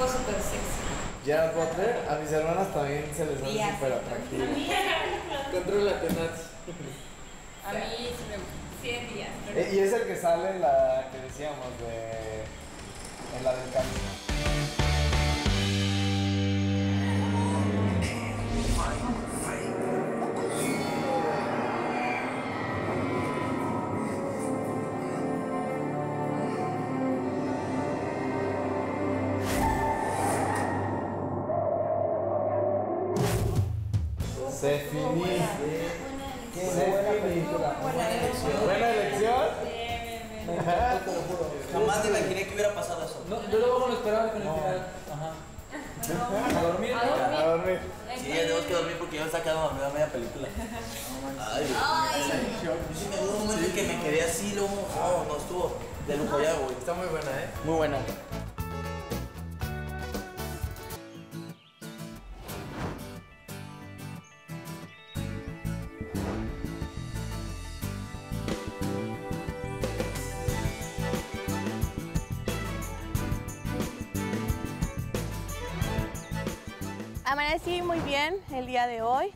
tipo súper sexy. Gerard Butler, a mis hermanas también se les hace súper atractivo. Contrólate, Nats. A mí sí me gusta. 100 días. Eh, Y es el que sale en la que decíamos de. en la del camino. Qué buena película. Buena elección. Buena elección. Jamás me imaginé que hubiera pasado eso. No, yo luego lo esperaba con el final. Ajá. A dormir, A ¿no? dormir. A dormir. Sí, ya tenemos que dormir porque yo me sacado dormido a media película. Ay. Yo sí me dio un momento en que me quedé así, luego, no, no estuvo de lujo ya, güey. Está muy buena, ¿eh? Muy buena. Bien el día de hoy.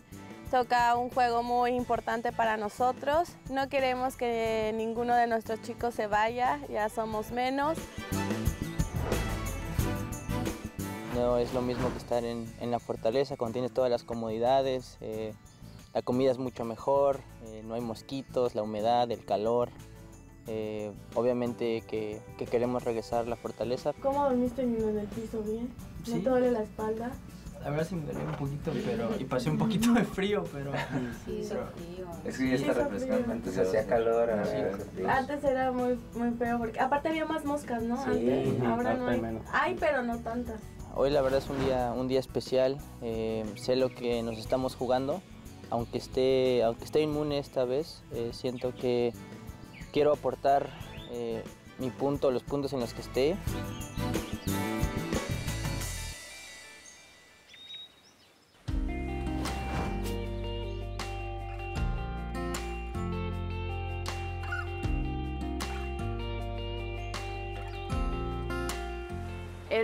Toca un juego muy importante para nosotros. No queremos que ninguno de nuestros chicos se vaya, ya somos menos. No es lo mismo que estar en, en la fortaleza, cuando tienes todas las comodidades, eh, la comida es mucho mejor, eh, no hay mosquitos, la humedad, el calor. eh, obviamente que, que queremos regresar a la fortaleza. ¿Cómo dormiste en el piso bien? ¿No Sí. te duele la espalda? La verdad sí me dolió un poquito, pero. Y pasé un poquito de frío, pero. Sí, hizo frío. Es que ya está refrescante. Antes hacía calor, Sí. Antes era muy, muy feo porque aparte había más moscas, ¿no? Sí, Antes, ahora no hay hay. menos. Hay, pero no tantas. Hoy la verdad es un día, un día especial, eh, sé lo que nos estamos jugando, aunque esté, aunque esté inmune esta vez, eh, siento que quiero aportar eh, mi punto, los puntos en los que esté.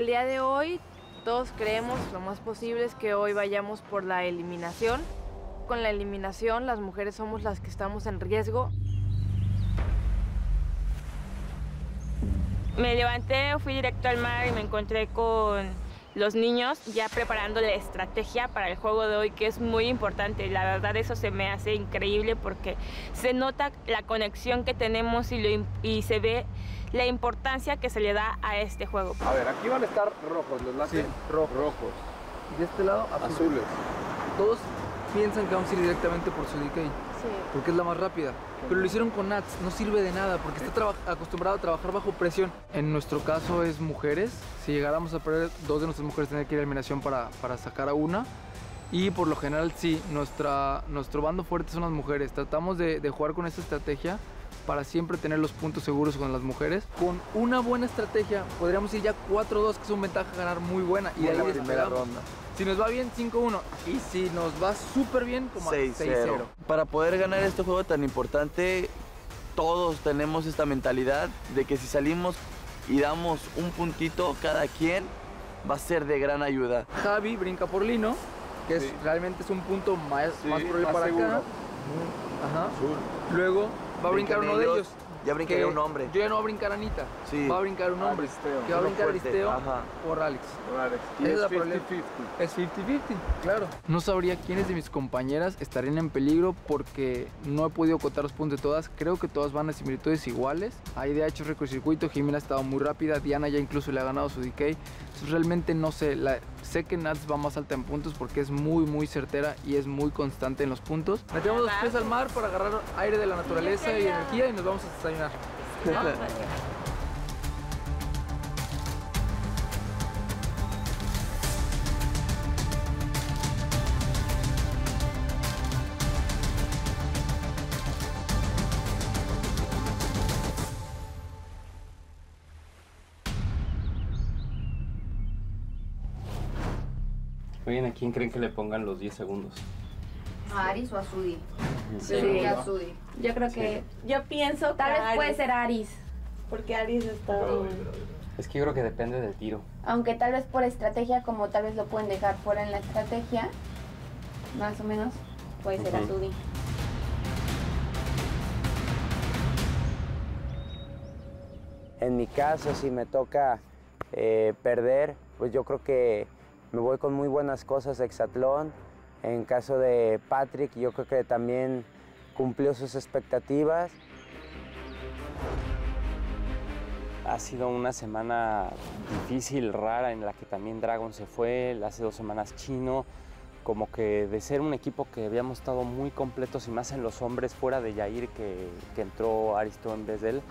El día de hoy todos creemos lo más posible es que hoy vayamos por la eliminación. Con la eliminación las mujeres somos las que estamos en riesgo. Me levanté, fui directo al mar y me encontré con los niños ya preparando la estrategia para el juego de hoy, que es muy importante. La verdad eso se me hace increíble porque se nota la conexión que tenemos y, lo im- y se ve la importancia que se le da a este juego. A ver, aquí van a estar rojos, los lates rojos. rojos. Y de este lado, azul. Azules. Todos piensan que vamos a ir directamente por su DK, porque es la más rápida. Pero lo hicieron con Nats, no sirve de nada, porque está acostumbrado a trabajar bajo presión. En nuestro caso es mujeres. Si llegáramos a perder, dos de nuestras mujeres tendrían que ir a eliminación para, para sacar a una. Y por lo general sí, nuestra, nuestro bando fuerte son las mujeres. Tratamos de, de jugar con esta estrategia para siempre tener los puntos seguros con las mujeres. Con una buena estrategia podríamos ir ya 4-2, que es una ventaja ganar muy buena. Y de ahí la primera ronda. Si nos va bien, 5-1. Y si nos va súper bien, como 6-0. Para poder ganar este juego tan importante, todos tenemos esta mentalidad de que si salimos y damos un puntito cada quien, va a ser de gran ayuda. Javi brinca por Lino, que es, Sí. realmente es un punto más, Sí, más probable más para seguro. acá. Ajá. Luego va a brincar uno de ellos. Ya brincaría un hombre. Yo ya no voy a brincar a Anita. Sí. Va a brincar un hombre. Aristeo. Que va a brincar Aristeo ajá. por Alex. Y Esa es es la problema. 50-50. Es 50-50, claro. No sabría quiénes de mis compañeras estarían en peligro porque no he podido contar los puntos de todas. Creo que todas van a similitudes iguales. Aide ha hecho circuito, Jimena ha estado muy rápida, Diana ya incluso le ha ganado su DK. Entonces, realmente no sé, la- sé que Nats va más alta en puntos porque es muy muy certera y es muy constante en los puntos. Metemos los pies al mar para agarrar aire de la naturaleza y energía y nos vamos a desayunar. Oigan, ¿a quién creen que le pongan los 10 segundos? ¿A Aris o a Sudi? Sí. a Sudi. Yo creo que. Yo pienso Tal que vez puede ser Aris. Porque Aris está. Es que yo creo que depende del tiro. aunque tal vez por estrategia, como tal vez lo pueden dejar fuera en la estrategia, más o menos, puede ser Ujú. Azudi. En mi caso, si me toca eh, perder, pues yo creo que me voy con muy buenas cosas de Hexatlón. En caso de Patrick, yo creo que también cumplió sus expectativas. Ha sido una semana difícil, rara, en la que también Dragon se fue, hace dos semanas Chino, como que de ser un equipo que habíamos estado muy completos y más en los hombres, fuera de Yair que, que entró Aristo en vez de él,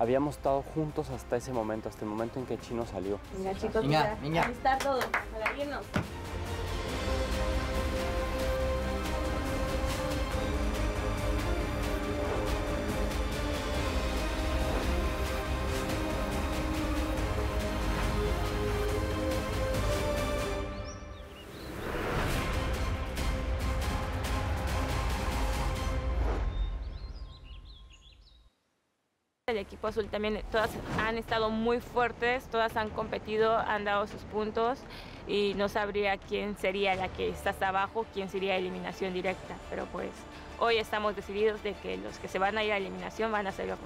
habíamos estado juntos hasta ese momento, hasta el momento en que Chino salió. Venga, chicos, Venga, ya, venga. alistar todo para irnos. El equipo azul también, todas han estado muy fuertes, todas han competido, han dado sus puntos y no sabría quién sería la que está hasta abajo, quién sería eliminación directa. Pero pues hoy estamos decididos de que los que se van a ir a eliminación van a ser los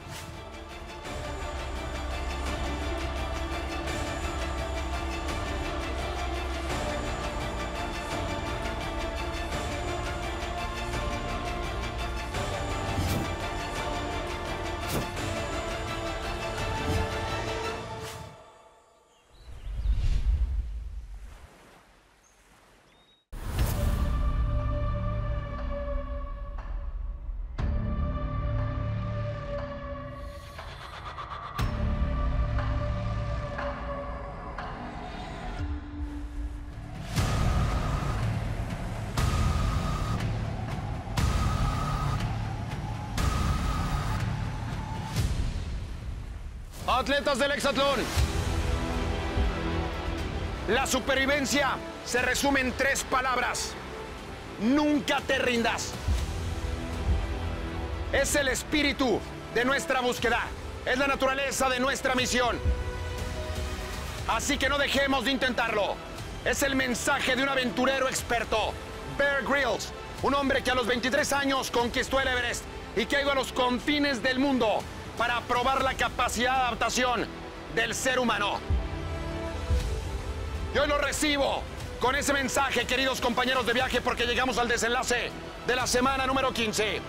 Atletas del Hexatlón. La supervivencia se resume en tres palabras. Nunca te rindas. Es el espíritu de nuestra búsqueda. Es la naturaleza de nuestra misión. Así que no dejemos de intentarlo. Es el mensaje de un aventurero experto, Bear Grylls, un hombre que a los 23 años conquistó el Everest y que ha ido a los confines del mundo para probar la capacidad de adaptación del ser humano. Yo lo recibo con ese mensaje, queridos compañeros de viaje, porque llegamos al desenlace de la semana número 15.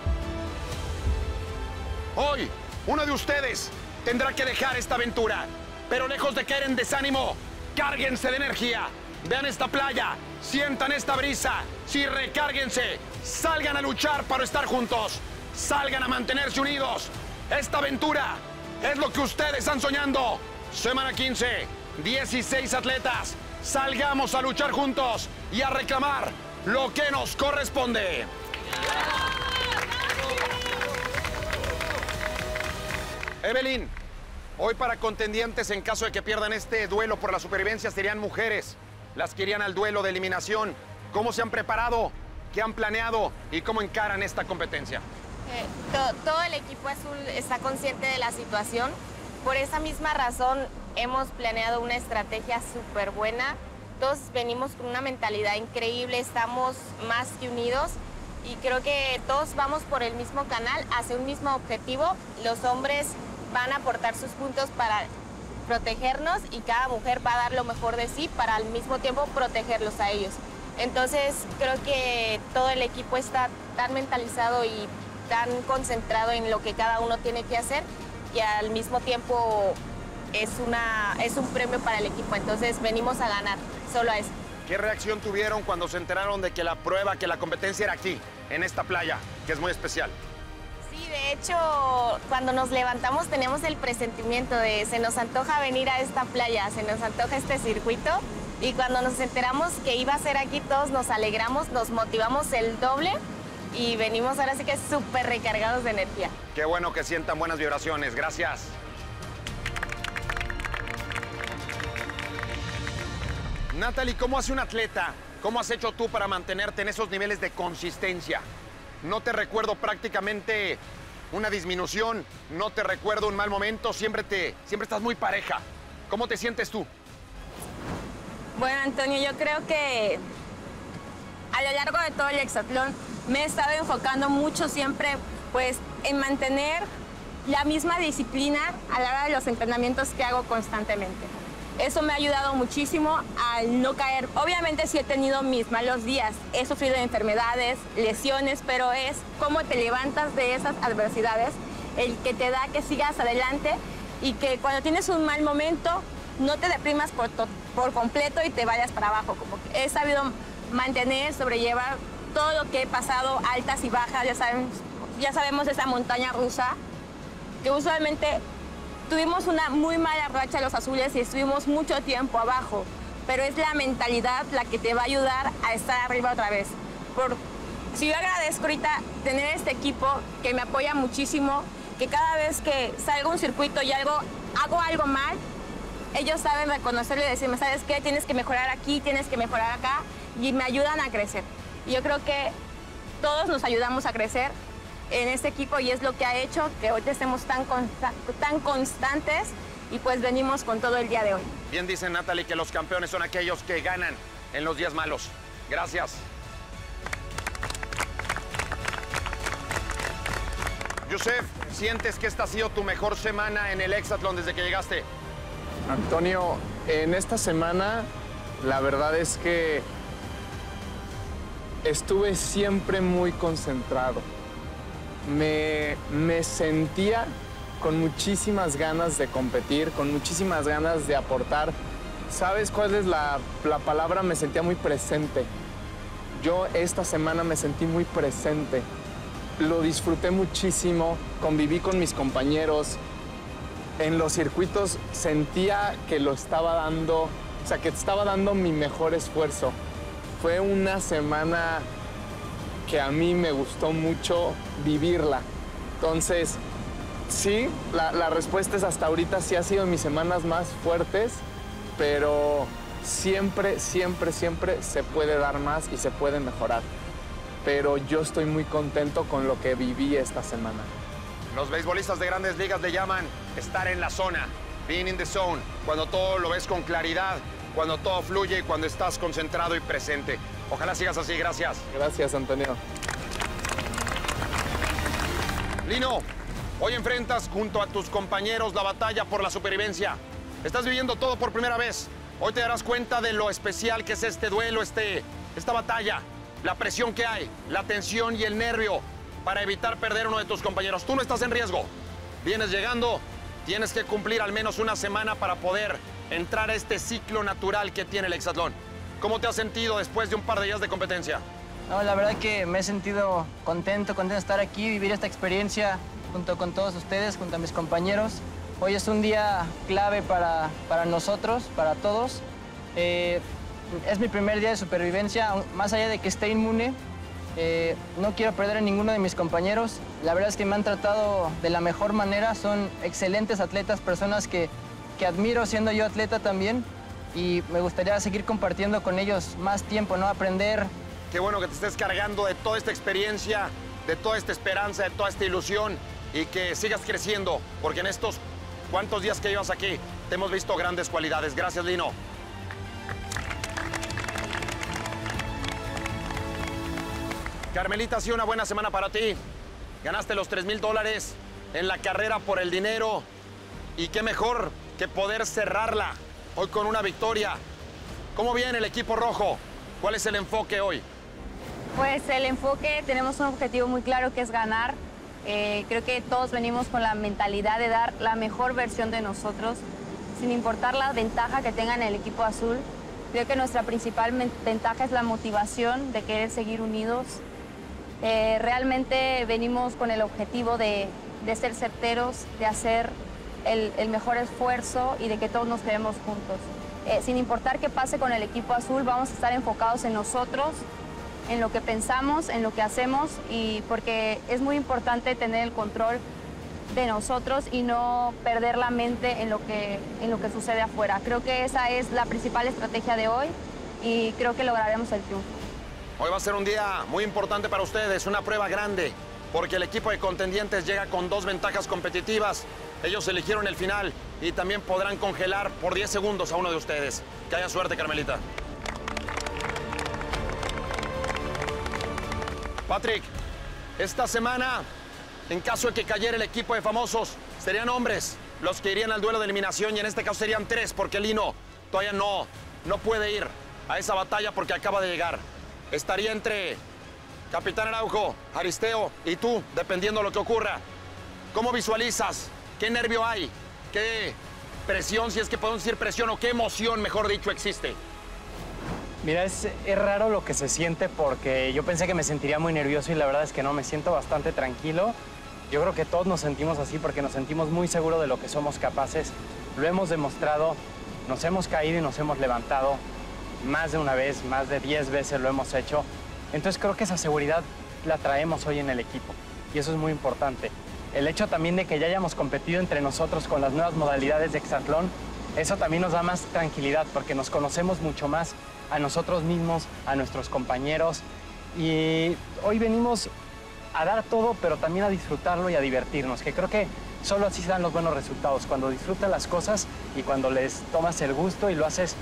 Hoy, uno de ustedes tendrá que dejar esta aventura, pero lejos de caer en desánimo, cárguense de energía. Vean esta playa, sientan esta brisa, sí, recárguense, salgan a luchar para estar juntos, salgan a mantenerse unidos. Esta aventura es lo que ustedes están soñando. Semana 15, 16 atletas, salgamos a luchar juntos y a reclamar lo que nos corresponde. Evelyn, hoy para contendientes en caso de que pierdan este duelo por la supervivencia serían mujeres. Las que irían al duelo de eliminación. ¿Cómo se han preparado? ¿Qué han planeado? ¿Y cómo encaran esta competencia? Eh, to- todo el equipo azul está consciente de la situación. Por esa misma razón hemos planeado una estrategia súper buena. Todos venimos con una mentalidad increíble, estamos más que unidos y creo que todos vamos por el mismo canal, hacia un mismo objetivo. Los hombres van a aportar sus puntos para protegernos y cada mujer va a dar lo mejor de sí para al mismo tiempo protegerlos a ellos. Entonces creo que todo el equipo está tan mentalizado y tan concentrado en lo que cada uno tiene que hacer y al mismo tiempo es, una, es un premio para el equipo. Entonces venimos a ganar, solo a eso. ¿Qué reacción tuvieron cuando se enteraron de que la prueba, que la competencia era aquí, en esta playa, que es muy especial? Sí, de hecho, cuando nos levantamos tenemos el presentimiento de se nos antoja venir a esta playa, se nos antoja este circuito. Y cuando nos enteramos que iba a ser aquí, todos nos alegramos, nos motivamos el doble y venimos ahora sí que súper recargados de energía. Qué bueno que sientan buenas vibraciones. Gracias. Natalie, ¿cómo hace un atleta? ¿Cómo has hecho tú para mantenerte en esos niveles de consistencia? No te recuerdo prácticamente una disminución, no te recuerdo un mal momento, siempre, te, siempre estás muy pareja. ¿Cómo te sientes tú? Bueno, Antonio, yo creo que a lo largo de todo el hexatlón me he estado enfocando mucho siempre pues en mantener la misma disciplina a la hora de los entrenamientos que hago constantemente. Eso me ha ayudado muchísimo al no caer. Obviamente sí he tenido mis malos días, he sufrido enfermedades, lesiones, pero es cómo te levantas de esas adversidades, el que te da que sigas adelante y que cuando tienes un mal momento no te deprimas por, completo y te vayas para abajo. Como he sabido mantener, sobrellevar todo lo que he pasado, altas y bajas, ya, saben, ya sabemos esa montaña rusa, que usualmente Tuvimos una muy mala racha los azules y estuvimos mucho tiempo abajo, pero es la mentalidad la que te va a ayudar a estar arriba otra vez. Por, si yo agradezco ahorita tener este equipo que me apoya muchísimo, que cada vez que salgo un circuito y algo, hago algo mal, ellos saben reconocerlo y decirme, ¿sabes qué? Tienes que mejorar aquí, tienes que mejorar acá, y me ayudan a crecer. Y yo creo que todos nos ayudamos a crecer en este equipo y es lo que ha hecho que hoy estemos tan, tan constantes y pues venimos con todo el día de hoy. Bien dice Natalie que los campeones son aquellos que ganan en los días malos. Gracias. Yusef, ¿sientes que esta ha sido tu mejor semana en el Hexatlón desde que llegaste? Antonio, en esta semana la verdad es que estuve siempre muy concentrado me, sentía con muchísimas ganas de competir, con muchísimas ganas de aportar. ¿Sabes cuál es la, la, palabra? Me sentía muy presente. Yo esta semana me sentí muy presente. Lo disfruté muchísimo, conviví con mis compañeros. En los circuitos sentía que lo estaba dando, o sea, que estaba dando mi mejor esfuerzo. Fue una semana que a mí me gustó mucho vivirla. Entonces, sí, la, respuesta es hasta ahorita sí ha sido mis semanas más fuertes, pero siempre, siempre, siempre se puede dar más y se puede mejorar. Pero yo estoy muy contento con lo que viví esta semana. Los beisbolistas de grandes ligas le llaman estar en la zona, being in the zone, cuando todo lo ves con claridad, cuando todo fluye y cuando estás concentrado y presente. Ojalá sigas así, gracias. Gracias, Antonio. Lino, hoy enfrentas junto a tus compañeros la batalla por la supervivencia. Estás viviendo todo por primera vez. Hoy te darás cuenta de lo especial que es este duelo, este, esta batalla, la presión que hay, la tensión y el nervio para evitar perder uno de tus compañeros. Tú no estás en riesgo. Vienes llegando, tienes que cumplir al menos una semana para poder entrar a este ciclo natural que tiene el hexatlón. ¿Cómo te has sentido después de un par de días de competencia? No, la verdad que me he sentido contento, contento de estar aquí, vivir esta experiencia junto con todos ustedes, junto a mis compañeros. Hoy es un día clave para, para nosotros, para todos. Eh, es mi primer día de supervivencia, más allá de que esté inmune, eh, no quiero perder a ninguno de mis compañeros. La verdad es que me han tratado de la mejor manera, son excelentes atletas, personas que, que admiro siendo yo atleta también y me gustaría seguir compartiendo con ellos más tiempo, ¿no? Aprender. Qué bueno que te estés cargando de toda esta experiencia, de toda esta esperanza, de toda esta ilusión y que sigas creciendo, porque en estos cuantos días que llevas aquí te hemos visto grandes cualidades. Gracias, Lino. Carmelita, ha sido una buena semana para ti. Ganaste los 3 mil dólares en la carrera por el dinero. Y qué mejor que poder cerrarla hoy con una victoria. ¿Cómo viene el equipo rojo? ¿Cuál es el enfoque hoy? Pues el enfoque, tenemos un objetivo muy claro que es ganar. Eh, creo que todos venimos con la mentalidad de dar la mejor versión de nosotros, sin importar la ventaja que tengan el equipo azul. Creo que nuestra principal ventaja es la motivación de querer seguir unidos. Eh, realmente venimos con el objetivo de, ser certeros, de hacer el, mejor esfuerzo y de que todos nos quedemos juntos. Eh, sin importar qué pase con el equipo azul, vamos a estar enfocados en nosotros, en lo que pensamos, en lo que hacemos y porque es muy importante tener el control de nosotros y no perder la mente en lo que, en lo que sucede afuera. Creo que esa es la principal estrategia de hoy y creo que lograremos el triunfo. Hoy va a ser un día muy importante para ustedes, una prueba grande, porque el equipo de contendientes llega con dos ventajas competitivas Ellos eligieron el final y también podrán congelar por 10 segundos a uno de ustedes. Que haya suerte, Carmelita. Patrick, esta semana, en caso de que cayera el equipo de famosos, serían hombres los que irían al duelo de eliminación y en este caso serían tres porque Lino todavía no, no puede ir a esa batalla porque acaba de llegar. Estaría entre Capitán Araujo, Aristeo y tú, dependiendo de lo que ocurra. ¿Cómo visualizas? ¿Qué nervio hay? ¿Qué presión, si es que podemos decir presión, o qué emoción, mejor dicho, existe? Mira, es, es, raro lo que se siente porque yo pensé que me sentiría muy nervioso y la verdad es que no, me siento bastante tranquilo. Yo creo que todos nos sentimos así porque nos sentimos muy seguros de lo que somos capaces. Lo hemos demostrado, nos hemos caído y nos hemos levantado más de una vez, más de 10 veces lo hemos hecho. Entonces creo que esa seguridad la traemos hoy en el equipo y eso es muy importante. El hecho también de que ya hayamos competido entre nosotros con las nuevas modalidades de hexatlón, eso también nos da más tranquilidad porque nos conocemos mucho más a nosotros mismos, a nuestros compañeros. Y hoy venimos a dar todo, pero también a disfrutarlo y a divertirnos, que creo que solo así se dan los buenos resultados, cuando disfrutas las cosas y cuando les tomas el gusto y lo haces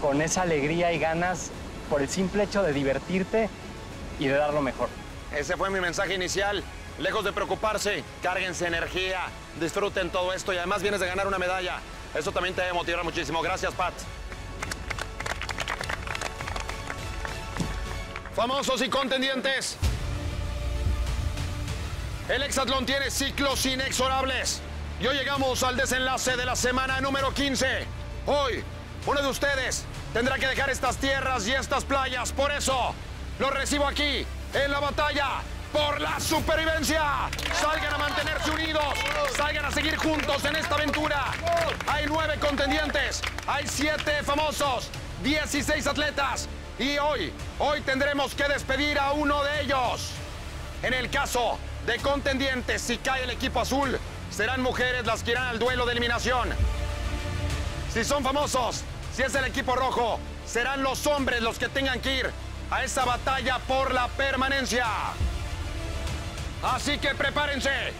con esa alegría y ganas por el simple hecho de divertirte y de dar lo mejor. Ese fue mi mensaje inicial. Lejos de preocuparse, cárguense energía, disfruten todo esto y además vienes de ganar una medalla. Eso también te debe motivar muchísimo. Gracias, Pat. Famosos y contendientes. El hexatlón tiene ciclos inexorables. Y hoy llegamos al desenlace de la semana número 15. Hoy, uno de ustedes tendrá que dejar estas tierras y estas playas. Por eso, lo recibo aquí, en la batalla por la supervivencia. Salgan a mantenerse unidos, salgan a seguir juntos en esta aventura. Hay nueve contendientes, hay siete famosos, 16 atletas. Y hoy, hoy tendremos que despedir a uno de ellos. En el caso de contendientes, si cae el equipo azul, serán mujeres las que irán al duelo de eliminación. Si son famosos, si es el equipo rojo, serán los hombres los que tengan que ir a esa batalla por la permanencia. Así que prepárense.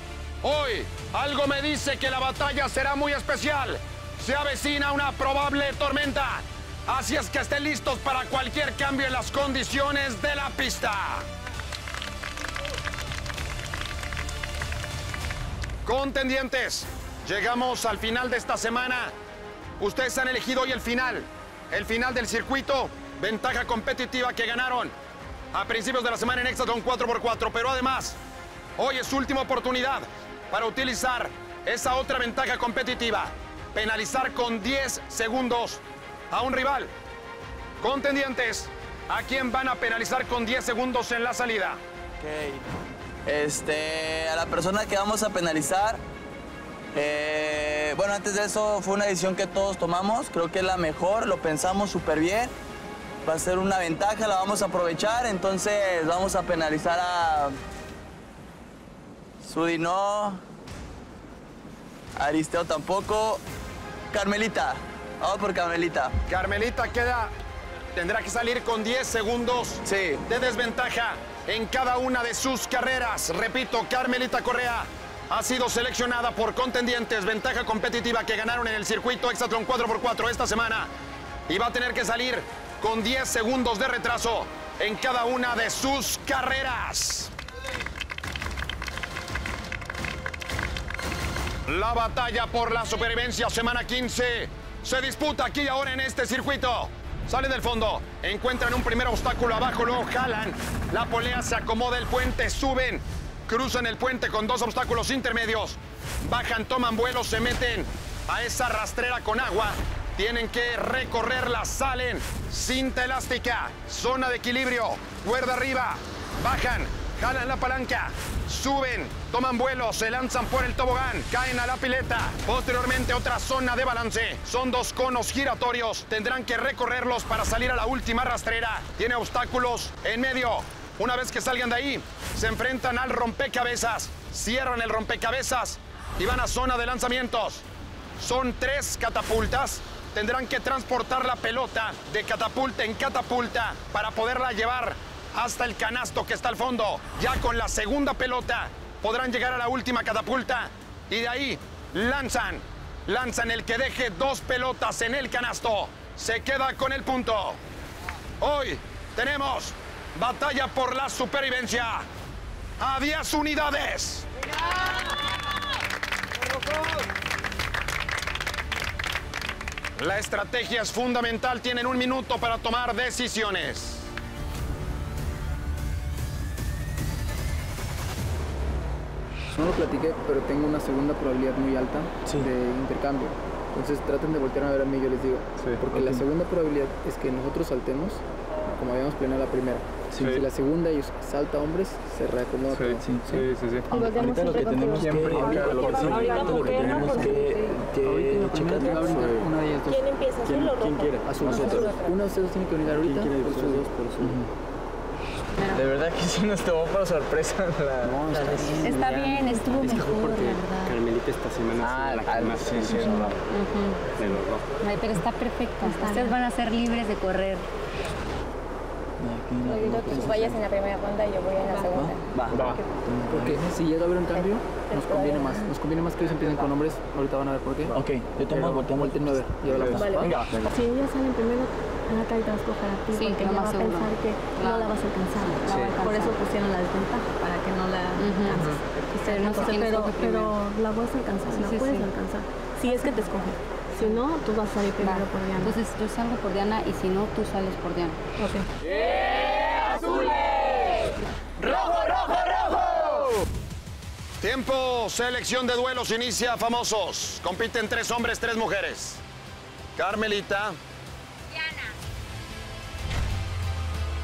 Hoy algo me dice que la batalla será muy especial. Se avecina una probable tormenta. Así es que estén listos para cualquier cambio en las condiciones de la pista. Contendientes, llegamos al final de esta semana. Ustedes han elegido hoy el final. El final del circuito. Ventaja competitiva que ganaron a principios de la semana en Hexatlón 4x4. Pero además, hoy es su última oportunidad para utilizar esa otra ventaja competitiva. Penalizar con 10 segundos a un rival. Contendientes, ¿a quién van a penalizar con 10 segundos en la salida? Ok. Este, a la persona que vamos a penalizar. Eh, bueno, antes de eso fue una decisión que todos tomamos. Creo que es la mejor, lo pensamos súper bien. Va a ser una ventaja, la vamos a aprovechar. Entonces vamos a penalizar a. Sudi no. Aristeo tampoco. Carmelita. Vamos por Carmelita. Carmelita queda, tendrá que salir con 10 segundos de desventaja en cada una de sus carreras. Repito, Carmelita Correa ha sido seleccionada por contendientes, ventaja competitiva que ganaron en el circuito Hexatlón 4x4 esta semana. Y va a tener que salir con 10 segundos de retraso en cada una de sus carreras. La batalla por la supervivencia semana 15 se disputa aquí y ahora en este circuito. Salen del fondo, encuentran un primer obstáculo abajo, luego jalan. La polea se acomoda el puente, suben, cruzan el puente con dos obstáculos intermedios. Bajan, toman vuelo, se meten a esa rastrera con agua. Tienen que recorrerla, salen. Cinta elástica, zona de equilibrio, cuerda arriba. Bajan, jalan la palanca, suben, toman vuelo, se lanzan por el tobogán, caen a la pileta. Posteriormente otra zona de balance. Son dos conos giratorios. Tendrán que recorrerlos para salir a la última rastrera. Tiene obstáculos en medio. Una vez que salgan de ahí, se enfrentan al rompecabezas. Cierran el rompecabezas y van a zona de lanzamientos. Son tres catapultas. Tendrán que transportar la pelota de catapulta en catapulta para poderla llevar hasta el canasto que está al fondo. Ya con la segunda pelota podrán llegar a la última catapulta y de ahí lanzan. Lanzan el que deje dos pelotas en el canasto. Se queda con el punto. Hoy tenemos batalla por la supervivencia. A 10 unidades. La estrategia es fundamental. Tienen un minuto para tomar decisiones. No lo platiqué, pero tengo una segunda probabilidad muy alta de intercambio. Entonces traten de voltear a ver a mí, yo les digo. porque la segunda probabilidad es que nosotros saltemos, como habíamos planeado la primera. Si la segunda ellos salta hombres, se reacomoda todo. Sí, sí, sí. Ahorita lo que tenemos que, ahorita lo que tenemos que, que checar. Una de ellas dos. ¿Quién empieza, azul o rojo? ¿Quién quiere? Azul. Nosotros. Uno de ustedes tiene que venir ahorita, ¿Quién quiere después? dos, por su. De verdad que sí nos tomó por sorpresa la... No, Está bien, estuvo mejor, la verdad. Carmelita esta semana Ah, la que más sí, sí, de los dos. Ay, pero está perfecto. Ustedes van a ser libres de correr. Yo que tú vayas en la primera ronda y yo voy en la segunda. Va. Porque si llega a haber un cambio, nos conviene más. Nos conviene más que ellos empiecen con hombres. Ahorita van a ver por qué. Ok, todos modos volteamos. Volteen a ver. Y. Venga. Si ellas salen primero, Natalia te va a escoger a ti Sí, porque ella va a pensar que no la vas a alcanzar. Por eso pusieron la desventaja, para que no la alcances. Pero no la vas a alcanzar, Sí, la sí, puedes sí. alcanzar. Si es que te escogen. Si no, tú vas a salir primero por Diana. Entonces yo salgo por Diana y si no, tú sales por Diana. Ok. ¡Rojo, rojo, rojo! Tiempo, selección de duelos inicia famosos. Compiten tres hombres, tres mujeres. Carmelita. Diana.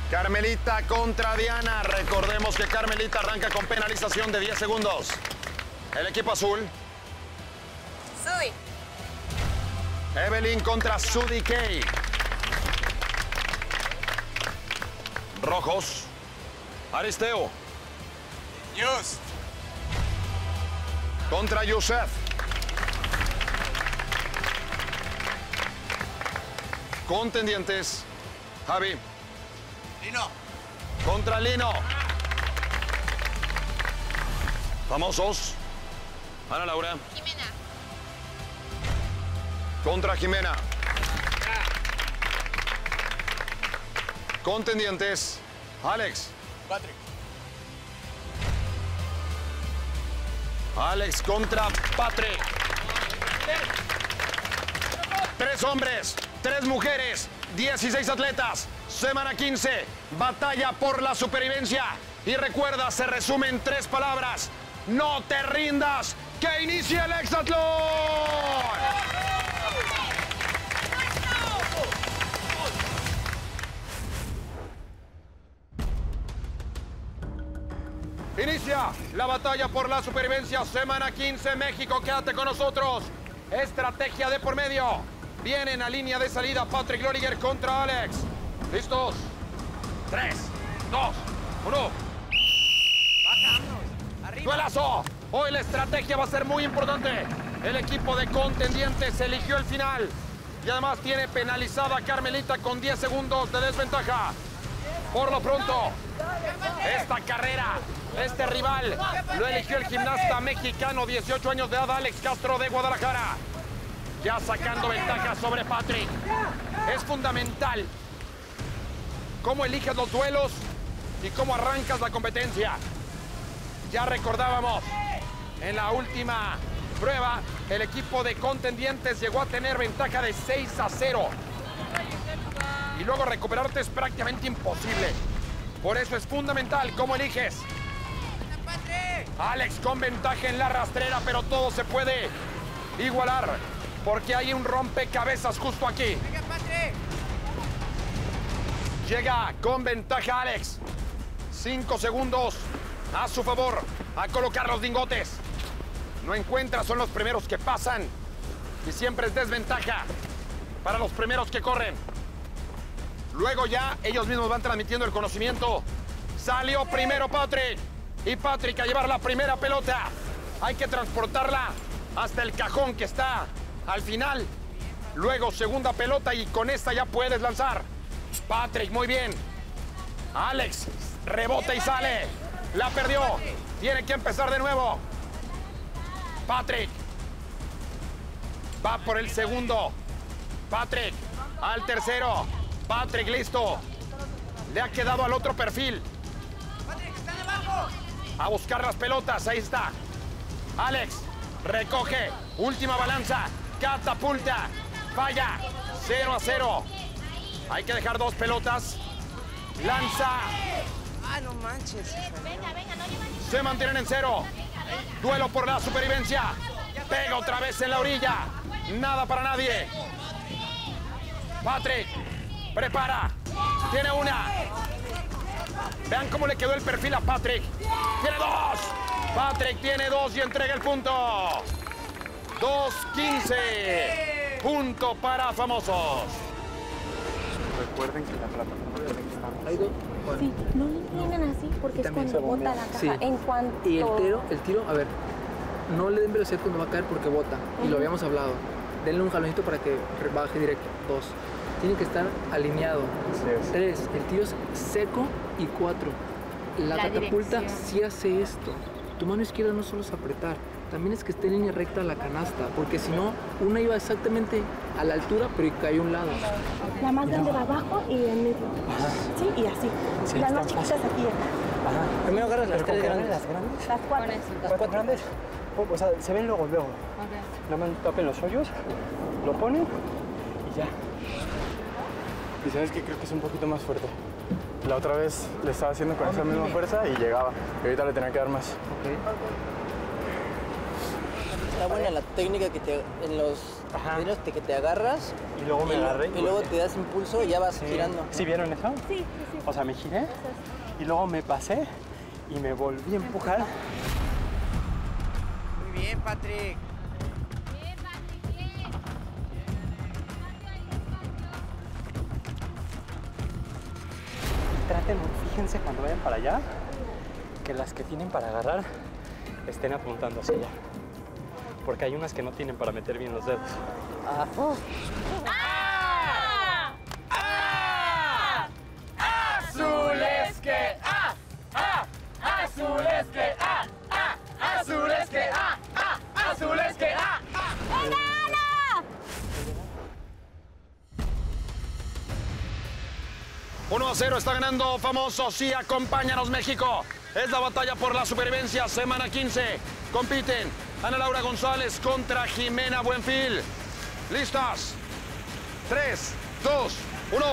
Carmelita contra Diana. Recordemos que Carmelita arranca con penalización de 10 segundos. El equipo azul. Sui. Evelyn contra Sudi Kay. Rojos. Aristeo. Yus. Contra Yusef. Contendientes. Javi. Lino. Contra Lino. Famosos. Ana Laura. Jimena. Contra Jimena. Contendientes. Alex. Patrick. Alex contra Patrick. Tres hombres, tres mujeres, 16 atletas. Semana 15, batalla por la supervivencia. Y recuerda, se resume en tres palabras. No te rindas, que inicie el hexatlón. La batalla por la supervivencia, semana 15, México, quédate con nosotros. Estrategia de por medio. Vienen a línea de salida Patrick Loriger contra Alex. ¿Listos? Tres, dos, uno. ¡Duelazo! Hoy la estrategia va a ser muy importante. El equipo de contendientes eligió el final. Y además tiene penalizada a Carmelita con 10 segundos de desventaja. Por lo pronto, esta carrera, este rival, lo eligió el gimnasta mexicano, 18 años de edad, Alex Castro de Guadalajara. Ya sacando ventaja sobre Patrick. Es fundamental cómo eliges los duelos y cómo arrancas la competencia. Ya recordábamos, en la última prueba, el equipo de contendientes llegó a tener ventaja de 6 a 0. Y luego recuperarte es prácticamente imposible. Por eso es fundamental cómo eliges. Alex con ventaja en la rastrera, pero todo se puede igualar. Porque hay un rompecabezas justo aquí. Llega con ventaja Alex. Cinco segundos a su favor a colocar los lingotes. No encuentra, son los primeros que pasan. Y siempre es desventaja para los primeros que corren. Luego ya ellos mismos van transmitiendo el conocimiento. Salió primero Patrick. Y Patrick a llevar la primera pelota. Hay que transportarla hasta el cajón que está al final. Luego segunda pelota y con esta ya puedes lanzar. Patrick, muy bien. Alex, rebota y sale. La perdió. Tiene que empezar de nuevo. Patrick. Va por el segundo. Patrick. Al tercero. Patrick, listo. Le ha quedado al otro perfil. A buscar las pelotas. Ahí está. Alex. Recoge. Última balanza. Catapulta. Falla. 0 a 0. Hay que dejar dos pelotas. Lanza. Ah, no manches. Se mantienen en cero. Duelo por la supervivencia. Pega otra vez en la orilla. Nada para nadie. Patrick. Prepara. Tiene una. Vean cómo le quedó el perfil a Patrick. Tiene dos. Patrick tiene dos y entrega el punto. 2-15. Punto para famosos. Recuerden que la plataforma de dos. Sí, no le inclinan así porque es cuando bota la caja. Sí. En cuanto. Y el tiro, el tiro, a ver, no le den velocidad cuando va a caer porque bota. Y lo habíamos hablado. Denle un jaloncito para que baje directo. Dos. Tiene que estar alineado. Tres. El tiro es seco. Y cuatro. La, La catapulta dirección. sí hace esto. Tu mano izquierda no solo es apretar, también es que esté en línea recta la canasta, porque si no, una iba exactamente a la altura, pero y cayó a un lado. La más grande va abajo y en medio. Sí, y así. Sí, las más chiquitas aquí. acá. Primero agarras las tres ¿con qué grandes. Las cuatro. Las cuatro grandes. O sea, se ven luego, luego. Nada más tapen los hoyos, lo ponen y ya. Y sabes que creo que es un poquito más fuerte. La otra vez le estaba haciendo con esa misma fuerza y llegaba. Y ahorita le tenía que dar más. Está buena la técnica que te, en los videos te- que te agarras Y luego me agarré y y luego te das impulso y ya vas Sí. girando. ¿Sí vieron eso? Sí, sí, sí. O sea, me giré y luego me pasé y me volví a empujar. Muy bien, Patrick. Fíjense cuando vayan para allá, que las que tienen para agarrar estén apuntando hacia allá. Porque hay unas que no tienen para meter bien los dedos. Azules 1 0 está ganando famoso. Sí, acompáñanos México. Es la batalla por la supervivencia, semana 15. Compiten Ana Laura González contra Jimena Buenfil. ¿Listas? 3, 2, 1.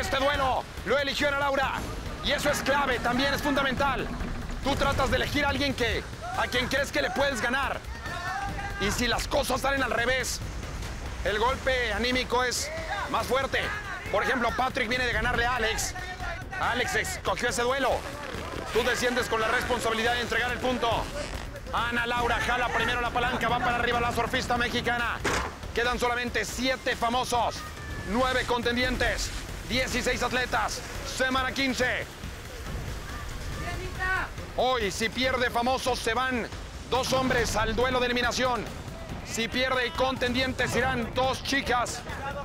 Este duelo lo eligió Ana Laura. Y eso es clave, también es fundamental. Tú tratas de elegir a alguien que, a quien crees que le puedes ganar. Y si las cosas salen al revés, el golpe anímico es más fuerte. Por ejemplo, Patrick viene de ganarle a Alex. Alex escogió ese duelo. Tú desciendes con la responsabilidad de entregar el punto. Ana Laura jala primero la palanca, va para arriba la surfista mexicana. Quedan solamente siete famosos, nueve contendientes, 16 atletas, semana 15. Hoy, si pierde famosos, se van dos hombres al duelo de eliminación. Si pierde y contendientes, irán dos chicas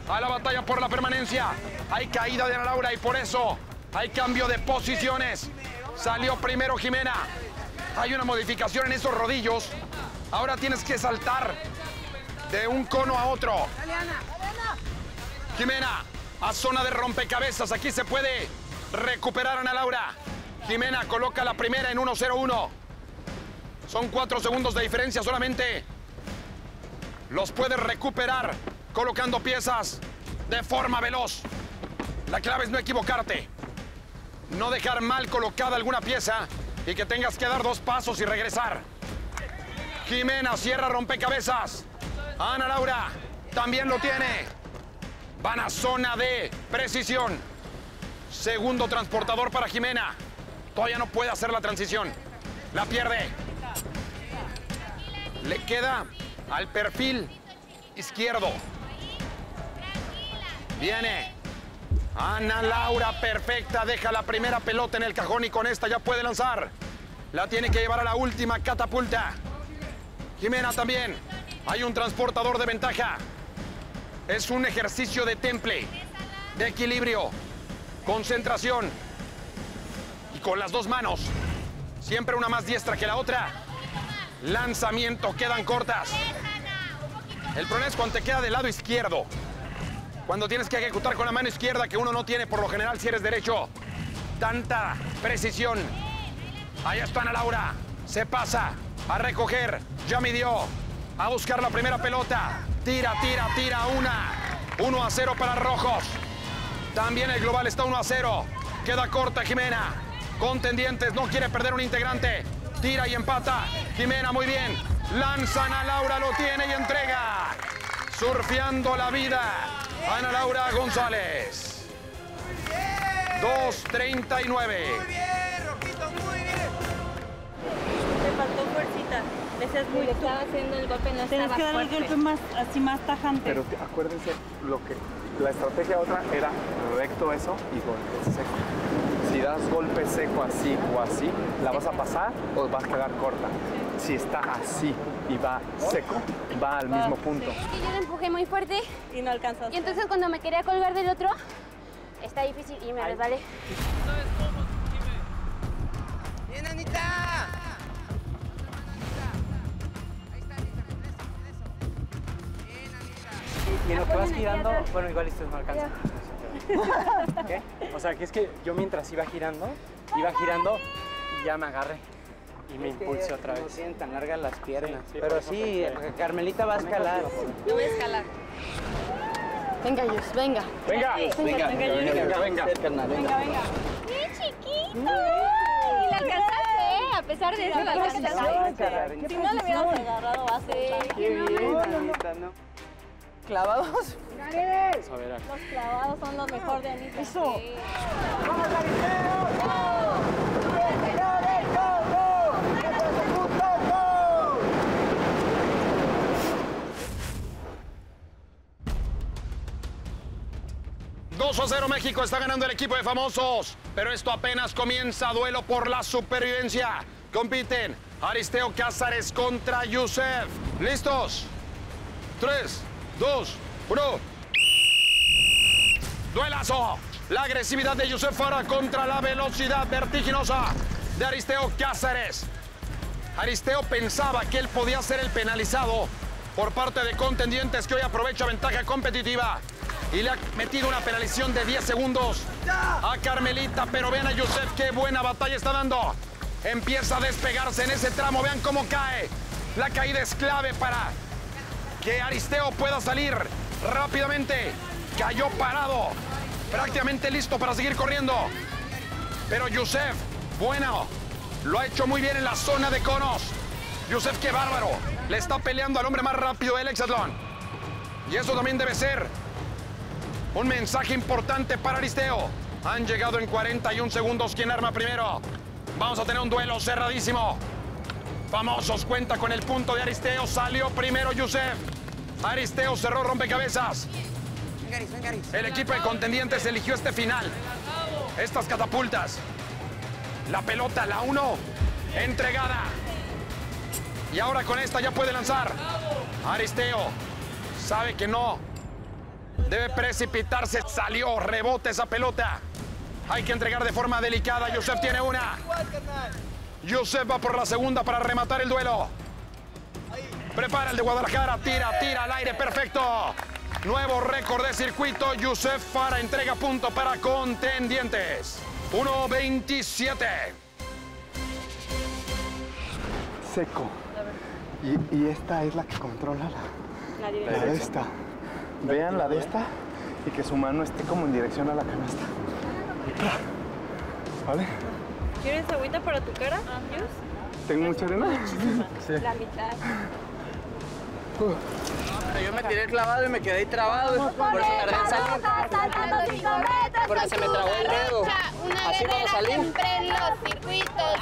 a la batalla por la permanencia. Hay caída de Ana Laura y por eso hay cambio de posiciones. Salió primero Jimena. Hay una modificación en esos rodillos. Ahora tienes que saltar de un cono a otro. Jimena, a zona de rompecabezas. Aquí se puede recuperar Ana Laura. Jimena coloca la primera en 1-0-1. Son cuatro segundos de diferencia solamente. Los puedes recuperar colocando piezas de forma veloz. La clave es no equivocarte. No dejar mal colocada alguna pieza y que tengas que dar dos pasos y regresar. Jimena cierra rompecabezas. Ana Laura también lo tiene. Van a zona de precisión. Segundo transportador para Jimena. Todavía no puede hacer la transición. La pierde. Le queda al perfil izquierdo. Viene. Ana Laura, perfecta. Deja la primera pelota en el cajón y con esta ya puede lanzar. La tiene que llevar a la última catapulta. Jimena también. Hay un transportador de ventaja. Es un ejercicio de temple, de equilibrio, concentración. Y con las dos manos, siempre una más diestra que la otra, Lanzamiento, quedan cortas. El problema es cuando te queda del lado izquierdo. Cuando tienes que ejecutar con la mano izquierda que uno no tiene por lo general si eres derecho. Tanta precisión. Ahí está Ana Laura. Se pasa a recoger. Ya midió. A buscar la primera pelota. Tira, tira, tira. Una. 1 a 0 para Rojos. También el global está 1 a 0. Queda corta Jimena. Contendientes, no quiere perder un integrante. Tira y empata. Jimena, muy bien. Lanzan a Laura, lo tiene y entrega. Surfeando la vida. Ana Laura González. 2.39. Te faltó fuercita. Ese es muy estaba haciendo el golpe, no Tienes que dar el golpe más, así más tajante. Pero acuérdense, lo que, la estrategia otra era recto eso y golpe seco. Si das golpe seco así o así, la vas a pasar o vas a quedar corta. Si está así y va seco, va al mismo punto. que yo le empujé muy fuerte. Y no alcanzas. Y entonces cuando me quería colgar del otro, está difícil y me resbalé. ¡Bien, Anita! Y en lo que vas girando, bueno, igual esto no alcanza. ¿Qué? O sea, que es que yo mientras iba girando, iba girando y ya me agarré. Y me impulsé otra No vez. tienen tan largas las piernas. Sí, sí, Pero sí. Carmelita va a escalar. Yo voy a escalar. Venga, Yus, venga. Venga, Venga, venga, venga, venga, venga, venga. Venga, venga. ¡Qué chiquito! Y la alcanzaste, ¿eh? A pesar de eso, la alcanzaste. Si no le hubieras agarrado, va a ser. Qué bien, ¿no? ¿Clavados? A ver, a ver. Los clavados son lo mejor de Anita. Eso. Dos a 0 México está ganando el equipo de famosos. Pero esto apenas comienza. Duelo por la supervivencia. Compiten Aristeo Cázares contra Yusef. ¿Listos? 3, 2, 1. Duelazo. La agresividad de Yusef Fara contra la velocidad vertiginosa de Aristeo Cázares. Aristeo pensaba que él podía ser el penalizado por parte de contendientes que hoy aprovecha ventaja competitiva y le ha metido una penalización de 10 segundos a Carmelita, pero vean a Yusef qué buena batalla está dando. Empieza a despegarse en ese tramo, vean cómo cae. La caída es clave para que Aristeo pueda salir rápidamente. Cayó parado, prácticamente listo para seguir corriendo. Pero Yusef, bueno, lo ha hecho muy bien en la zona de conos. Yusef, qué bárbaro. Le está peleando al hombre más rápido del hexatlón. Y eso también debe ser un mensaje importante para Aristeo. Han llegado en 41 segundos. ¿Quién arma primero? Vamos a tener un duelo cerradísimo. Famosos cuenta con el punto de Aristeo. Salió primero Yusef. Aristeo cerró rompecabezas. El equipo de contendientes eligió este final. Estas catapultas. La pelota, la 1, entregada. Y ahora con esta ya puede lanzar. Aristeo sabe que no. Debe precipitarse. Salió, rebote esa pelota. Hay que entregar de forma delicada. Yusef tiene una. Yusef va por la segunda para rematar el duelo. Prepara el de Guadalajara. Tira, tira al aire. Perfecto. Nuevo récord de circuito. Yusef Fara entrega punto para contendientes. 1.27. Seco. Y, y esta es la que controla la, La la de esta. Vean la de esta y que su mano esté como en dirección a la canasta. ¿Vale? ¿Quieres agüita para tu cara? ¿Tengo mucha arena? Sí. La mitad. Yo me tiré clavado y me quedé ahí trabado. Por eso tardé en salir. Porque se me trabó el dedo. Así como guerrera salí. siempre en los circuitos.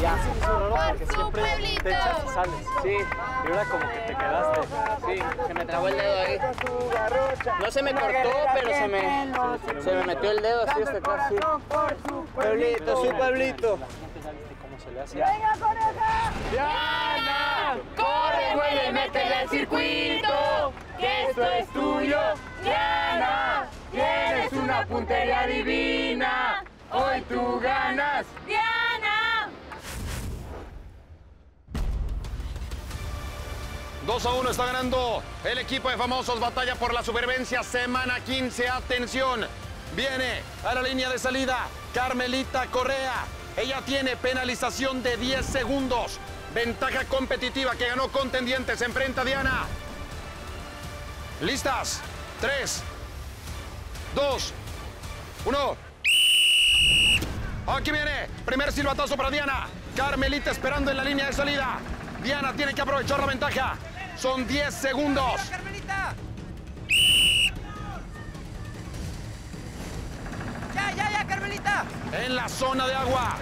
Ya, sí, es horroroso porque siempre pueblito. te echas y sales. Sí. Y ahora como que te quedaste. Sí, se me trabó el dedo ahí. No se me cortó, pero se me, se me metió el dedo así hasta acá. Sí. Pueblito, su pueblito. ¿Cómo se le hace? ¡Diana! ¡Corre, mueve, métele al circuito! ¡Que esto es tuyo! ¡Diana! ¡Diana! la puntería divina. Hoy tú ganas. ¡Diana! 2 a 1 está ganando el equipo de famosos. Batalla por la supervivencia. Semana 15. Atención. Viene a la línea de salida Carmelita Correa. Ella tiene penalización de 10 segundos. Ventaja competitiva que ganó contendientes. Enfrenta a Diana. ¿Listas? 3, 2, 1. Aquí viene. Primer silbatazo para Diana. Carmelita esperando en la línea de salida. Diana tiene que aprovechar la ventaja. Son 10 segundos. ¡Carmelita! ¡Ya, ya, ya, Carmelita! En la zona de agua.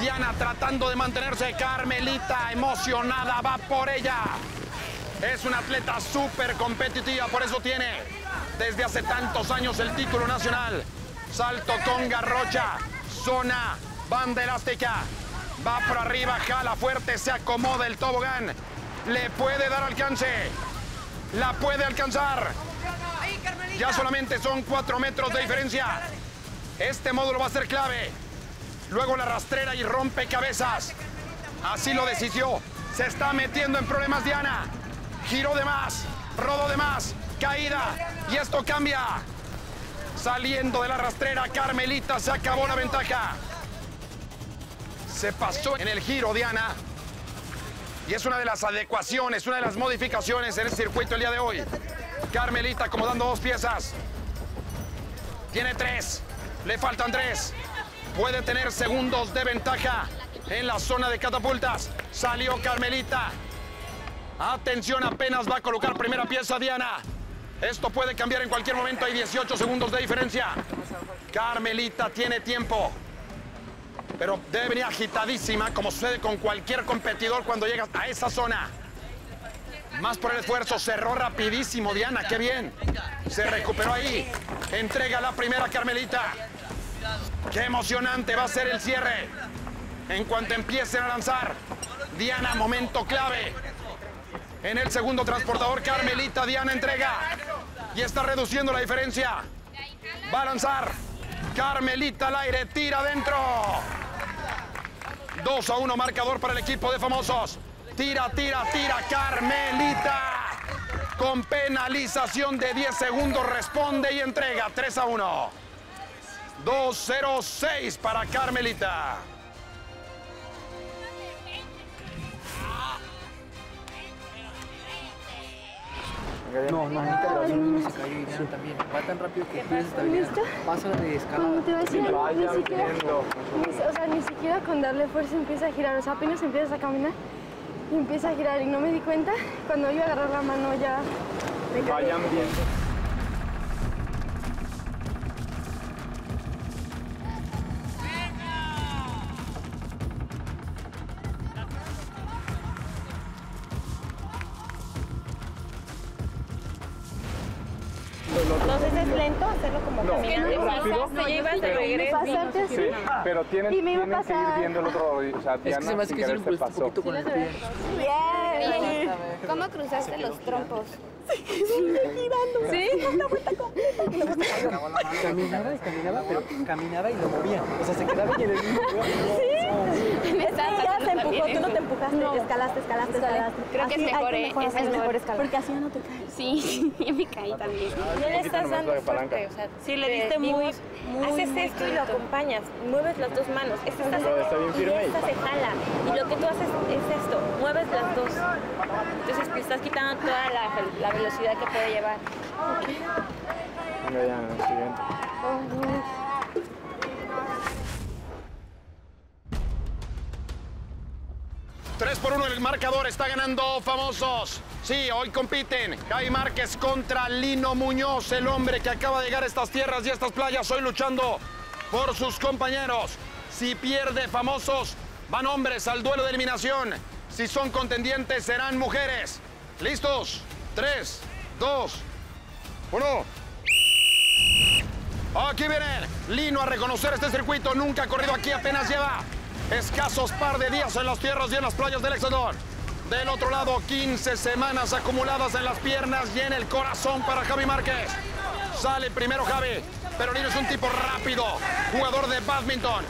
Diana tratando de mantenerse. Carmelita emocionada va por ella. Es una atleta súper competitiva, por eso tiene desde hace tantos años el título nacional. Salto con garrocha, zona, banda elástica. Va por arriba, jala fuerte, se acomoda el tobogán. Le puede dar alcance. La puede alcanzar. Ya solamente son cuatro metros de diferencia. Este módulo va a ser clave. Luego la rastrera y rompe cabezas. Así lo decidió. Se está metiendo en problemas Diana. Giró de más, rodó de más, caída. Y esto cambia. Saliendo de la rastrera, Carmelita se acabó la ventaja. Se pasó en el giro, Diana. Y es una de las adecuaciones, una de las modificaciones en el circuito el día de hoy. Carmelita acomodando dos piezas. Tiene tres. Le faltan tres. Puede tener segundos de ventaja en la zona de catapultas. Salió Carmelita. Atención, apenas va a colocar primera pieza Diana. Esto puede cambiar en cualquier momento. Hay 18 segundos de diferencia. Carmelita tiene tiempo. Pero debe venir agitadísima, como sucede con cualquier competidor cuando llegas a esa zona. Más por el esfuerzo. Cerró rapidísimo Diana. ¡Qué bien! Se recuperó ahí. Entrega la primera Carmelita. ¡Qué emocionante va a ser el cierre! En cuanto empiecen a lanzar. Diana, momento clave. En el segundo transportador, Carmelita Diana entrega. Y está reduciendo la diferencia. Va a lanzar. Carmelita al aire, tira adentro. 2 a 1 marcador para el equipo de famosos. Tira, tira, tira, Carmelita. Con penalización de 10 segundos responde y entrega 3 a 1. 2-0-6 para Carmelita. No, no, no, no, se cayó y Diana también. Va tan rápido que pierdes estabilidad. Pasa de escalada. Como te voy a decir, ni siquiera, ni- o sea, ni siquiera con darle fuerza empieza a girar. O sea, apenas empiezas a caminar y empieza a girar y no me di cuenta. Cuando iba a agarrar la mano ya me caí. Vayan viendo. Lento hacerlo como No, caminando. rápido. No, de regreso. Sí, pero tienen, Y me iba a tienen que ir viendo el otro, o sea, Es que se me hace que se pasó. poquito con el pie. Bien. ¿Cómo cruzaste los trompos? Sí. Caminaba y caminaba, pero caminaba y lo movía. O sea, se quedaba y en el mismo lugar. Ella se empujó, tú no te empujaste, escalaste, escalaste, escalaste. Creo que es Así mejor, ¿eh? mejorar, Es mejor. escalar. Porque así ya no te caes. Sí, yo me caí también. No le estás dando suerte, o sea, sí le diste muy, haces esto y lo acompañas, mueves las dos manos, esta está, firme. esta se jala, y lo que tú haces es esto, mueves las dos, entonces te estás quitando toda la velocidad que puede llevar. Venga, ya, siguiente. Tres por uno en el marcador, está ganando famosos. Sí, hoy compiten Javi Márquez contra Lino Muñoz, el hombre que acaba de llegar a estas tierras y a estas playas, hoy luchando por sus compañeros. Si pierde famosos, van hombres al duelo de eliminación. Si son contendientes, serán mujeres. ¿Listos? Tres, dos, uno. Aquí vienen. Lino a reconocer este circuito. Nunca ha corrido aquí, apenas lleva escasos par de días en las tierras y en las playas del Exodor. Del otro lado, 15 semanas acumuladas en las piernas y en el corazón para Javi Márquez. Sale primero Javi, Pero Lino es un tipo rápido, jugador de badminton.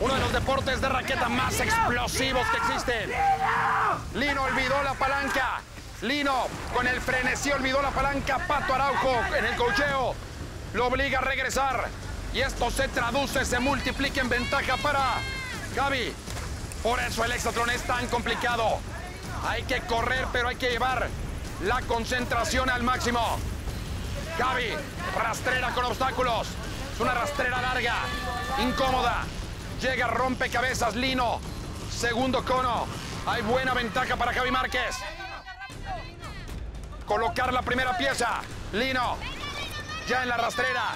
Uno de los deportes de raqueta más explosivos que existen. Lino olvidó la palanca. Lino con el frenesí olvidó la palanca. Pato Araujo en el cocheo. Lo obliga a regresar. Y esto se traduce, se multiplica en ventaja para Gaby. Por eso el hexatlón es tan complicado. Hay que correr, pero hay que llevar la concentración al máximo. Gaby, rastrera con obstáculos. Es una rastrera larga, incómoda. Llega rompecabezas, Lino. Segundo cono. Hay buena ventaja para Javi Márquez. Colocar la primera pieza. Lino. Ya en la rastrera.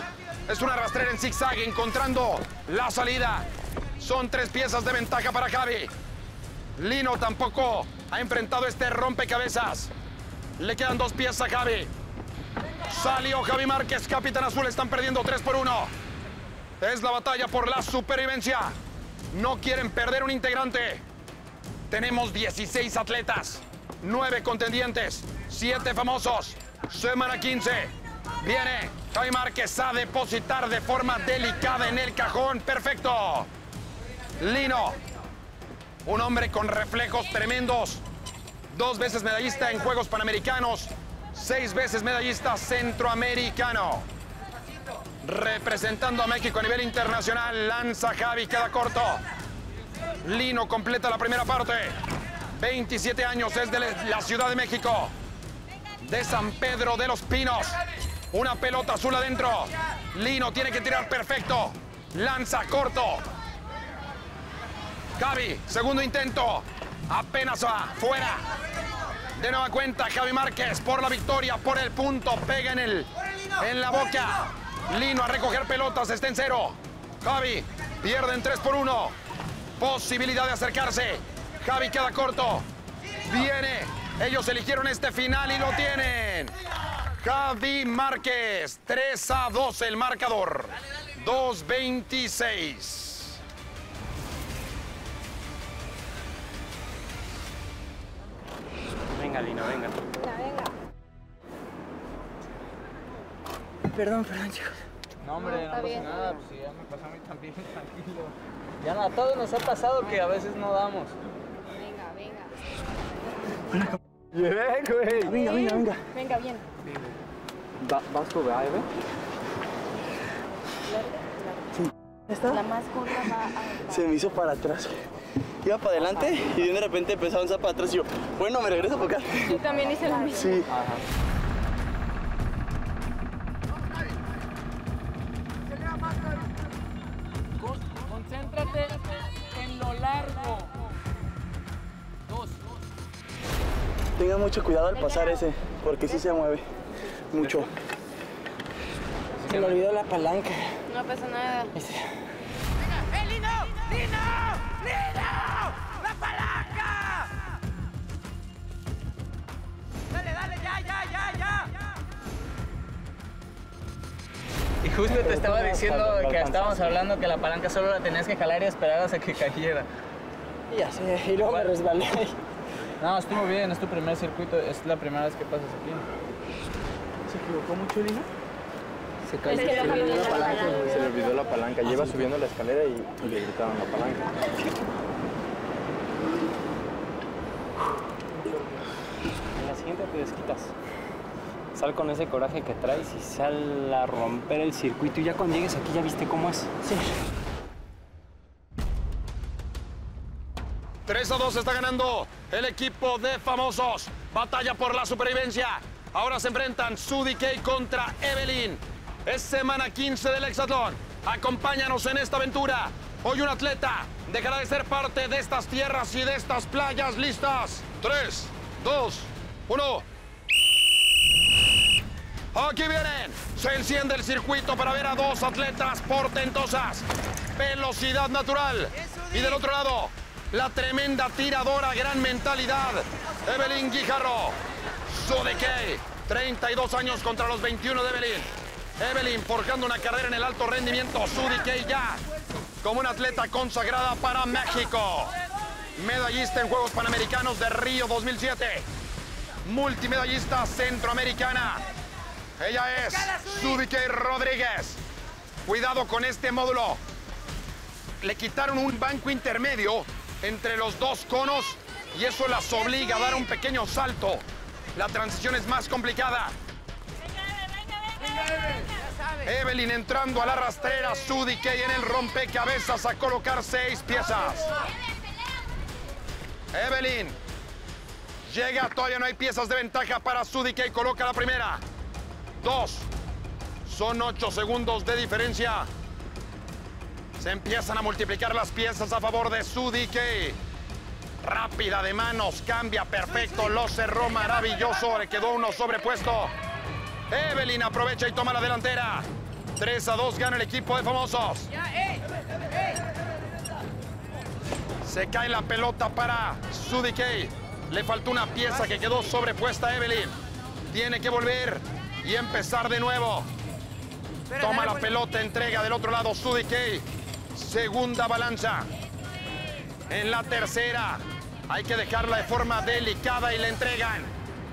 Es una rastrera en zigzag, encontrando la salida. Son tres piezas de ventaja para Javi. Lino tampoco ha enfrentado este rompecabezas. Le quedan dos piezas a Javi. Salió Javi Márquez, Capitán Azul. Están perdiendo 3 por 1. Es la batalla por la supervivencia. No quieren perder un integrante. Tenemos 16 atletas, 9 contendientes, 7 famosos. Semana 15. Viene Javi Márquez a depositar de forma delicada en el cajón. Perfecto. Lino, un hombre con reflejos tremendos. Dos veces medallista en Juegos Panamericanos. Seis veces medallista centroamericano. Representando a México a nivel internacional, lanza Javi, queda corto. Lino completa la primera parte. 27 años, es de la Ciudad de México. De San Pedro de los Pinos. Una pelota azul adentro. Lino tiene que tirar perfecto. Lanza corto. Javi, segundo intento. Apenas va, fuera. De nueva cuenta, Javi Márquez por la victoria, por el punto. Pega en, el, en la boca. Lino a recoger pelotas, está en cero. Javi pierde en 3 por 1. Posibilidad de acercarse. Javi queda corto. Viene. Ellos eligieron este final y lo tienen. Javi Márquez. 3 a 2 el marcador. 2-26. Venga, Lino, venga. Perdón, perdón, chicos. No, hombre, no, está pasa bien. nada, pues sí, ya me pasó a mí también, tranquilo. Ya no, a todos nos ha pasado que a veces no damos. Venga, venga. Bien, güey. Venga, venga, venga. Venga, bien. Va, ¿Vas tú, ¿verdad, Eve? ¿Está? La más corta va a... Se me hizo para atrás. Iba para adelante y de repente empezó a avanzar para atrás y yo, bueno, me regreso para acá. Yo también hice lo mismo. Sí. Concéntrate en lo largo. Tengan mucho cuidado al pasar ese, porque sí se mueve mucho. Se me olvidó la palanca. No pasa nada. ¡Eh, Lino! ¡Lino! ¡Lino! ¡La palanca! Dale, dale, ya, ya, ya, ya. Y justo te estaba diciendo que estábamos hablando que la palanca solo la tenías que jalar y esperar hasta que cayera. Ya sé, y luego me resbalé. No, estuvo bien, es tu primer circuito, es la primera vez que pasas aquí. ¿Se equivocó mucho, Lino? Se cayó, Es que se no le olvidó la palanca, se le olvidó la palanca. Lleva subiendo la escalera y, y le gritaron la palanca. En la siguiente te desquitas. Sal con ese coraje que traes y sal a romper el circuito. Y ya cuando llegues aquí ya viste cómo es. Sí. 3 a 2 está ganando el equipo de famosos. Batalla por la supervivencia. Ahora se enfrentan Sudi Kay contra Evelyn. Es semana 15 del Hexatlón. Acompáñanos en esta aventura. Hoy un atleta dejará de ser parte de estas tierras y de estas playas listas. 3, 2, 1. Aquí vienen. Se enciende el circuito para ver a dos atletas portentosas. Velocidad natural. Y del otro lado, la tremenda tiradora, gran mentalidad. Evelyn Guijarro. Sudekey, 32 años contra los 21 de Evelyn. Evelyn forjando una carrera en el alto rendimiento. Sudekey ya como una atleta consagrada para México. Medallista en Juegos Panamericanos de Río 2007. Multimedallista centroamericana. Ella es Sudikey Rodríguez. Cuidado con este módulo. Le quitaron un banco intermedio entre los dos conos y eso las obliga a dar un pequeño salto. La transición es más complicada. Evelyn entrando a la rastrera, Sudi Kay en el rompecabezas a colocar seis piezas. Evelyn llega, todavía no hay piezas de ventaja para Sudi Kay, coloca la primera. Dos. Son ocho segundos de diferencia. Se empiezan a multiplicar las piezas a favor de Sudi Kay. Rápida de manos, cambia perfecto, lo cerró maravilloso, le quedó uno sobrepuesto. Evelyn aprovecha y toma la delantera. 3 a 2 gana el equipo de famosos. Se cae la pelota para Sudi Kay. Le faltó una pieza que quedó sobrepuesta a Evelyn. Tiene que volver y empezar de nuevo. Toma la pelota, entrega del otro lado Sudi Kay. Segunda balanza. En la tercera. Hay que dejarla de forma delicada y le entregan.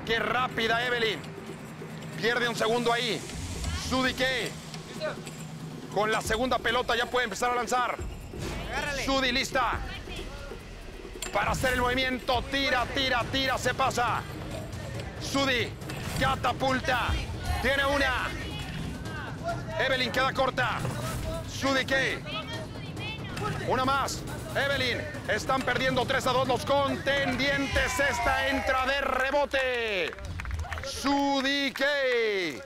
Qué rápida Evelyn. Pierde un segundo ahí. Sudi Kay. Con la segunda pelota ya puede empezar a lanzar. Sudi lista. Para hacer el movimiento. Tira, tira, tira. Se pasa. Sudi. Catapulta. Tiene una. Evelyn queda corta. Sudi Kay. Una más. Evelyn. Están perdiendo 3 a 2 los contendientes. Esta entra de rebote. Sudi Kay.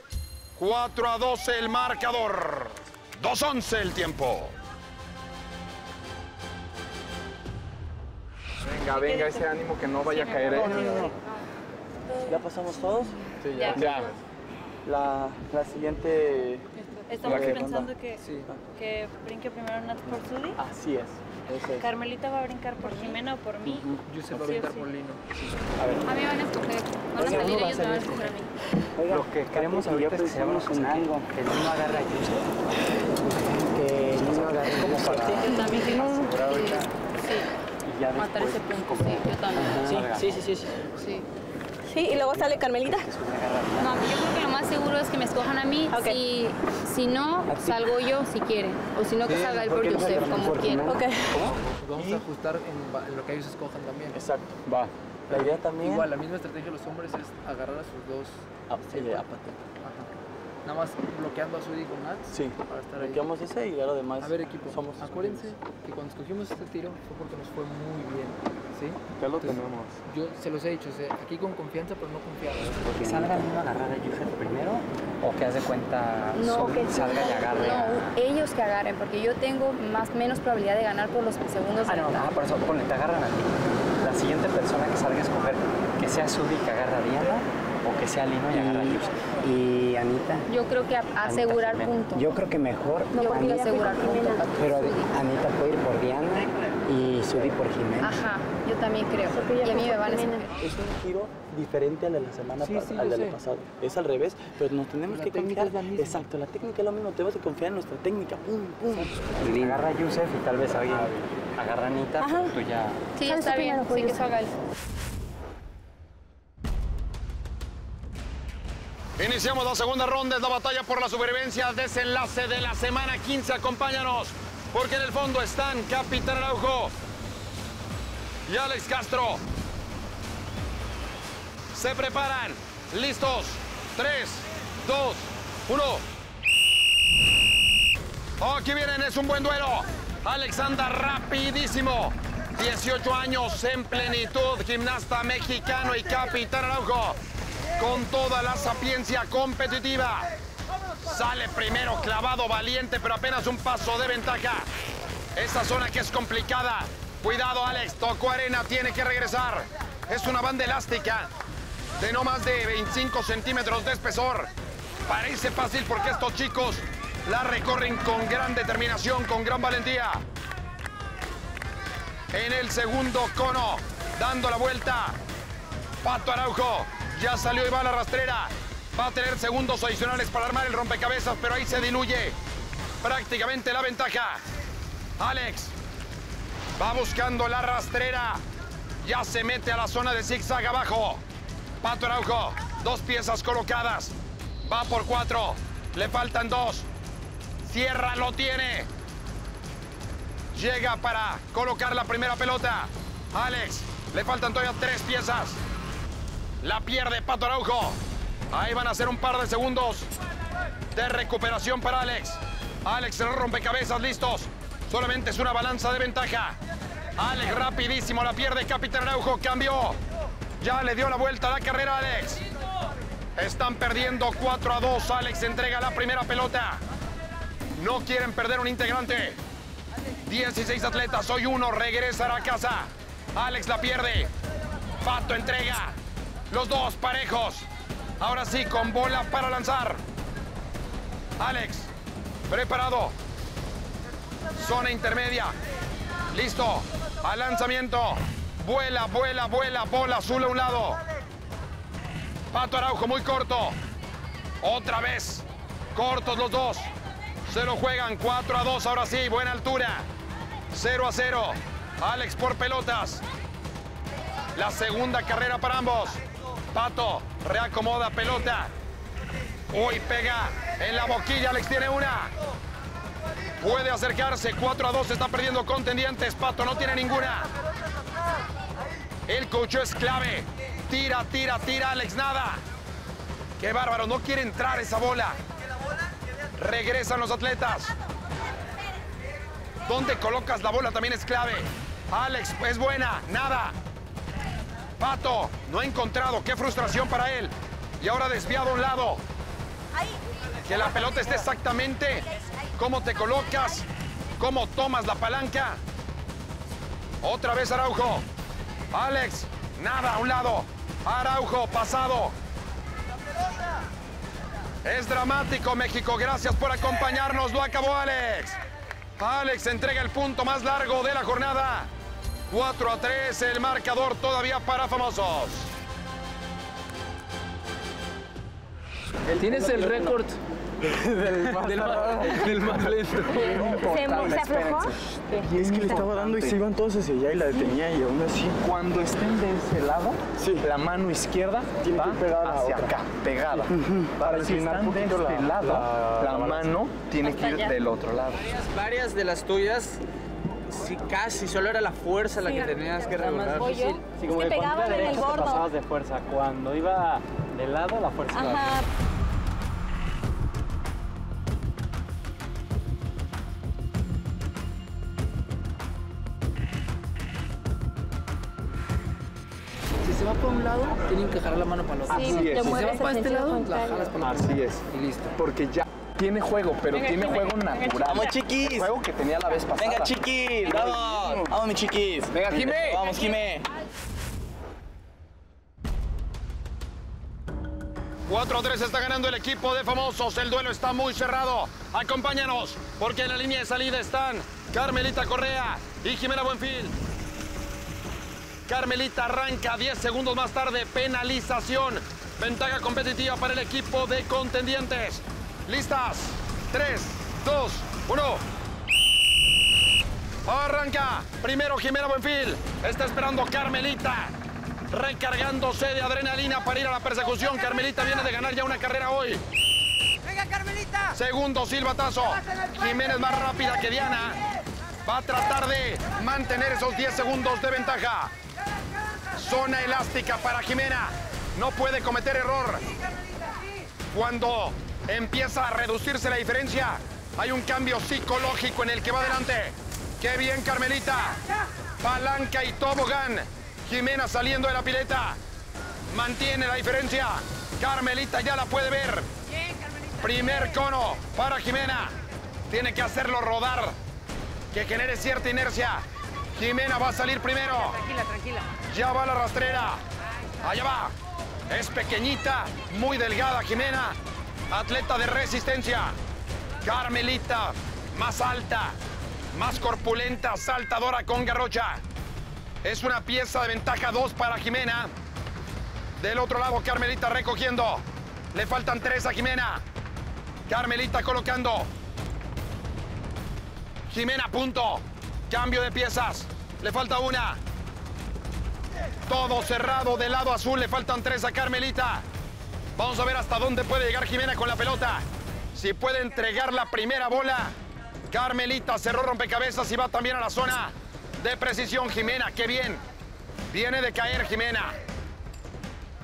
4 a 12 el marcador. 2-11 el tiempo. Venga, venga, ese ánimo que no vaya a caer. ¿eh? ¿Ya pasamos todos? Sí, ya. Ya. La, la siguiente... Estamos pensando que, que brinque primero Nat por Sudi. Así es. Carmelita va a brincar por Jimena o por mí. Yusef va a Sí brincar sí. por Lino. A ver. A mí van a escoger. Van a salir ellos, me van a escoger a mí. Oiga, lo que queremos ahorita es que se vamos con algo. Que no agarre a Yusef. Que no agarre como para Yo también quiero asegurar ahorita. Sí. Y ya Matar después, ese punto, como- sí, yo también. Sí, sí, sí, sí. Sí. Y luego sale Carmelita. No, yo creo que lo más seguro es que me escojan a mí. Si, si no, salgo yo si quieren. O si no, que salga él ¿por Yusef, como quiera. Ok. Vamos a ajustar en, lo que ellos escojan también. Exacto. Va. La idea también. Igual, la misma estrategia de los hombres es agarrar a sus dos. Ah, sí. Nada más bloqueando a Sudi con Nats. Sí. Para estar ahí. Bloqueamos ese y ya lo demás. A ver, equipo, somos acuérdense que cuando escogimos este tiro fue porque nos fue muy bien. ¿Sí? Ya lo Entonces, tenemos. Yo se los he dicho, o sea, aquí con confianza, pero no confiado. Que salga Lino a agarrar a Yusef primero o que haz de cuenta No, que salga y agarre a... No, ellos que agarren, porque yo tengo más menos probabilidad de ganar por los segundos Ah, de no, ah, por eso, ponle, te agarran a ti. La siguiente persona que salga a escoger, que sea Sudi que agarra a Diana o que sea Lino y agarra Yusef. Y Anita, Yo creo que a- asegurar Jimena. puntos. yo creo que mejor No, porque Anita, asegurar puntos. pero Anita puede ir por Diana y Sudi por Jimena. Ajá, yo también creo. Y a mí me escoger. Es un giro diferente al de la semana Sí, sí, al del pasado. Es al revés, pero nos tenemos La que confiar. es la misma. Exacto, la técnica es lo mismo. Tenemos que confiar en nuestra técnica. Pum, pum. Agarra a Yusef y tal vez alguien agarra a Anita, pero tú ya... Sí, está bien. Sí, que salga él. Iniciamos la segunda ronda, es la batalla por la supervivencia, desenlace de la semana 15. Acompáñanos, porque en el fondo están Capitán Araujo y Alex Castro. Se preparan, listos. 3, 2, 1. Aquí vienen, es un buen duelo. Alex anda rapidísimo. 18 años en plenitud, gimnasta mexicano y Capitán Araujo con toda la sapiencia competitiva. Sale primero clavado, valiente, pero apenas un paso de ventaja. Esta zona que es complicada. Cuidado, Alex. Tocó arena, tiene que regresar. Es una banda elástica de no más de 25 centímetros de espesor. Parece fácil porque estos chicos la recorren con gran determinación, con gran valentía. En el segundo cono, dando la vuelta. Pato Araujo ya salió y va a la rastrera. Va a tener segundos adicionales para armar el rompecabezas, pero ahí se diluye prácticamente la ventaja. Alex va buscando la rastrera. Ya se mete a la zona de zigzag abajo. Pato Araujo, dos piezas colocadas. Va por cuatro. Le faltan dos. Cierra, lo tiene. Llega para colocar la primera pelota. Alex, le faltan todavía tres piezas. La pierde Pato Araujo. Ahí van a ser un par de segundos de recuperación para Alex. Alex, el rompecabezas listos. Solamente es una balanza de ventaja. Alex rapidísimo la pierde. Capitán Araujo cambió. Ya le dio la vuelta a la carrera Alex. Están perdiendo 4 a 2. Alex entrega la primera pelota. No quieren perder un integrante. 16 atletas, hoy uno regresará a casa. Alex la pierde. Pato entrega. Los dos parejos. Ahora sí, con bola para lanzar. Alex, preparado. Zona intermedia. Listo. Al lanzamiento. Vuela, vuela, vuela. Bola azul a un lado. Pato Araujo muy corto. Otra vez. Cortos los dos. Se lo juegan 4 a 2 ahora sí. Buena altura. 0 a 0. Alex por pelotas. La segunda carrera para ambos. Pato reacomoda pelota. Uy, pega en la boquilla. Alex tiene una. Puede acercarse. 4 a 2. Está perdiendo contendientes. Pato no tiene ninguna. El cocho es clave. Tira, tira, tira. Alex nada. Qué bárbaro. No quiere entrar esa bola. Regresan los atletas. ¿Dónde colocas la bola también es clave? Alex es buena. Nada. Pato, no ha encontrado. Qué frustración para él. Y ahora desviado a un lado. Que la pelota esté exactamente cómo te colocas, cómo tomas la palanca. Otra vez Araujo. Alex, nada a un lado. Araujo, pasado. Es dramático, México. Gracias por acompañarnos. Lo acabó Alex. Alex entrega el punto más largo de la jornada. 4 a 3, el marcador todavía para famosos. Tienes el récord del, más, del, más, del más lento. ¿Se, ¿Se aflojó? Y es que le estaba dando y se iban todos hacia allá y la detenía y aún así. Cuando estén de ese lado, la mano izquierda Tiene va que pegar a hacia otra. acá, pegada. Para Para si inclinar están un de poquito este la- lado, la- la, la mano tiene que ir allá. del otro lado. Varias de las tuyas, sí, casi, solo era la fuerza la que tenías que regular. Pollo. Sí, Es que que pegaban cuando en iba el derecha te gordo. pasabas de fuerza. Cuando iba de lado, la fuerza iba Ajá. Si se va para un lado, tienen que jalar la mano para el otro. Así si es. se va para este lado, la jalas para el otro. Así es. Y listo. Porque ya tiene juego, pero Venga, tiene juego venga, natural. Vamos, chiquis. El juego que tenía la vez pasada. Venga, chiquis. Vamos. Vamos, mi chiquis. Venga, Jimé. Vamos, Jimé. 4-3 está ganando el equipo de famosos. El duelo está muy cerrado. Acompáñanos, porque en la línea de salida están Carmelita Correa y Jimena Buenfil. Carmelita arranca 10 segundos más tarde. Penalización. Ventaja competitiva para el equipo de contendientes. ¿Listas? 3, 2, 1. Arranca. Primero Jimena Buenfil. Está esperando Carmelita. Recargándose de adrenalina para ir a la persecución. Carmelita viene de ganar ya una carrera hoy. ¡Venga, Carmelita! Segundo silbatazo. Jiménez más rápida que Diana. Va a tratar de mantener esos 10 segundos de ventaja. Zona elástica para Jimena. No puede cometer error. Cuando empieza a reducirse la diferencia, hay un cambio psicológico en el que va adelante. ¡Qué bien, Carmelita! Palanca y tobogán. Jimena saliendo de la pileta. Mantiene la diferencia. Carmelita ya la puede ver. Primer cono para Jimena. Tiene que hacerlo rodar. Que genere cierta inercia. Jimena va a salir primero. Tranquila, tranquila. Ya va la rastrera. Allá va. Es pequeñita, muy delgada Jimena. Atleta de resistencia. Carmelita, más alta, más corpulenta, saltadora con garrocha. Es una pieza de ventaja 2 para Jimena. Del otro lado, Carmelita recogiendo. Le faltan tres a Jimena. Carmelita colocando. Jimena, punto. Cambio de piezas. Le falta una. Todo cerrado del lado azul. Le faltan tres a Carmelita. Vamos a ver hasta dónde puede llegar Jimena con la pelota. Si puede entregar la primera bola. Carmelita cerró rompecabezas y va también a la zona de precisión. Jimena, qué bien. Viene de caer Jimena.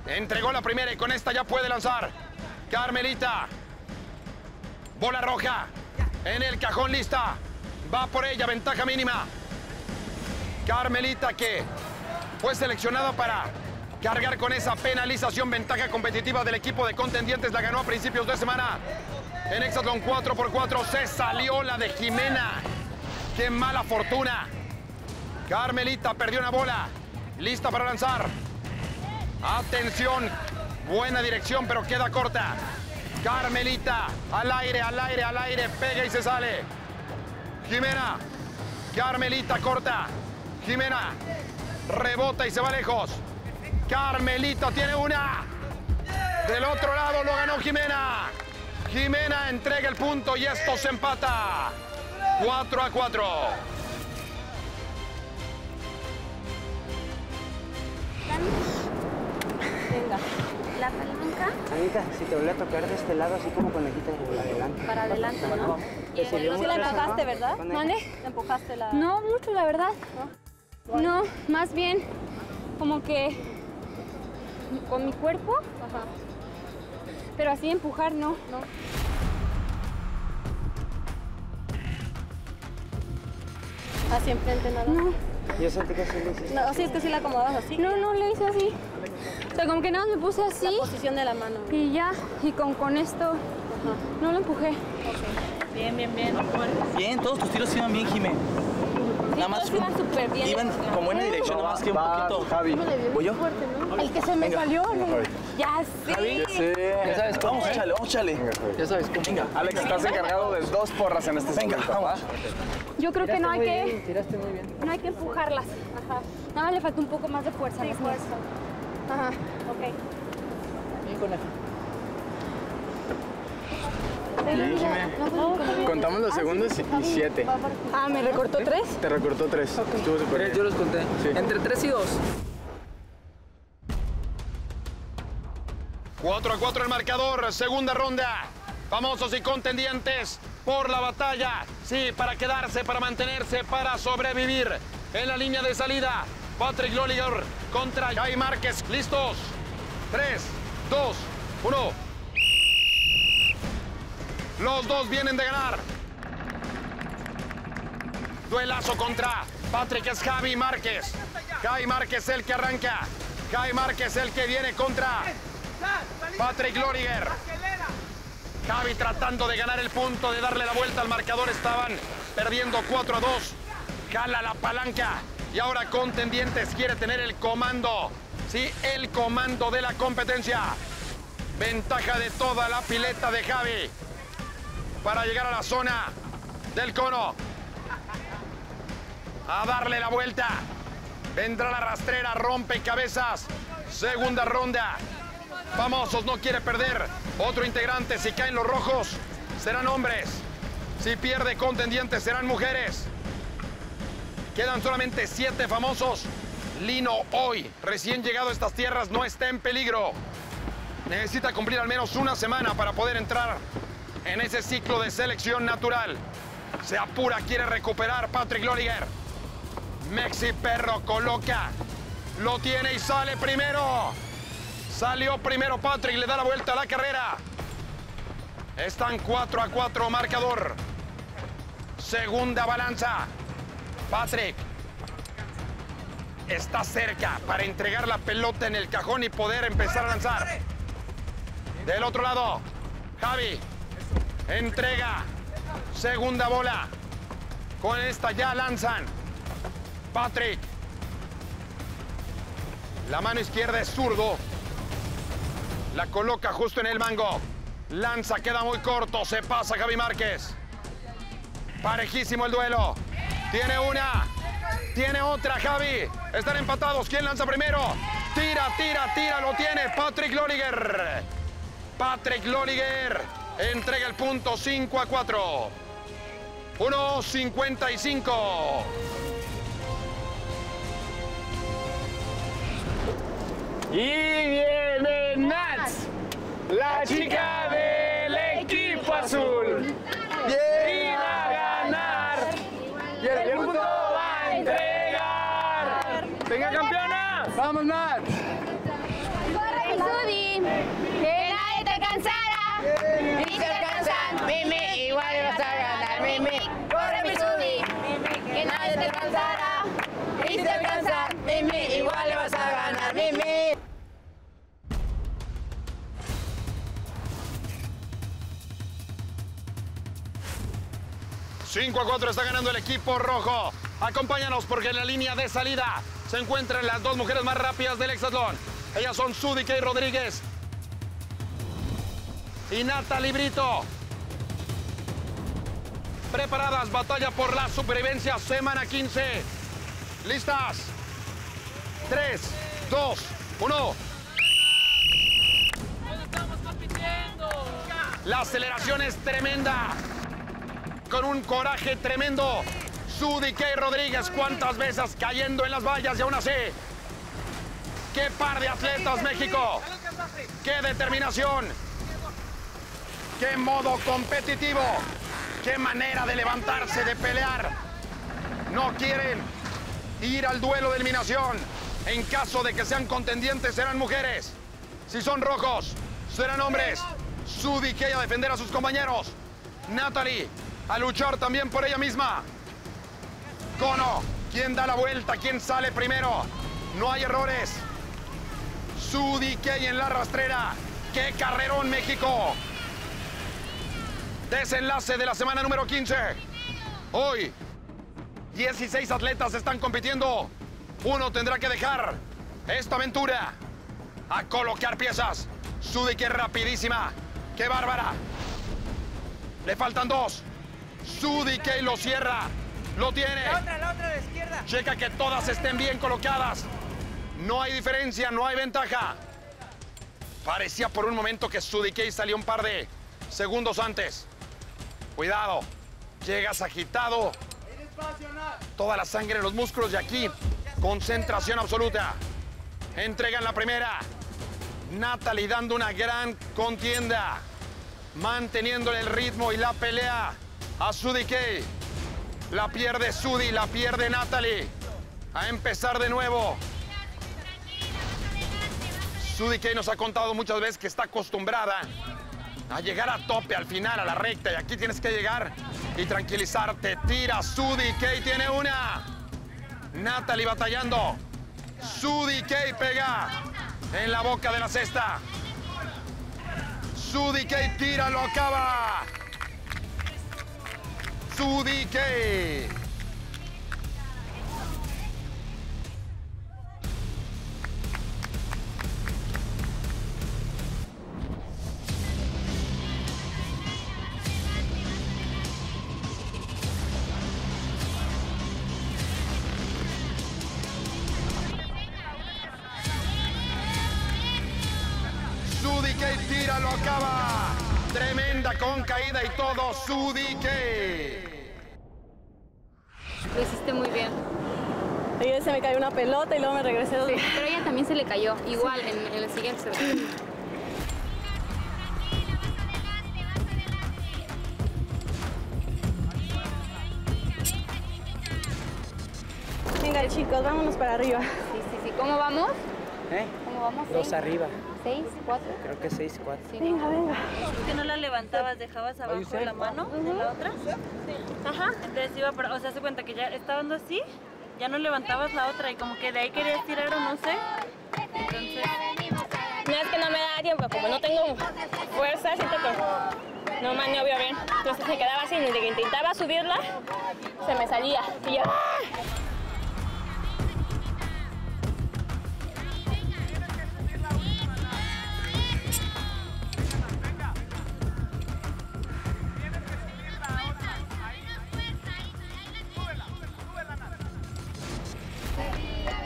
Entregó la primera y con esta ya puede lanzar. Carmelita. Bola roja. En el cajón lista. Va por ella, ventaja mínima. Carmelita que fue seleccionada para cargar con esa penalización. Ventaja competitiva del equipo de contendientes. La ganó a principios de semana. En Hexatlón 4x4 se salió la de Jimena. ¡Qué mala fortuna! Carmelita perdió una bola. Lista para lanzar. Atención. Buena dirección, pero queda corta. Carmelita. Al aire, al aire, al aire. Pega y se sale. Jimena. Carmelita corta. Jimena. Rebota y se va lejos. Carmelita tiene una. Del otro lado lo ganó Jimena. Jimena entrega el punto y esto se empata. 4 a 4. Venga, la palanca Anita, si te vuelve a tocar de este lado, así como conejita para adelante. para adelante, ¿no? Te sirvió Sí la empujaste, ¿no? ¿verdad? ¿Mande? empujaste la... No mucho, la verdad. No, más bien como que con mi cuerpo, pero así empujar no. no. Así enfrente nada. No. Yo sentí que sí lo hiciste. No, sí, es que sí la acomodabas así. No, no, le hice así. O sea, como que nada, más me puse así. La posición de la mano. Y ya, y con, con esto, no lo empujé. Bien, bien, bien. Bien, todos tus tiros iban bien, Jimé. Nada más iban súper bien. iban con buena dirección, nada más que un poquito. Javi. ¿Voy yo? El que se me salió, ¿no? Ya sé. Sí. Ya sabes cómo. Vamos, échale, vamos, échale. Ya sabes cómo. Venga, Alex, estás encargado de dos porras en este Venga, vamos. Yo creo que no hay que, tiraste muy bien. no hay que empujarlas. Ajá. Nada más le falta un poco más de fuerza. Sí, fuerza. Ajá. Ok. Bien, conejo. Contamos los segundos y siete. Ah, ¿me recortó tres? Te recortó tres. Estuvo súper Tres, bien. yo los conté. Sí. Entre 3 y 2. 4 a 4 el marcador, segunda ronda. Famosos y contendientes por la batalla. Sí, para quedarse, para mantenerse, para sobrevivir. En la línea de salida, Patrick Lolliger contra Jai Márquez. ¿Listos? 3, 2, 1. Los dos vienen de ganar. Duelazo contra Patrick es Javi Márquez. Javi Márquez el que arranca. Javi Márquez el que viene contra Patrick Loriger. Javi tratando de ganar el punto, de darle la vuelta al marcador. Estaban perdiendo 4 a 2. Jala la palanca. Y ahora contendientes quiere tener el comando. Sí, el comando de la competencia. Ventaja de toda la pileta de Javi. Para llegar a la zona del cono. A darle la vuelta. Vendrá la rastrera, rompe cabezas. Segunda ronda. Famosos no quiere perder. Otro integrante, si caen los rojos, serán hombres. Si pierde contendientes, serán mujeres. Quedan solamente siete famosos. Lino hoy, recién llegado a estas tierras, no está en peligro. Necesita cumplir al menos una semana para poder entrar en ese ciclo de selección natural. Se apura, quiere recuperar Patrick Loriger. Mexi Perro coloca. Lo tiene y sale primero. Salió primero Patrick, le da la vuelta a la carrera. Están 4 a 4 marcador. Segunda balanza. Patrick está cerca para entregar la pelota en el cajón y poder empezar a lanzar. Del otro lado, Javi entrega. Segunda bola. Con esta ya lanzan. Patrick. La mano izquierda es zurdo. La coloca justo en el mango. Lanza, queda muy corto. Se pasa Javi Márquez. Parejísimo el duelo. Tiene una. Tiene otra, Javi. Están empatados. ¿Quién lanza primero? Tira, tira, tira. Lo tiene Patrick Loriger. Patrick Loriger entrega el punto 5 a 4. 1.55. Y viene Nats, la chica del equipo azul viene a ganar y el mundo va a entregar. ¡Venga, campeona! ¡Vamos, Nat! ¡Corre, Sudi! ¡Que nadie te alcanzara! ¡Y te alcanzan! ¡Mimi, igual vas a ganar! ¡Mimi! ¡Corre, mi Sudi! ¡Que nadie te alcanzara! ¡Y te alcanzan! ¡Mimi, igual vas a ganar! ¡Mimi! 5 a 4 está ganando el equipo rojo. Acompáñanos porque en la línea de salida se encuentran las dos mujeres más rápidas del hexatlón. Ellas son Sudi Kay Rodríguez y Natalie Brito. Preparadas, batalla por la supervivencia, semana 15. ¿Listas? 3, 2, 1. La aceleración es tremenda. Con un coraje tremendo. Sudi Kay Rodríguez, cuántas veces cayendo en las vallas y aún así. ¡Qué par de atletas, México! ¡Qué determinación! ¡Qué modo competitivo! ¡Qué manera de levantarse, de pelear! No quieren ir al duelo de eliminación. En caso de que sean contendientes, serán mujeres. Si son rojos, serán hombres. Sudi Kay a defender a sus compañeros. Natalie a luchar también por ella misma. Cono, ¿quién da la vuelta? ¿Quién sale primero? No hay errores. Sudi Kay en la rastrera. ¡Qué carrerón, México! Desenlace de la semana número 15. Hoy, 16 atletas están compitiendo. Uno tendrá que dejar esta aventura a colocar piezas. Kay rapidísima. ¡Qué bárbara! Le faltan dos. Sudi Kay lo cierra. Lo tiene. La otra, la otra de izquierda. Checa que todas estén bien colocadas. No hay diferencia, no hay ventaja. Parecía por un momento que Sudi Kay salió un par de segundos antes. Cuidado. Llegas agitado. Toda la sangre en los músculos y aquí. Concentración absoluta. Entregan la primera. Natalie dando una gran contienda. Manteniéndole el ritmo y la pelea a Sudi Kay. La pierde Sudi, la pierde Natalie. A empezar de nuevo. Sudi Kay nos ha contado muchas veces que está acostumbrada a llegar a tope al final, a la recta. Y aquí tienes que llegar y tranquilizarte. Tira Sudi Kay, tiene una. Natalie batallando. Sudi Kay pega en la boca de la cesta. Sudi Kay tira, lo acaba. Sudi Kay. Caída y todo. Sudi Kay. Lo hiciste muy bien. Ayer se me cayó una pelota y luego me regresé. Sí, pero ella también se le cayó, igual en, en el siguiente se Venga, chicos, vámonos para arriba. Sí, sí, sí. ¿Cómo vamos? ¿Eh? ¿Cómo vamos? Dos arriba. ¿Seis? ¿Cuatro? Creo que seis, cuatro. Venga, venga. que no la levantabas, dejabas abajo la mano de la otra. Ajá. Entonces iba para, o sea, se cuenta que ya estando así, ya no levantabas la otra y como que de ahí querías tirar o no sé. Entonces, No es que no me da tiempo, como no tengo fuerza, siento que no maniobro bien. Entonces me quedaba así, y desde que intentaba subirla, se me salía. Y yo,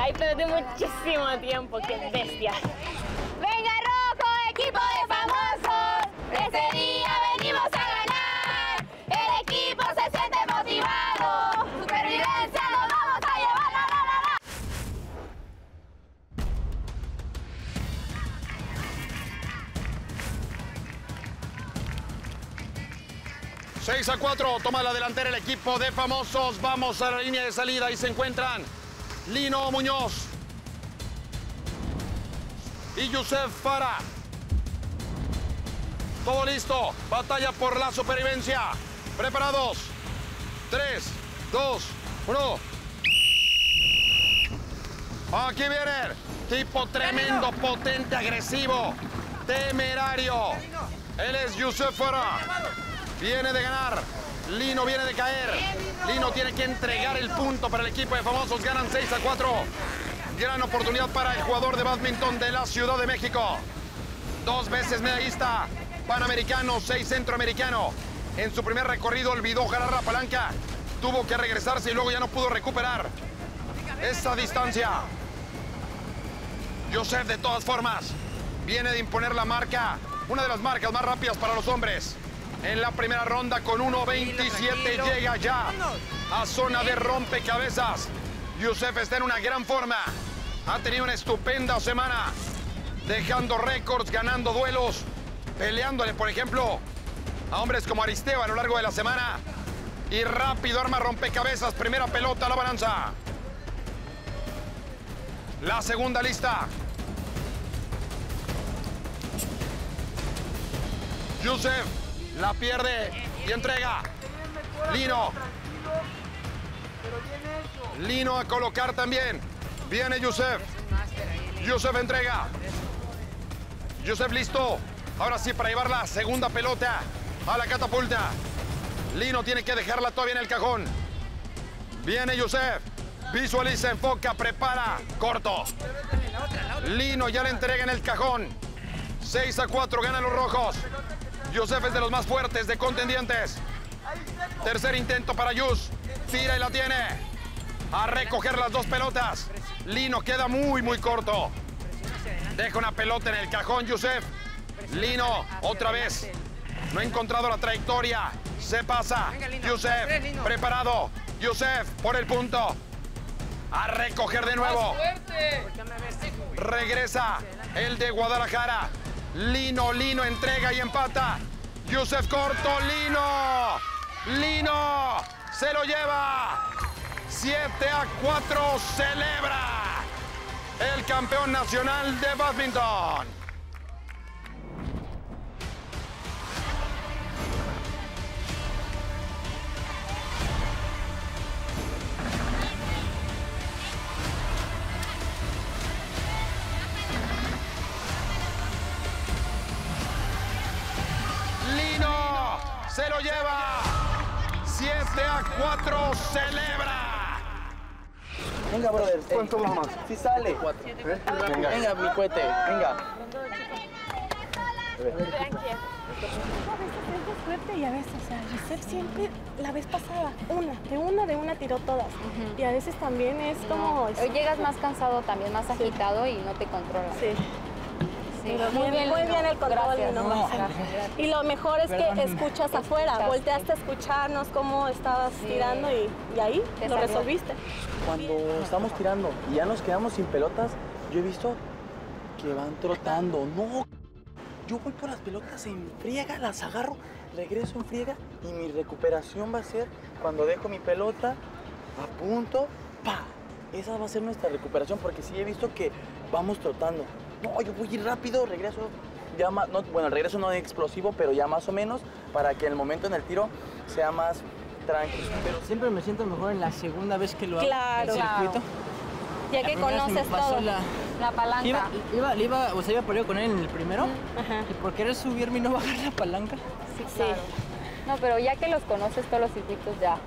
Ahí perdí muchísimo tiempo, qué bestia. ¡Venga, rojo, equipo de famosos! Este día venimos a ganar. El equipo se siente motivado. Supervivencia, nos vamos a llevar la la la la. 6 a 4, toma la delantera el equipo de famosos. Vamos a la línea de salida y se encuentran Lino Muñoz y Yusef Fara. Todo listo, batalla por la supervivencia. Preparados. 3, 2, 1. Aquí viene. Tipo tremendo, potente, agresivo, temerario. Él es Yusef Fara. Viene de ganar. Lino viene de caer. Lino tiene que entregar el punto para el equipo de famosos. Ganan 6 a 4. Gran oportunidad para el jugador de badminton de la Ciudad de México. Dos veces medallista panamericano, seis centroamericano. En su primer recorrido olvidó jalar la palanca. Tuvo que regresarse y luego ya no pudo recuperar esa distancia. Joseph, de todas formas, viene de imponer la marca, una de las marcas más rápidas para los hombres. En la primera ronda con 1.27 llega ya a zona de rompecabezas. Yusef está en una gran forma. Ha tenido una estupenda semana, dejando récords, ganando duelos, peleándole, por ejemplo, a hombres como Aristeo a lo largo de la semana. Y rápido arma rompecabezas, primera pelota a la balanza. La segunda lista. Yusef la pierde y entrega. Lino. Lino a colocar también. Viene Yusef. Yusef entrega. Yusef listo. Ahora sí para llevar la segunda pelota a la catapulta. Lino tiene que dejarla todavía en el cajón. Viene Yusef. Visualiza, enfoca, prepara. Corto. Lino ya le entrega en el cajón. 6 a 4 ganan los rojos. Yusef es de los más fuertes de contendientes. Tercer intento para Yus. Tira y la tiene. A recoger las dos pelotas. Lino queda muy, muy corto. Deja una pelota en el cajón, Yusef. Lino, otra vez. No ha encontrado la trayectoria. Se pasa. Yusef, preparado. Yusef, por el punto. A recoger de nuevo. Regresa el de Guadalajara. Lino, Lino entrega y empata. Yusef corto, Lino. Lino se lo lleva. 7 a 4 celebra el campeón nacional de badminton. Se lo lleva. 7 a 4 celebra. Venga, brother. ¿Cuánto va más? Si sale. Venga. Venga, mi cohete. Venga. suerte y a veces, o sea, Giselle siempre, la vez pasada, una, de una, de una tiró todas. Y a veces también es como... Hoy llegas más cansado también, más agitado y no te controlas. Sí. Sí, muy bien, muy bien el control. Gracias. no No, gracias. Y lo mejor es que escuchas afuera, volteaste a escucharnos cómo estabas Sí. tirando y, y ahí Te lo salió. resolviste. Cuando estamos tirando y ya nos quedamos sin pelotas, yo he visto que van trotando. No, yo voy por las pelotas en friega, las agarro, regreso en friega y mi recuperación va a ser cuando dejo mi pelota, a punto, pa. Esa va a ser nuestra recuperación porque sí he visto que vamos trotando. No, yo voy a ir rápido, regreso. Ya más, no, bueno, el regreso no es explosivo, pero ya más o menos para que el momento en el tiro sea más tranquilo. Pero siempre me siento mejor en la segunda vez que lo hago. Claro. El circuito. Ya La que conoces todo. La, La palanca. Iba, iba, iba, o sea, iba con él en el primero. Y por querer subirme y no bajar la palanca. Sí, claro. No, pero ya que los conoces todos los circuitos ya.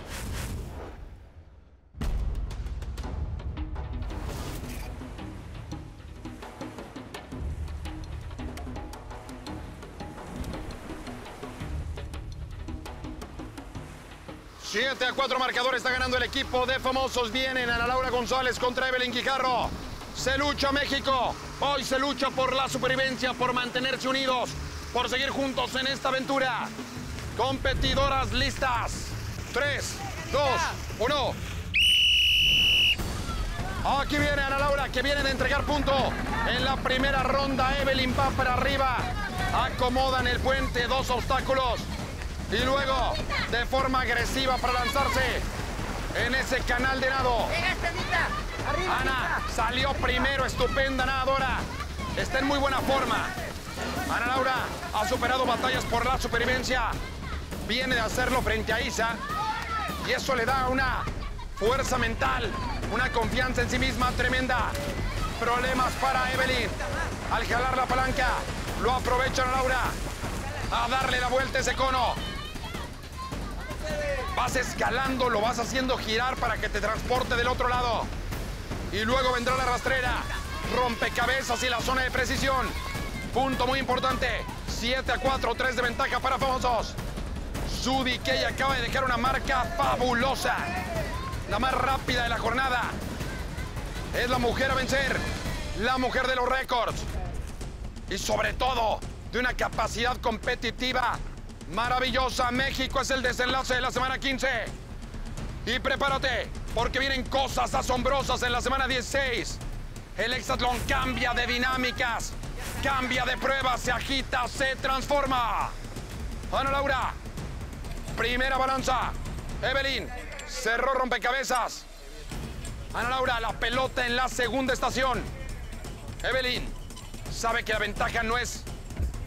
Siete a 4 marcador está ganando el equipo de famosos. Vienen Ana Laura González contra Evelyn Guijarro. Se lucha México. Hoy se lucha por la supervivencia, por mantenerse unidos, por seguir juntos en esta aventura. Competidoras listas. 3, 2, 1. Aquí viene Ana Laura, que viene de entregar punto. En la primera ronda, Evelyn va para arriba. Acomodan el puente, dos obstáculos. Y luego, de forma agresiva para lanzarse en ese canal de nado. Ana salió primero, estupenda nadadora. Está en muy buena forma. Ana Laura ha superado batallas por la supervivencia. Viene de hacerlo frente a Isa. Y eso le da una fuerza mental, una confianza en sí misma tremenda. Problemas para Evelyn. Al jalar la palanca, lo aprovecha Ana Laura. A darle la vuelta a ese cono. Vas escalando, lo vas haciendo girar para que te transporte del otro lado. Y luego vendrá la rastrera. Rompecabezas y la zona de precisión. Punto muy importante. 7 a 4, 3 de ventaja para famosos. Sudi Key acaba de dejar una marca fabulosa. La más rápida de la jornada. Es la mujer a vencer. La mujer de los récords. Y sobre todo, de una capacidad competitiva maravillosa. México es el desenlace de la semana 15. Y prepárate, porque vienen cosas asombrosas en la semana 16. El hexatlón cambia de dinámicas, cambia de pruebas, se agita, se transforma. Ana Laura, primera balanza. Evelyn, cerró rompecabezas. Ana Laura, la pelota en la segunda estación. Evelyn, sabe que la ventaja no es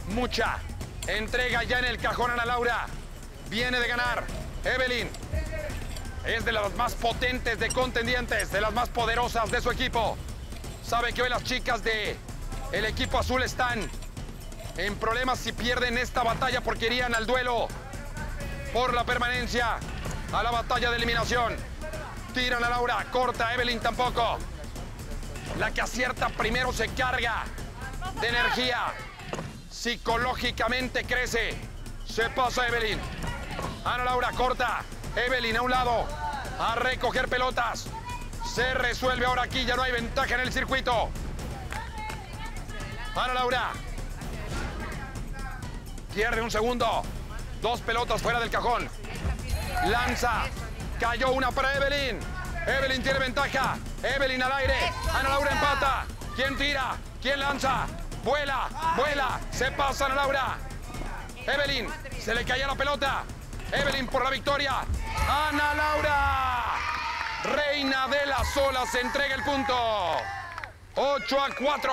mucha. Entrega ya en el cajón Ana Laura. Viene de ganar. Evelyn es de las más potentes de contendientes, de las más poderosas de su equipo. Sabe que hoy las chicas de el equipo azul están en problemas si pierden esta batalla porque irían al duelo por la permanencia a la batalla de eliminación. Tiran a Laura, corta, Evelyn tampoco. La que acierta primero se carga de energía. Psicológicamente crece. Se pasa Evelyn. Ana Laura corta. Evelyn a un lado. A recoger pelotas. Se resuelve ahora aquí. Ya no hay ventaja en el circuito. Ana Laura. Pierde un segundo. Dos pelotas fuera del cajón. Lanza. Cayó una para Evelyn. Evelyn tiene ventaja. Evelyn al aire. Ana Laura empata. ¿Quién tira? ¿Quién lanza? Vuela, vuela. Se pasa Ana Laura. Evelyn, se le caía la pelota. Evelyn por la victoria. Ana Laura. Reina de las olas entrega el punto. 8 a 4.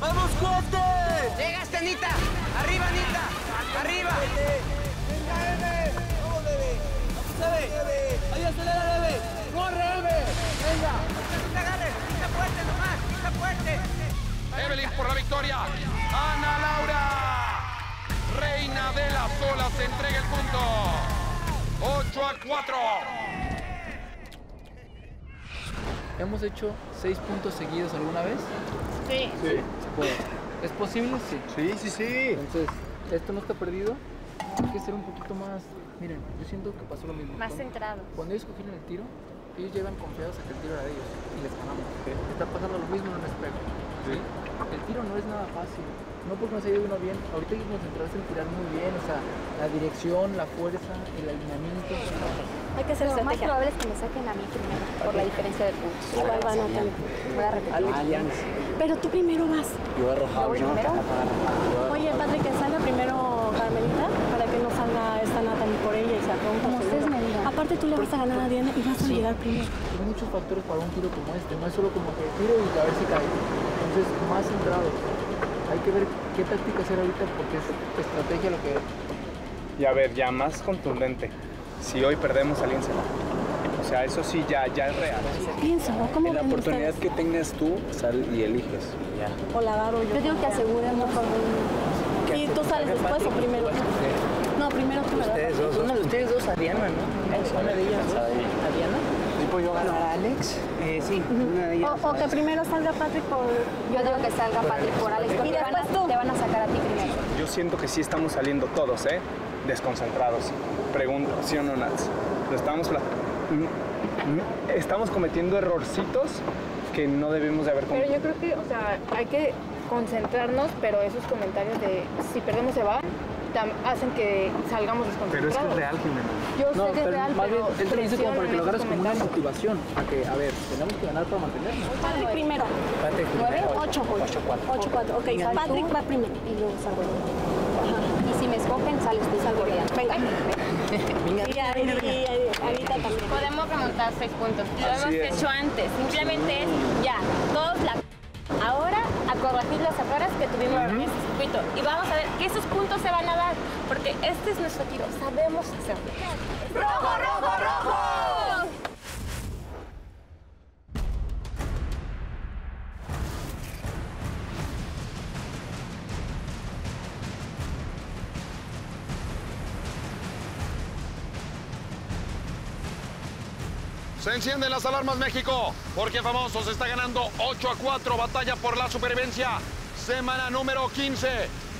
¡Vamos, cuate! ¡Llegaste, Anita! ¡Arriba, Anita! ¡Arriba! ¡Venga, Eve! ¡Vamos, Eve! ¡Vamos, Eve! ¡Ahí acelera, Eve! ¡Corre, Eve! ¡Venga! ¡No te agarres! ¡Pisa fuerte nomás! ¡Pisa fuerte! Evelyn por la victoria. Ana Laura. Reina de las olas se entrega el punto. 8 a 4. ¿Hemos hecho seis puntos seguidos alguna vez? Sí. Se puede. ¿Es posible? Sí. Sí, sí, sí. Entonces, esto no está perdido. Hay que ser un poquito más. Miren, yo siento que pasó lo mismo. Más centrado. Cuando ellos cogieron el tiro, ellos llevan confiados a que el tiro era de ellos y les ganamos. Está pasando lo mismo en un espejo. ¿sí? El tiro no es nada fácil. No porque nos haya ido uno bien. Ahorita hay que concentrarse en tirar muy bien. O sea, la dirección, la fuerza, el alineamiento. Hay que hacer Lo más probable es que me saquen a mí primero, por la diferencia de puntos. Igual van a tener. Voy a repetir. Pero tú primero vas. Yo he arrojado. ¿Yo voy primero? Oye, Patrick, que salga primero Carmelita para que no salga esta Nata ni por ella y se rompa. Como ustedes me digan. Aparte, tú le vas a ganar a Diana y vas a llegar primero. Hay muchos factores para un tiro como este. No es solo como que tiro y a ver si cae. Entonces, más centrado. Hay que ver qué táctica hacer ahorita porque es estrategia lo que Y a ver, ya más contundente. Si hoy perdemos, aliénsela. O sea, eso sí, ya, ya es real. Piénsalo, ¿cómo En la oportunidad ustedes? que tengas tú, sal y eliges. Ya. O la agarro yo. Yo digo que aseguremos con ¿Y tú sales después o primero? No, primero tú. Ustedes dos. Uno de ustedes dos, a Diana, ¿no? Una de ellas dos. ¿A Diana? ¿Tipo yo ganar a Alex? Eh, sí, una de ellas. O, o que primero salga Patrick por... Yo digo que salga Patrick por Alex, porque van, a, después tú. te van a sacar a ti primero. Yo siento que sí estamos saliendo todos, ¿eh? Desconcentrados. Pregunto, ¿sí o no, Nats? Lo estamos... Estamos cometiendo errorcitos que no debemos de haber Pero cometido. yo creo que, o sea, hay que concentrarnos, pero esos comentarios de si perdemos se va, hacen que salgamos Pero desconcentrados. es que es real, Jimena. Yo sé no, que es pero real, más pero bien, él te lo dice como para que lo agarres como una motivación. A que, a ver, tenemos que ganar para mantenernos. Patrick primero. Patrick ¿Nueve? primero. Ocho. Ocho, cuatro. Ocho, cuatro. Ok, Sal tú. Patrick va primero y luego salgo. Y si me escogen, sales tú. Salgo yo. Venga. También. Podemos remontar seis puntos. Lo hemos Así es. hecho antes. Simplemente es ya, todos la. Ahora a corregir los errores que tuvimos en este circuito. Y vamos a ver que esos puntos se van a dar. Porque este es nuestro tiro. Sabemos hacerlo. ¡Rojo, rojo, rojo! Encienden las alarmas México, porque Famosos está ganando 8 a 4, batalla por la supervivencia. Semana número 15.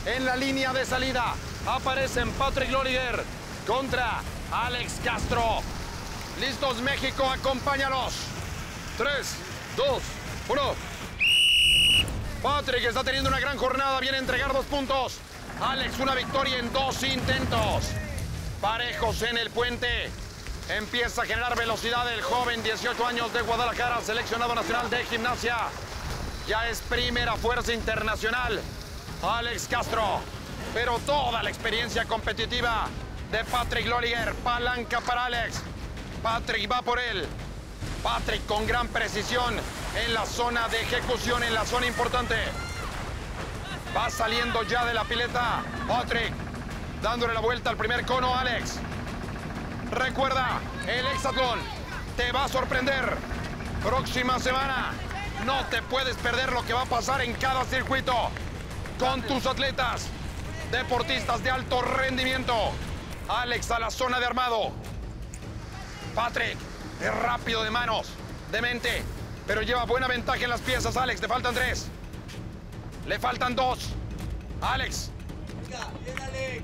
En la línea de salida aparecen Patrick Loriger contra Alex Castro. Listos México, acompáñalos. 3, 2, 1. Patrick está teniendo una gran jornada, viene a entregar dos puntos. Alex una victoria en dos intentos. Parejos en el puente. Empieza a generar velocidad el joven 18 años de Guadalajara, seleccionado nacional de gimnasia. Ya es primera fuerza internacional. Alex Castro. Pero toda la experiencia competitiva de Patrick Loriger. Palanca para Alex. Patrick va por él. Patrick con gran precisión en la zona de ejecución, en la zona importante. Va saliendo ya de la pileta. Patrick dándole la vuelta al primer cono, Alex. Recuerda, el hexatlón te va a sorprender. Próxima semana, no te puedes perder lo que va a pasar en cada circuito con tus atletas, deportistas de alto rendimiento. Alex a la zona de armado. Patrick es rápido de manos, de mente, pero lleva buena ventaja en las piezas. Alex, te faltan tres. Le faltan dos. Alex.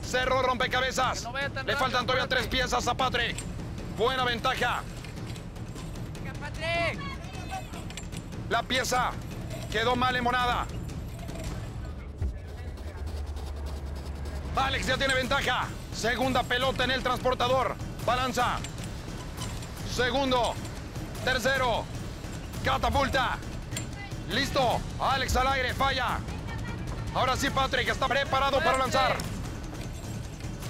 Cerró rompecabezas. Le faltan todavía tres piezas a Patrick. Buena ventaja. La pieza quedó mal emonada. Alex ya tiene ventaja. Segunda pelota en el transportador. Balanza. Segundo. Tercero. Catapulta. Listo. Alex al aire. Falla. Ahora sí, Patrick está preparado para lanzar.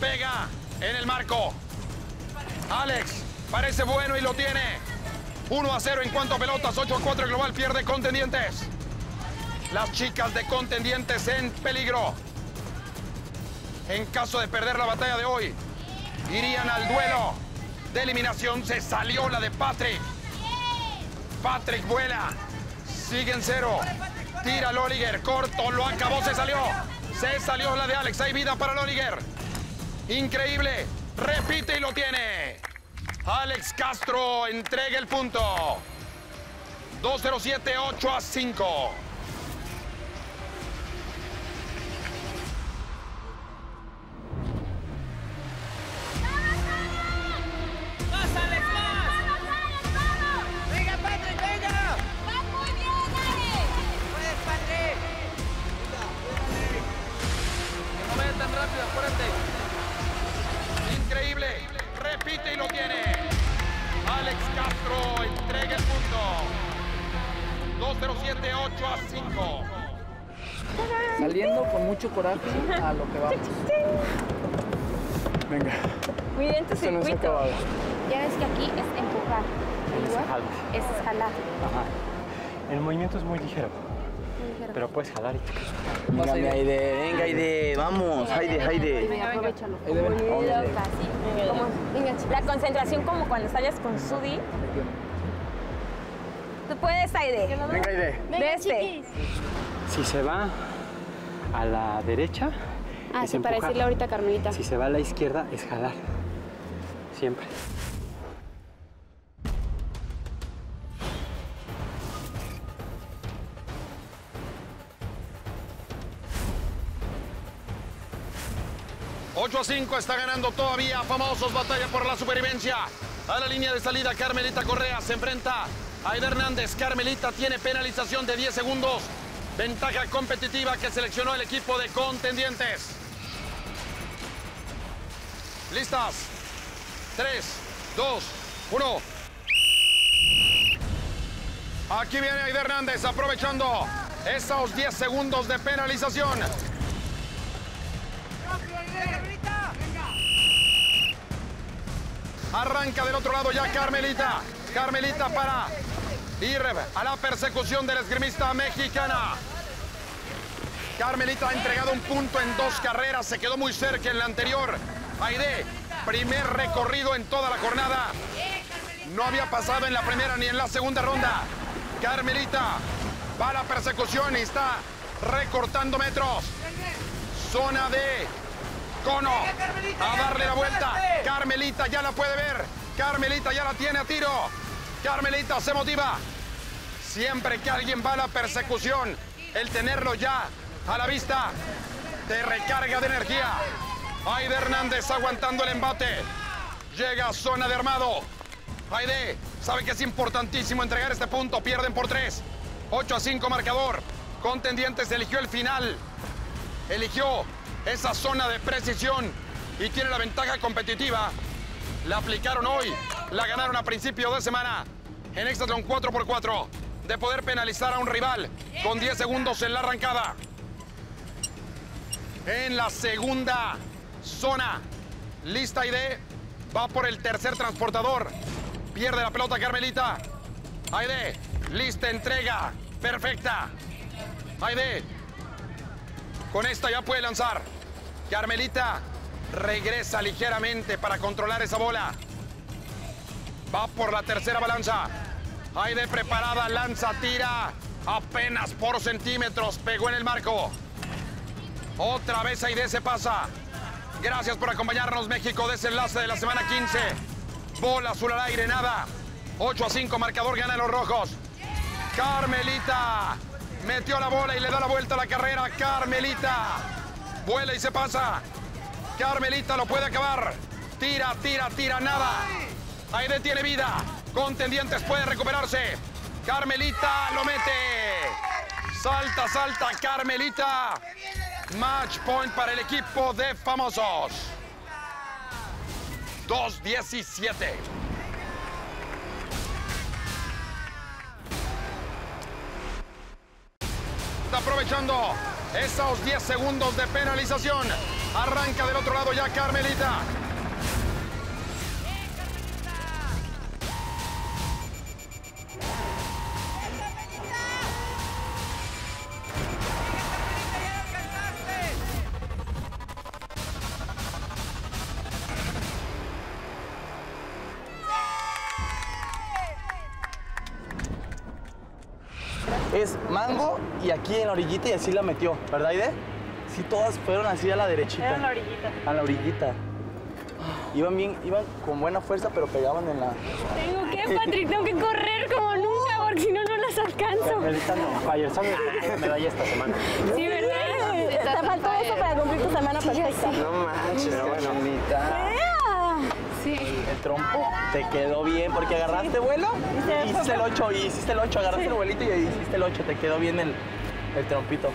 Pega en el marco. Alex parece bueno y lo tiene. 1 a 0 en cuanto a pelotas. 8 a 4 el global pierde contendientes. Las chicas de contendientes en peligro. En caso de perder la batalla de hoy, irían al duelo de eliminación. Se salió la de Patrick. Patrick vuela. Sigue en cero. Tira Loliger. Corto. Lo acabó. Se salió. Se salió la de Alex. Hay vida para Loliger. Increíble. Repite y lo tiene. Alex Castro entrega el punto. 2-0-7, 8 a 5. ¡Más, tan rápido, acuérdate. Increíble. Repite y lo tiene. Alex Castro entrega el punto. 2-0-7, 8 a 5. Saliendo con mucho coraje a lo que vamos. Venga. Muy bien tu Esto no se ha circuito. acabado. ya ves que aquí es empujar. Es jalar. es escalar. Ajá. El movimiento es muy ligero, pero puedes jalar y Venga, mi Aide, venga, Aide, vamos, Aide, Aide. Venga, venga. La concentración como cuando sales con Sudi. Tú puedes, Aide. Venga, Aide. De este. Si se va a la derecha, Ah, es sí, para empujar. decirle ahorita a Carmelita. Si se va a la izquierda, es jalar. Siempre. Ocho a 5 está ganando todavía. Famosos batalla por la supervivencia. A la línea de salida, Carmelita Correa se enfrenta a Aida Hernández. Carmelita tiene penalización de 10 segundos. Ventaja competitiva que seleccionó el equipo de contendientes. ¿Listas? 3, 2, 1. Aquí viene Aide Hernández aprovechando esos 10 segundos de penalización. Arranca del otro lado ya Carmelita. Carmelita para ir a la persecución del esgrimista mexicana. Carmelita ha entregado un punto en dos carreras, se quedó muy cerca en la anterior. Aide, primer recorrido en toda la jornada. No había pasado en la primera ni en la segunda ronda. Carmelita va a la persecución y está recortando metros. Zona de cono. A darle la vuelta. Carmelita ya la puede ver. Carmelita ya la tiene a tiro. Carmelita se motiva. Siempre que alguien va a la persecución, el tenerlo ya a la vista te recarga de energía. Aide Hernández aguantando el embate. Llega a zona de armado. Aide sabe que es importantísimo entregar este punto. Pierden por tres. 8 a 5 marcador. Contendientes eligió el final. Eligió esa zona de precisión y tiene la ventaja competitiva. La aplicaron hoy. La ganaron a principio de semana en Exatlón 4x4 de poder penalizar a un rival con 10 segundos en la arrancada. En la segunda zona, lista ID, va por el tercer transportador. Pierde la pelota Carmelita. Aide, lista entrega, perfecta. Aide, con esta ya puede lanzar. Carmelita regresa ligeramente para controlar esa bola. Va por la tercera balanza. Aide preparada, lanza, tira. Apenas por centímetros, pegó en el marco. Otra vez Aide se pasa. Gracias por acompañarnos, México. Desenlace de la semana 15. Bola azul al aire, nada. 8 a 5, marcador gana los rojos. Carmelita. Metió la bola y le da la vuelta a la carrera. Carmelita. Vuela y se pasa. Carmelita lo puede acabar. Tira, tira, tira, nada. Aide tiene vida. Contendientes puede recuperarse. Carmelita lo mete. Salta, salta, Carmelita. Match point para el equipo de famosos. 2-17. Aprovechando esos 10 segundos de penalización. Arranca del otro lado ya Carmelita. Es mango y aquí en la orillita y así la metió, ¿verdad, Aide? Sí, todas fueron así a la derechita. Era en la orillita. A la orillita. Iban bien, iban con buena fuerza, pero pegaban en la... Tengo que, Patrick, tengo que correr como nunca, porque si no, no las alcanzo. No, Fire, ¿sabes? medalla esta semana. Sí, ¿verdad? Te faltó eso para cumplir tu semana perfecta. No manches, Carmelita. Sí. Trompo te quedó bien porque agarraste vuelo, hiciste el 8 y hiciste el 8, agarraste el vuelito y hiciste el 8, te quedó bien el, el trompito.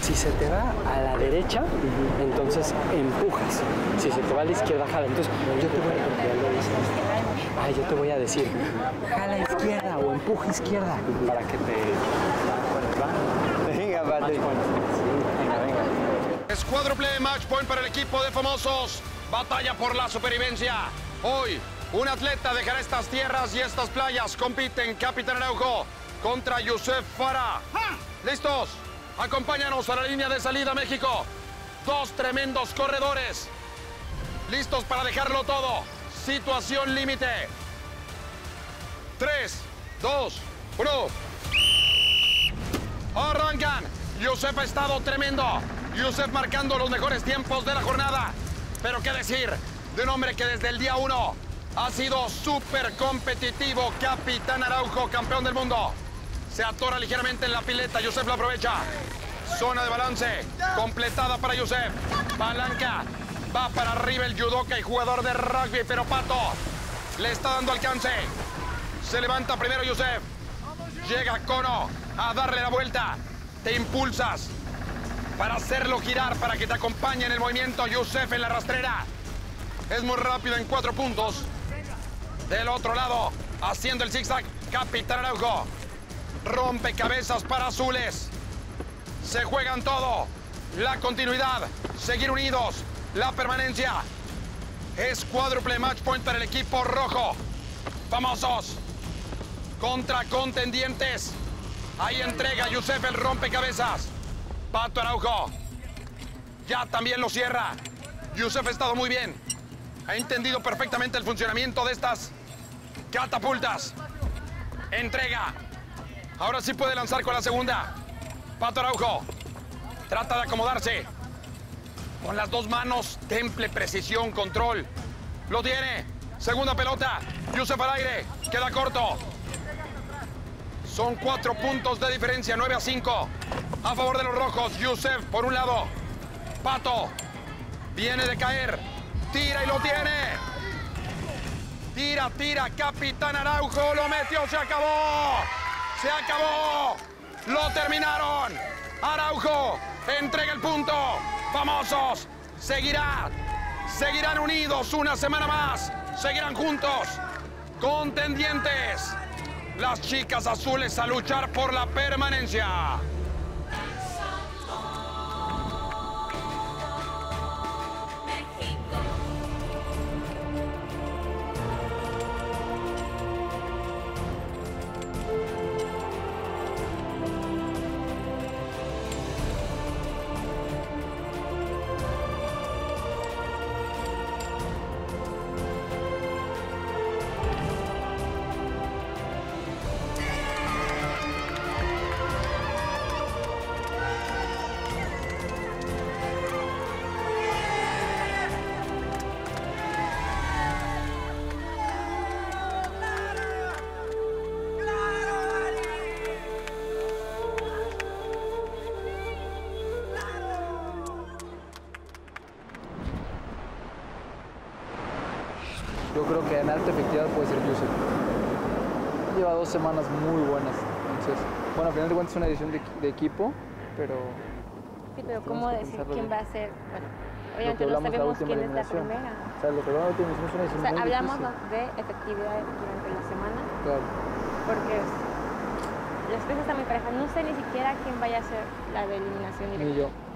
Si se te va a la derecha, entonces empujas. Si se te va a la izquierda, jala. Entonces yo te voy a, Ay, yo te voy a decir, jala izquierda o empuja izquierda para que te... ¿Va? Venga, Patrick. Es cuádruple match point para el equipo de famosos. Batalla por la supervivencia. Hoy, un atleta dejará estas tierras y estas playas. Compiten Capitán Araujo contra Yusef Farah. ¿Listos? Acompáñanos a la línea de salida, México. Dos tremendos corredores. Listos para dejarlo todo. Situación límite. Tres, dos, uno. Arrancan. Yusef ha estado tremendo. Yusef marcando los mejores tiempos de la jornada. Pero qué decir de un hombre que desde el día uno ha sido súper competitivo. Capitán Araujo, campeón del mundo. Se atora ligeramente en la pileta. Yusef la aprovecha. Zona de balance. Completada para Yusef. Palanca. Va para arriba el judoka y jugador de rugby, pero Pato. Le está dando alcance. Se levanta primero Yusef. Llega Kono a darle la vuelta. Te impulsas para hacerlo girar, para que te acompañe en el movimiento. Yusef en la rastrera. Es muy rápido en cuatro puntos. Del otro lado, haciendo el zigzag, Capitán Araujo. Rompe cabezas para azules. Se juegan todo. La continuidad, seguir unidos, la permanencia. Es cuádruple match point para el equipo rojo. Famosos. Contra contendientes. Ahí entrega Yusef el rompecabezas. Pato Araujo. Ya también lo cierra. Yusef ha estado muy bien. Ha entendido perfectamente el funcionamiento de estas catapultas. Entrega. Ahora sí puede lanzar con la segunda. Pato Araujo. Trata de acomodarse. Con las dos manos, temple, precisión, control. Lo tiene. Segunda pelota. Yusef al aire. Queda corto. Son cuatro puntos de diferencia, 9 a 5. A favor de los rojos, Yusef por un lado. Pato. Viene de caer. Tira y lo tiene. Tira, tira, Capitán Araujo. Lo metió, se acabó. Se acabó. Lo terminaron. Araujo entrega el punto. Famosos. Seguirá. Seguirán unidos una semana más. Seguirán juntos. Contendientes. Las chicas azules a luchar por la permanencia. Semanas muy buenas. Entonces, bueno, al final de cuentas es una edición de, de equipo, pero Sí, pero ¿cómo decir quién bien. va a ser? Bueno, obviamente no sabemos quién es la primera. O sea, lo que hablamos es una O edición sea, muy hablamos difícil. de efectividad durante la semana, Claro. porque es- las cosas están muy parejas. No sé ni siquiera quién vaya a ser la de eliminación Ni directa. yo.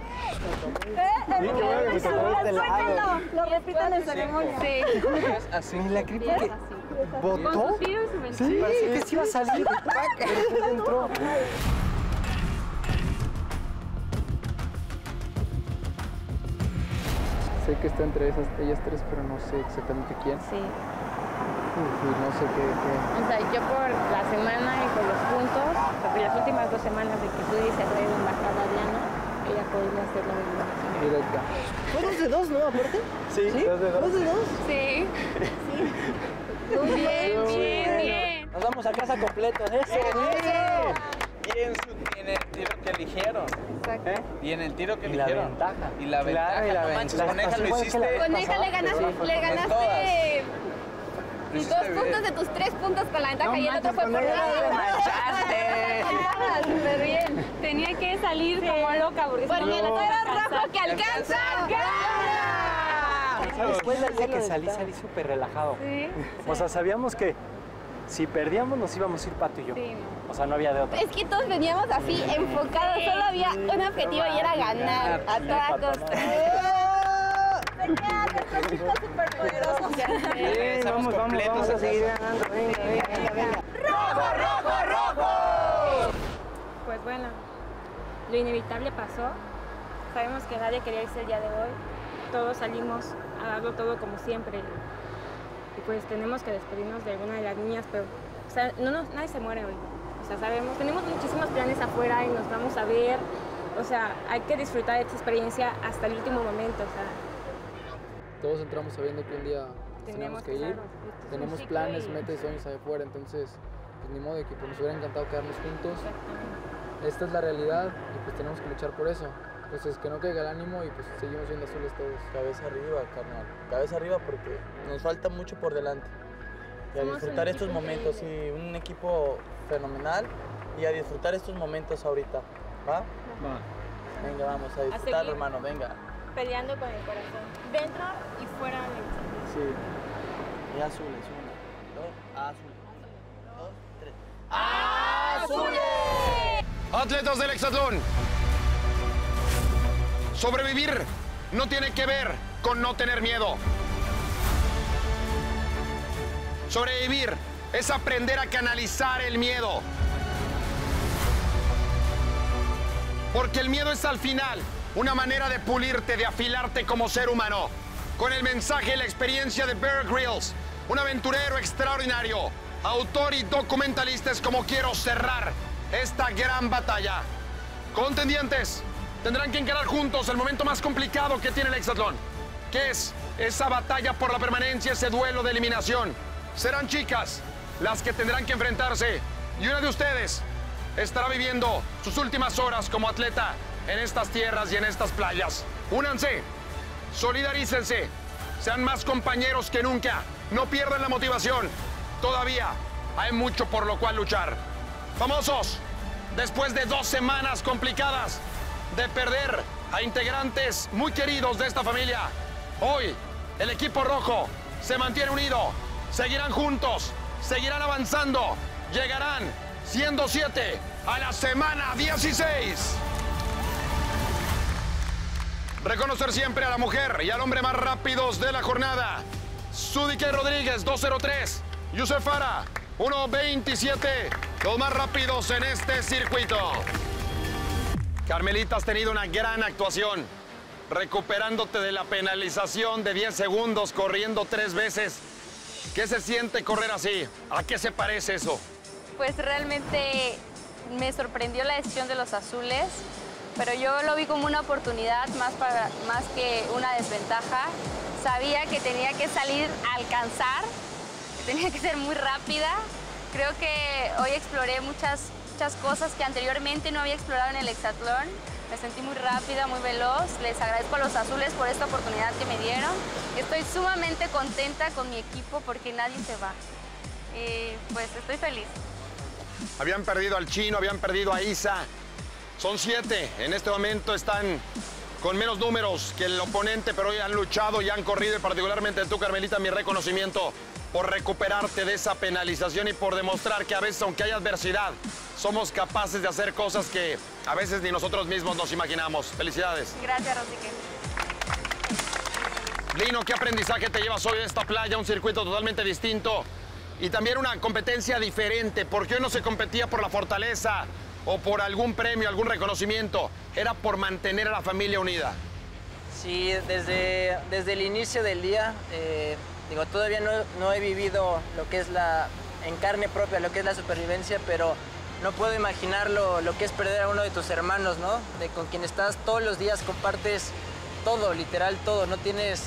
Te acuerdas de la Suéltalo, Lo repito en la ceremonia. Sí. Así. Ni la cripto que Con votó. Sí, que se iba a salir. Pero entró. Sé que está entre esas, ellas tres, pero no sé exactamente quién. Sí. Uf, no sé qué, qué. O sea, yo por la semana y por los puntos, porque las últimas dos semanas de que tú dices traer embajada a Diana, ella podría hacer la eliminación. Directa. Dos de dos, ¿no? Aparte. Sí, dos de dos. ¿Dos de dos? Sí. Muy bien, bien, bien. Nos vamos a casa completo. ¡Eso! Y en, su- en el tiro que eligieron. Exacto. Y en el tiro que Y la eligieron. ventaja. Y la Claro, ventaja. y la no manches, ventaja. Coneja lo hiciste. la- Con ella le ganaste, le ganaste tus dos bien. puntos de tus tres puntos con la ventaja No y el otro fue por te manchaste. Súper bien. Tenía que salir como loca porque, Porque si no, el toro alcanza. rojo que alcanza. Después del día que salí, salí súper relajado. Sí. O sea, sabíamos que si perdíamos nos íbamos a ir Pato y yo. Sí. O sea, no había de otra. Es que todos veníamos así enfocados, solo había un objetivo y era ganar a toda costa. Que chicos superpoderosos. Estamos completos. a seguir ganando. Venga, venga, venga. ¡Rojo, rojo, rojo! Pues bueno, lo inevitable pasó. Sabemos que nadie quería irse el día de hoy. Todos salimos a darlo todo como siempre. Y pues tenemos que despedirnos de alguna de las niñas, pero o sea, no nos- nadie se muere hoy. O sea, sabemos, tenemos muchísimos planes afuera y nos vamos a ver. O sea, hay que disfrutar de esta experiencia hasta el último momento. O sea, Todos entramos sabiendo que un día tenemos que que ir. Tenemos planes, y- metas y sueños allá afuera, entonces, pues ni modo de que pues, nos hubiera encantado quedarnos juntos. Esta es la realidad y pues tenemos que luchar por eso. Entonces, que no caiga el ánimo y pues seguimos siendo azules todos. Cabeza arriba, carnal. Cabeza arriba porque nos falta mucho por delante. Y a disfrutar estos momentos, sí, un equipo fenomenal y a disfrutar estos momentos ahorita, ¿va? Va. Venga, vamos a disfrutarlo, seguir. hermano, venga. Peleando con el corazón. Dentro y fuera del. Sí. Y azules, una, dos, azules. Una, dos, tres. Atletas del Hexatlón. Sobrevivir no tiene que ver con no tener miedo. Sobrevivir es aprender a canalizar el miedo. Porque el miedo es al final una manera de pulirte, de afilarte como ser humano. Con el mensaje y la experiencia de Bear Grylls, un aventurero extraordinario, autor y documentalista es como quiero cerrar esta gran batalla. Contendientes, tendrán que encarar juntos el momento más complicado que tiene el Hexatlón, que es esa batalla por la permanencia, ese duelo de eliminación. Serán chicas las que tendrán que enfrentarse y una de ustedes estará viviendo sus últimas horas como atleta en estas tierras y en estas playas. Únanse, solidarícense, sean más compañeros que nunca, no pierdan la motivación. Todavía hay mucho por lo cual luchar. Famosos, después de dos semanas complicadas de perder a integrantes muy queridos de esta familia, hoy el equipo rojo se mantiene unido, seguirán juntos, seguirán avanzando, llegarán siendo siete a la semana 16. Reconocer siempre a la mujer y al hombre más rápidos de la jornada. Sudike Rodríguez, 203. Yusef Fara, 1.27. Los más rápidos en este circuito. Carmelita, has tenido una gran actuación. Recuperándote de la penalización de 10 segundos, corriendo tres veces. ¿Qué se siente correr así? ¿A qué se parece eso? Pues realmente me sorprendió la decisión de los azules, pero yo lo vi como una oportunidad más, que una desventaja. Sabía que tenía que salir a alcanzar, que tenía que ser muy rápida. Creo que hoy exploré muchas, muchas cosas que anteriormente no había explorado en el hexatlón. Me sentí muy rápida, muy veloz. Les agradezco a los azules por esta oportunidad que me dieron. Estoy sumamente contenta con mi equipo porque nadie se va. Y pues estoy feliz. Habían perdido al chino, habían perdido a Isa. Son siete. En este momento están con menos números que el oponente, pero hoy han luchado y han corrido. Y particularmente tú, Carmelita, mi reconocimiento por recuperarte de esa penalización y por demostrar que a veces, aunque hay adversidad, somos capaces de hacer cosas que a veces ni nosotros mismos nos imaginamos. Felicidades. Gracias, Rosique. Lino, ¿qué aprendizaje te llevas hoy de esta playa? Un circuito totalmente distinto y también una competencia diferente. ¿Por qué hoy no se competía por la fortaleza o por algún premio, algún reconocimiento? Era por mantener a la familia unida. Sí, desde, desde el inicio del día, eh, digo, todavía no, no he vivido lo que es la, en carne propia, lo que es la supervivencia, pero no puedo imaginar lo, lo que es perder a uno de tus hermanos, ¿no? De con quien estás todos los días, compartes todo, literal todo, no tienes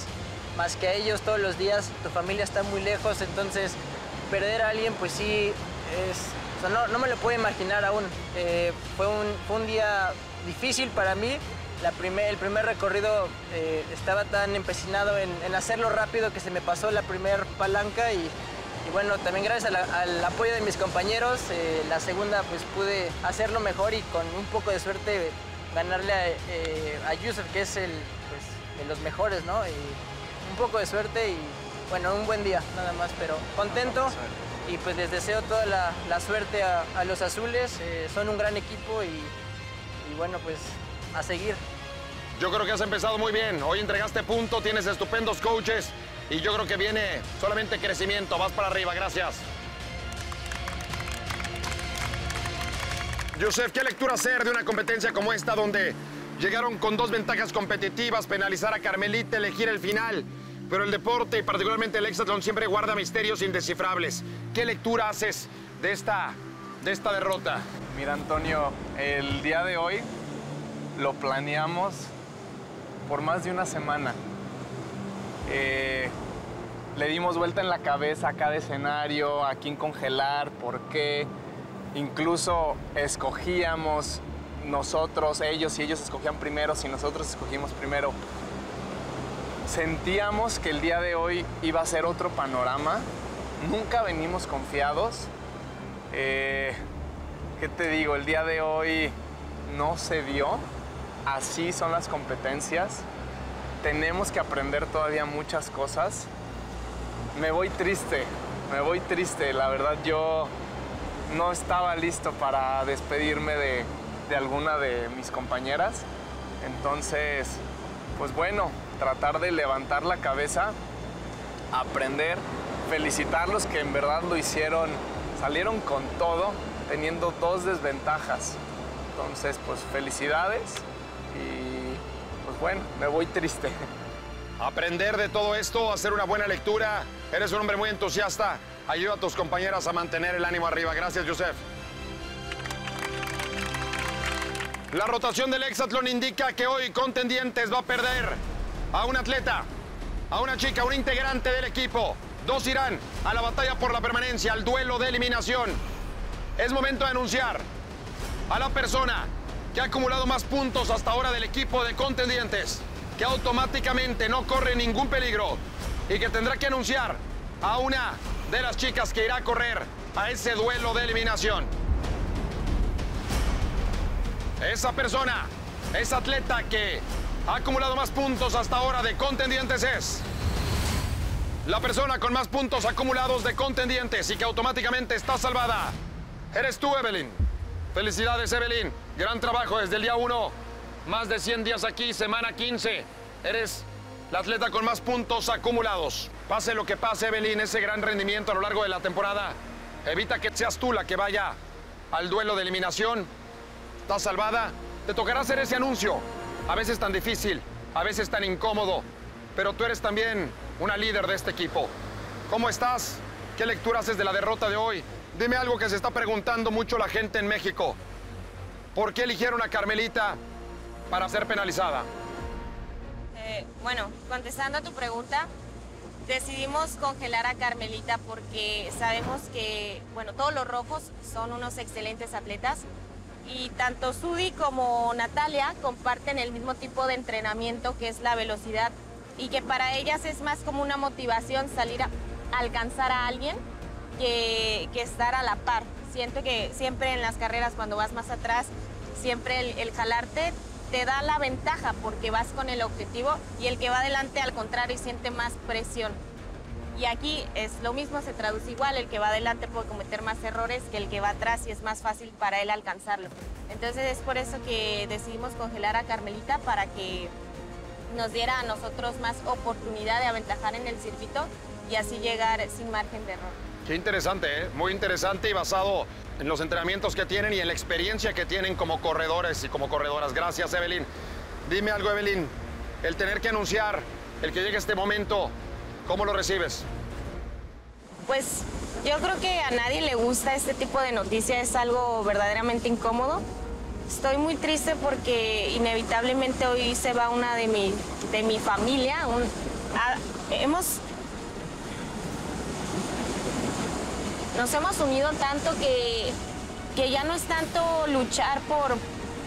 más que a ellos todos los días, tu familia está muy lejos, entonces perder a alguien, pues sí, es, no, no me lo puedo imaginar aún. Eh, fue, un, fue un día difícil para mí. La primer, el primer recorrido eh, estaba tan empecinado en, hacerlo rápido que se me pasó la primera palanca y, bueno, también gracias al apoyo de mis compañeros, eh, la segunda pues pude hacerlo mejor y con un poco de suerte ganarle a, a Yusuf, que es el, pues, de los mejores, ¿no? Un poco de suerte y bueno, un buen día nada más, pero contento y pues les deseo toda la, la suerte a, los azules, eh, son un gran equipo y, y, bueno, pues a seguir. Yo creo que has empezado muy bien, hoy entregaste punto, tienes estupendos coaches y yo creo que viene solamente crecimiento, vas para arriba, gracias. Joseph, ¿qué lectura hacer de una competencia como esta donde llegaron con dos ventajas competitivas, penalizar a Carmelita, elegir el final? Pero el deporte y particularmente el hexatlón siempre guarda misterios indescifrables. ¿Qué lectura haces de esta, de esta derrota? Mira, Antonio, el día de hoy lo planeamos por más de una semana. Eh, le dimos vuelta en la cabeza a cada escenario, a quién congelar, por qué. Incluso escogíamos nosotros, ellos, si ellos escogían primero, si nosotros escogimos primero sentíamos que el día de hoy iba a ser otro panorama nunca venimos confiados. Eh, ¿Qué te digo? El día de hoy no se dio. Así son las competencias. Tenemos que aprender todavía muchas cosas. Me voy triste, me voy triste. La verdad yo no estaba listo para despedirme de, de alguna de mis compañeras. Entonces, pues bueno, tratar de levantar la cabeza, aprender, felicitarlos que en verdad lo hicieron, salieron con todo, teniendo dos desventajas. Entonces, pues felicidades y pues bueno, me voy triste. Aprender de todo esto, hacer una buena lectura. Eres un hombre muy entusiasta. Ayuda a tus compañeras a mantener el ánimo arriba. Gracias, Joseph. La rotación del hexatlón indica que hoy Contendientes va a perder a un atleta, a una chica, a un integrante del equipo. Dos irán a la batalla por la permanencia, al duelo de eliminación. Es momento de anunciar a la persona que ha acumulado más puntos hasta ahora del equipo de contendientes, que automáticamente no corre ningún peligro y que tendrá que anunciar a una de las chicas que irá a correr a ese duelo de eliminación. Esa persona, esa atleta que ha acumulado más puntos hasta ahora de contendientes es la persona con más puntos acumulados de contendientes y que automáticamente está salvada. Eres tú, Evelyn. Felicidades, Evelyn. Gran trabajo desde el día 1. Más de 100 días aquí, semana 15. Eres la atleta con más puntos acumulados. Pase lo que pase, Evelyn, ese gran rendimiento a lo largo de la temporada. Evita que seas tú la que vaya al duelo de eliminación. Estás salvada. Te tocará hacer ese anuncio. A veces tan difícil, a veces tan incómodo. Pero tú eres también una líder de este equipo. ¿Cómo estás? ¿Qué lectura haces de la derrota de hoy? Dime algo que se está preguntando mucho la gente en México. ¿Por qué eligieron a Carmelita para ser penalizada? Eh, bueno, contestando a tu pregunta, decidimos congelar a Carmelita porque sabemos que, bueno, todos los rojos son unos excelentes atletas y tanto Sudi como Natalia comparten el mismo tipo de entrenamiento que es la velocidad y que para ellas es más como una motivación salir a alcanzar a alguien que, que estar a la par. Siento que siempre en las carreras cuando vas más atrás, siempre el, el jalarte te da la ventaja porque vas con el objetivo y el que va adelante al contrario siente más presión. Y aquí es lo mismo, se traduce igual, el que va adelante puede cometer más errores que el que va atrás y es más fácil para él alcanzarlo. Entonces es por eso que decidimos congelar a Carmelita para que nos diera a nosotros más oportunidad de aventajar en el circuito y así llegar sin margen de error. Qué interesante, ¿eh? muy interesante y basado en los entrenamientos que tienen y en la experiencia que tienen como corredores y como corredoras. Gracias, Evelyn. Dime algo, Evelyn. El tener que anunciar, el que llegue este momento, ¿cómo lo recibes? Pues yo creo que a nadie le gusta este tipo de noticias, es algo verdaderamente incómodo. Estoy muy triste porque inevitablemente hoy se va una de mi, de mi familia. Hemos nos hemos unido tanto que, que ya no es tanto luchar por,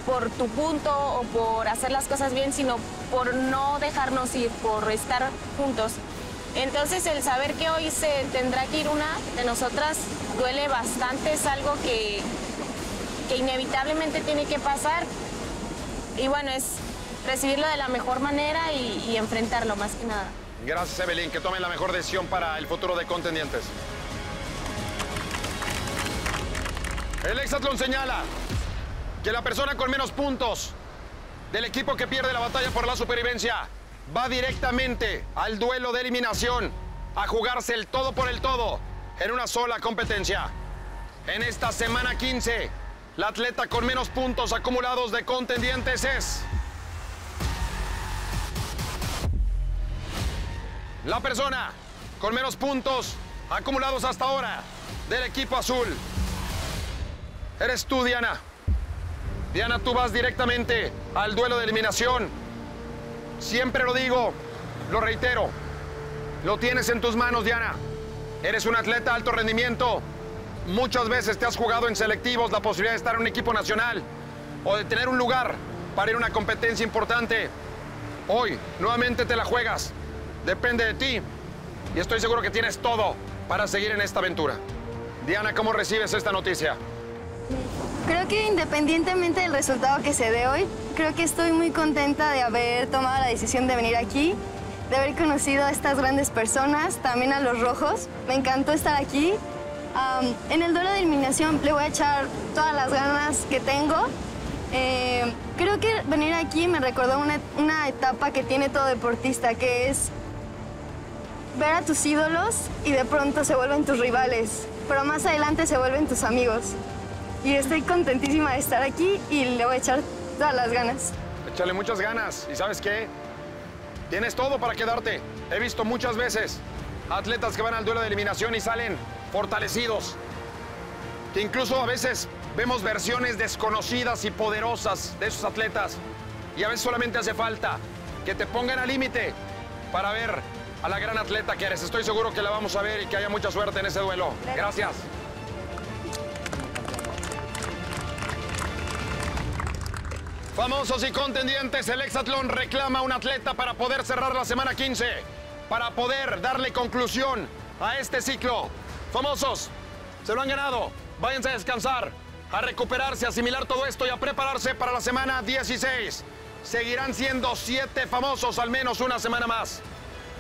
por tu punto o por hacer las cosas bien, sino por no dejarnos ir, por estar juntos. Entonces el saber que hoy se tendrá que ir una de nosotras duele bastante, es algo que, que inevitablemente tiene que pasar. Y bueno, es recibirlo de la mejor manera y, enfrentarlo más que nada. Gracias, Evelyn. Que tomen la mejor decisión para el futuro de contendientes. El Hexatlón señala que la persona con menos puntos del equipo que pierde la batalla por la supervivencia va directamente al duelo de eliminación a jugarse el todo por el todo en una sola competencia. En esta semana 15, la atleta con menos puntos acumulados de contendientes es... La persona con menos puntos acumulados hasta ahora del equipo azul eres tú, Diana. Diana, tú vas directamente al duelo de eliminación. Siempre lo digo, lo reitero. Lo tienes en tus manos, Diana. Eres un atleta alto rendimiento. Muchas veces te has jugado en selectivos la posibilidad de estar en un equipo nacional o de tener un lugar para ir a una competencia importante. Hoy, nuevamente te la juegas. Depende de ti. y estoy seguro que tienes todo para seguir en esta aventura. Diana, ¿cómo recibes esta noticia? Creo que independientemente del resultado que se dé hoy, creo que estoy muy contenta de haber tomado la decisión de venir aquí, de haber conocido a estas grandes personas, también a los rojos. Me encantó estar aquí. Am, en el duelo de eliminación le voy a echar todas las ganas que tengo. Eh, creo que venir aquí me recordó una, una etapa que tiene todo deportista, que es ver a tus ídolos y de pronto se vuelven tus rivales, pero más adelante se vuelven tus amigos. Y estoy contentísima de estar aquí y le voy a echar todas las ganas. Échale muchas ganas. ¿Y sabes qué? Tienes todo para quedarte. He visto muchas veces atletas que van al duelo de eliminación y salen fortalecidos. Que incluso a veces vemos versiones desconocidas y poderosas de esos atletas. Y a veces solamente hace falta que te pongan al límite para ver a la gran atleta que eres. Estoy seguro que la vamos a ver y que haya mucha suerte en ese duelo. Gracias. Famosos y contendientes, el Exatlón reclama un atleta para poder cerrar la semana 15, para poder darle conclusión a este ciclo. Famosos, se lo han ganado. Váyanse a descansar, a recuperarse, a asimilar todo esto y a prepararse para la semana 16. Seguirán siendo siete famosos al menos una semana más.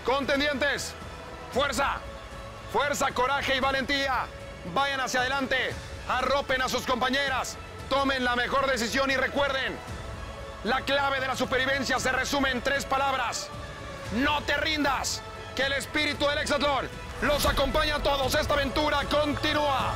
Contendientes, fuerza, fuerza, coraje y valentía. Vayan hacia adelante, arropen a sus compañeras, tomen la mejor decisión y recuerden, la clave de la supervivencia se resume en tres palabras. No te rindas, que el espíritu del Exatlón los acompaña a todos. Esta aventura continúa.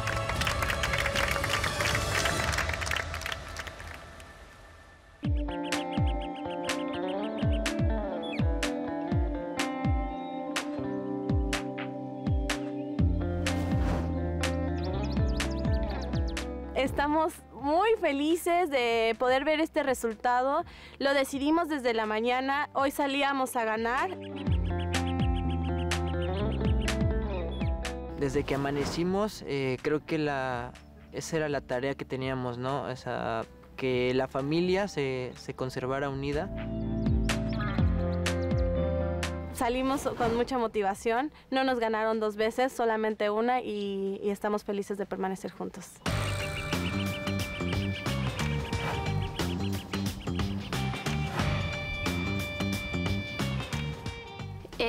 Estamos muy felices de poder ver este resultado. Lo decidimos desde la mañana. Hoy salíamos a ganar. Desde que amanecimos, eh, creo que la, esa era la tarea que teníamos, ¿no? Esa, que la familia se, se conservara unida. Salimos con mucha motivación. No nos ganaron dos veces, solamente una y, y estamos felices de permanecer juntos.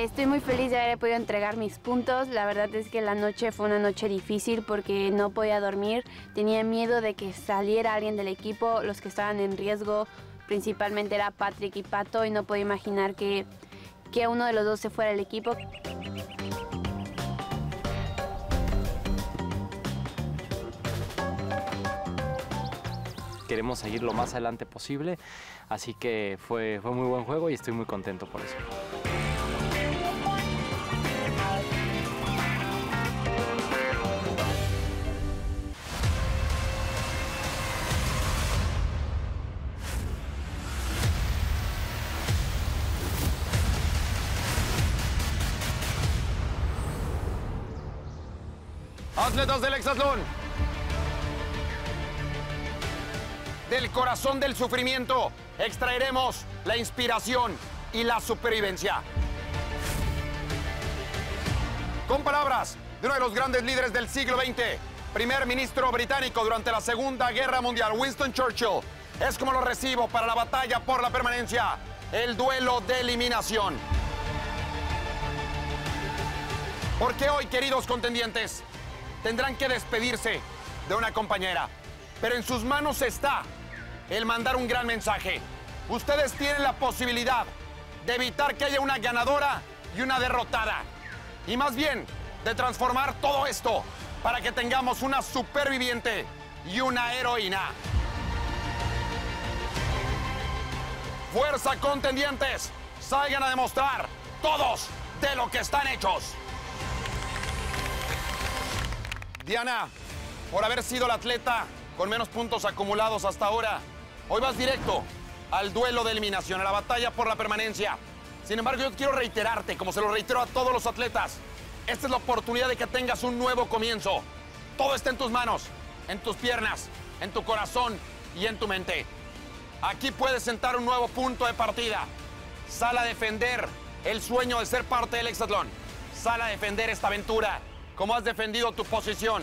Estoy muy feliz de haber podido entregar mis puntos. La verdad es que la noche fue una noche difícil porque no podía dormir. Tenía miedo de que saliera alguien del equipo. Los que estaban en riesgo principalmente era Patrick y Pato y no podía imaginar que, que uno de los dos se fuera del equipo. Queremos seguir lo más adelante posible, así que fue, fue muy buen juego y estoy muy contento por eso. Atletas del Exatlón. Del corazón del sufrimiento extraeremos la inspiración y la supervivencia. Con palabras de uno de los grandes líderes del siglo XX, primer ministro británico durante la Segunda Guerra Mundial, Winston Churchill, es como lo recibo para la batalla por la permanencia, el duelo de eliminación. Porque hoy, queridos contendientes, tendrán que despedirse de una compañera. Pero en sus manos está el mandar un gran mensaje. Ustedes tienen la posibilidad de evitar que haya una ganadora y una derrotada. Y más bien, de transformar todo esto para que tengamos una superviviente y una heroína. Fuerza contendientes, salgan a demostrar todos de lo que están hechos. Diana, por haber sido la atleta con menos puntos acumulados hasta ahora, hoy vas directo al duelo de eliminación, a la batalla por la permanencia. Sin embargo, yo quiero reiterarte, como se lo reitero a todos los atletas, esta es la oportunidad de que tengas un nuevo comienzo. Todo está en tus manos, en tus piernas, en tu corazón y en tu mente. Aquí puedes sentar un nuevo punto de partida. Sal a defender el sueño de ser parte del Hexatlón. Sal a defender esta aventura, como has defendido tu posición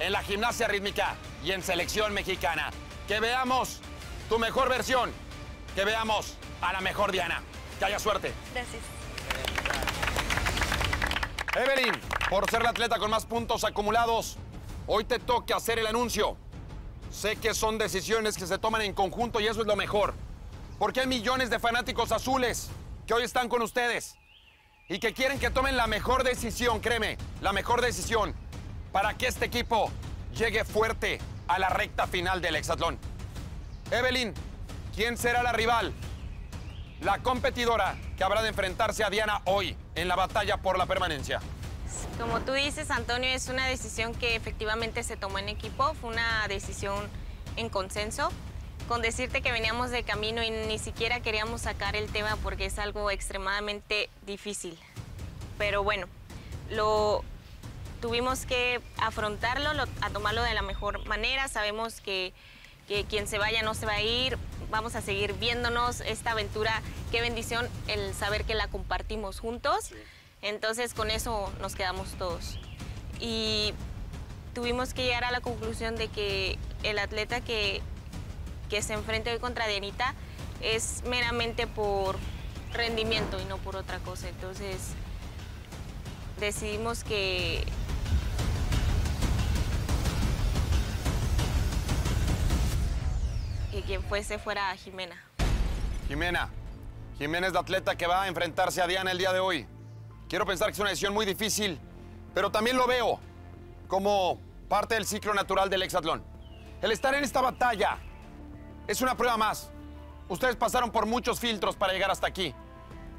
en la gimnasia rítmica y en selección mexicana. Que veamos tu mejor versión, que veamos a la mejor Diana. Que haya suerte. Gracias. Evelyn, por ser la atleta con más puntos acumulados, hoy te toca hacer el anuncio. Sé que son decisiones que se toman en conjunto y eso es lo mejor. Porque hay millones de fanáticos azules que hoy están con ustedes y que quieren que tomen la mejor decisión, créeme, la mejor decisión para que este equipo llegue fuerte a la recta final del hexatlón. Evelyn, ¿quién será la rival? La competidora que habrá de enfrentarse a Diana hoy en la batalla por la permanencia. Como tú dices, Antonio, es una decisión que efectivamente se tomó en equipo, fue una decisión en consenso. Con decirte que veníamos de camino y ni siquiera queríamos sacar el tema porque es algo extremadamente difícil. Pero bueno, lo tuvimos que afrontarlo, lo- a tomarlo de la mejor manera. Sabemos que, que quien se vaya no se va a ir. Vamos a seguir viéndonos esta aventura. Qué bendición el saber que la compartimos juntos. Entonces con eso nos quedamos todos. Y tuvimos que llegar a la conclusión de que el atleta que, que se enfrente hoy contra Dianita es meramente por rendimiento y no por otra cosa. Entonces decidimos que que quien fuese fuera Jimena. Jimena, Jimena es la atleta que va a enfrentarse a Diana el día de hoy. Quiero pensar que es una decisión muy difícil, pero también lo veo como parte del ciclo natural del hexatlón. El estar en esta batalla es una prueba más. Ustedes pasaron por muchos filtros para llegar hasta aquí.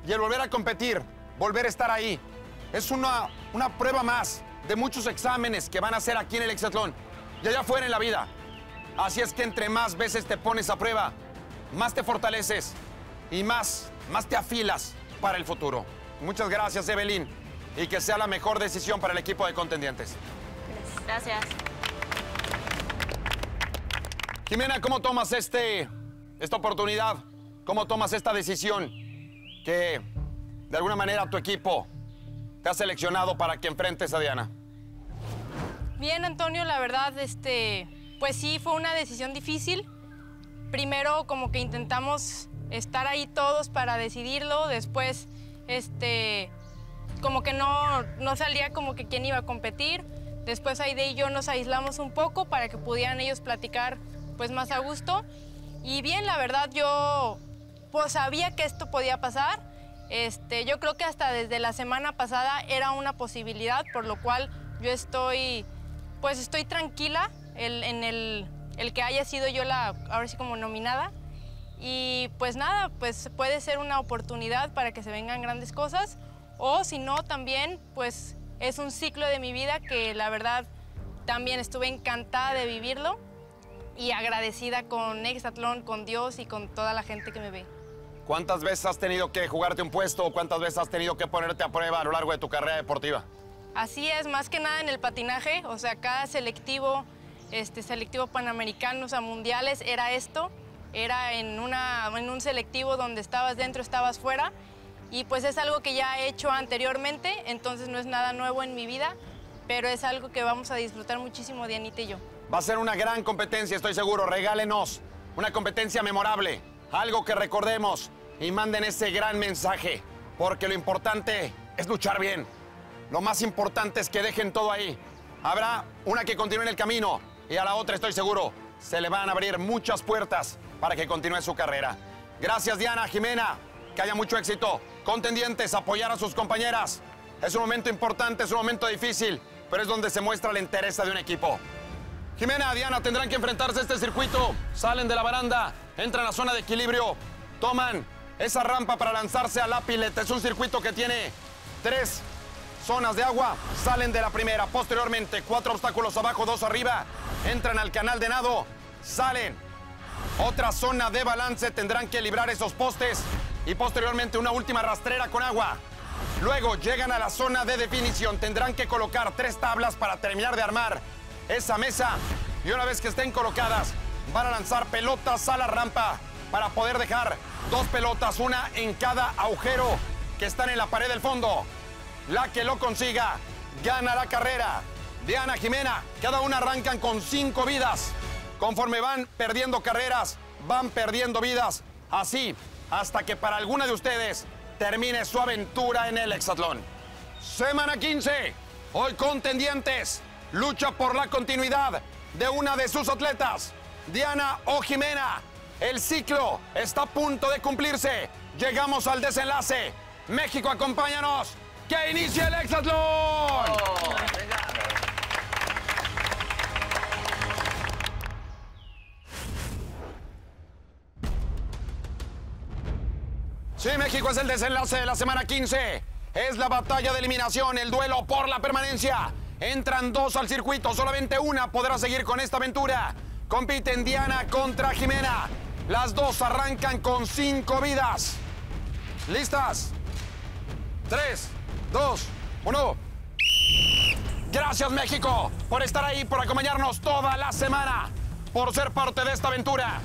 Y el volver a competir, volver a estar ahí, es una, una prueba más de muchos exámenes que van a hacer aquí en el hexatlón y allá afuera en la vida. Así es que entre más veces te pones a prueba, más te fortaleces y más, más te afilas para el futuro. Muchas gracias, Evelyn, y que sea la mejor decisión para el equipo de contendientes. Gracias. Jimena, ¿cómo tomas este, esta oportunidad? ¿Cómo tomas esta decisión que de alguna manera tu equipo te ha seleccionado para que enfrentes a Diana? Bien, Antonio, la verdad, este, pues sí, fue una decisión difícil. Primero como que intentamos estar ahí todos para decidirlo, después, este, como que no, no salía como que quién iba a competir. Después Aide y yo nos aislamos un poco para que pudieran ellos platicar pues más a gusto. Y bien, la verdad yo pues sabía que esto podía pasar. Este, yo creo que hasta desde la semana pasada era una posibilidad, por lo cual yo estoy pues estoy tranquila el- en el, el que haya sido yo la, ahora sí como nominada. Y pues nada, pues puede ser una oportunidad para que se vengan grandes cosas. O si no, también pues es un ciclo de mi vida que la verdad también estuve encantada de vivirlo y agradecida con Exatlón, con Dios y con toda la gente que me ve. ¿Cuántas veces has tenido que jugarte un puesto o cuántas veces has tenido que ponerte a prueba a lo largo de tu carrera deportiva? Así es, más que nada en el patinaje, o sea, cada selectivo, este selectivo panamericanos a mundiales era esto, era en, una, en un selectivo donde estabas dentro, estabas fuera, y pues es algo que ya he hecho anteriormente, entonces no es nada nuevo en mi vida, pero es algo que vamos a disfrutar muchísimo Dianita y yo. Va a ser una gran competencia, estoy seguro. Regálenos una competencia memorable, algo que recordemos y manden ese gran mensaje, porque lo importante es luchar bien. Lo más importante es que dejen todo ahí. Habrá una que continúe en el camino y a la otra, estoy seguro, se le van a abrir muchas puertas para que continúe su carrera. Gracias, Diana, Jimena. Que haya mucho éxito. Contendientes, apoyar a sus compañeras. Es un momento importante, es un momento difícil, pero es donde se muestra la entereza de un equipo. Jimena, Diana tendrán que enfrentarse a este circuito. Salen de la baranda, entran a la zona de equilibrio, toman esa rampa para lanzarse al Apilet. Es un circuito que tiene tres zonas de agua. Salen de la primera, posteriormente cuatro obstáculos abajo, dos arriba. Entran al canal de nado, salen. Otra zona de balance, tendrán que librar esos postes y posteriormente una última rastrera con agua. Luego llegan a la zona de definición, tendrán que colocar tres tablas para terminar de armar esa mesa y una vez que estén colocadas van a lanzar pelotas a la rampa para poder dejar dos pelotas, una en cada agujero que están en la pared del fondo. La que lo consiga gana la carrera. Diana, Jimena, cada una arrancan con cinco vidas. Conforme van perdiendo carreras, van perdiendo vidas. Así, hasta que para alguna de ustedes termine su aventura en el hexatlón. Semana 15. Hoy contendientes. Lucha por la continuidad de una de sus atletas, Diana o Jimena. El ciclo está a punto de cumplirse. Llegamos al desenlace. México, acompáñanos. ¡Que inicie el hexatlón! Sí, México es el desenlace de la semana 15. Es la batalla de eliminación, el duelo por la permanencia. Entran dos al circuito, solamente una podrá seguir con esta aventura. Compiten Diana contra Jimena. Las dos arrancan con cinco vidas. ¿Listas? Tres, dos, uno. Gracias México por estar ahí, por acompañarnos toda la semana, por ser parte de esta aventura.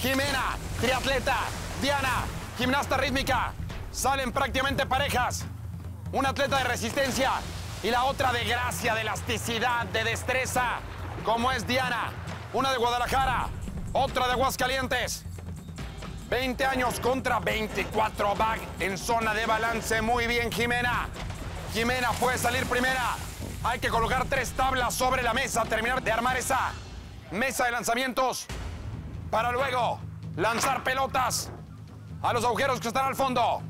Jimena, triatleta, Diana, gimnasta rítmica, salen prácticamente parejas. Un atleta de resistencia y la otra de gracia, de elasticidad, de destreza, como es Diana. Una de Guadalajara, otra de Aguascalientes. 20 años contra 24 bag en zona de balance. Muy bien, Jimena. Jimena puede salir primera. Hay que colocar tres tablas sobre la mesa, terminar de armar esa mesa de lanzamientos para luego lanzar pelotas a los agujeros que están al fondo.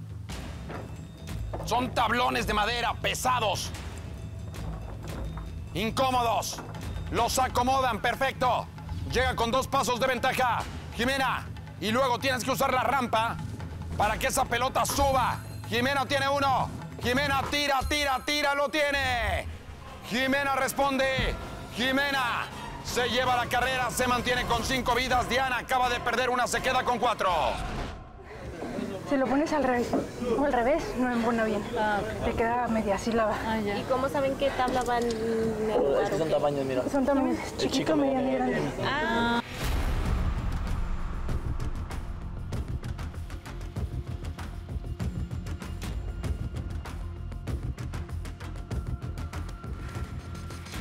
Son tablones de madera pesados, incómodos. Los acomodan, perfecto. Llega con dos pasos de ventaja. Jimena, y luego tienes que usar la rampa para que esa pelota suba. Jimena tiene uno. Jimena tira, tira, tira, lo tiene. Jimena responde. Jimena se lleva la carrera, se mantiene con cinco vidas. Diana acaba de perder una, se queda con cuatro. Si lo pones al revés, o al revés, no embona bien. Te queda media sílaba. ¿Y cómo saben qué tabla van en el lugar? Es que son tamaños, mira. Son tamaños chiquito, mediano y grande. Ah.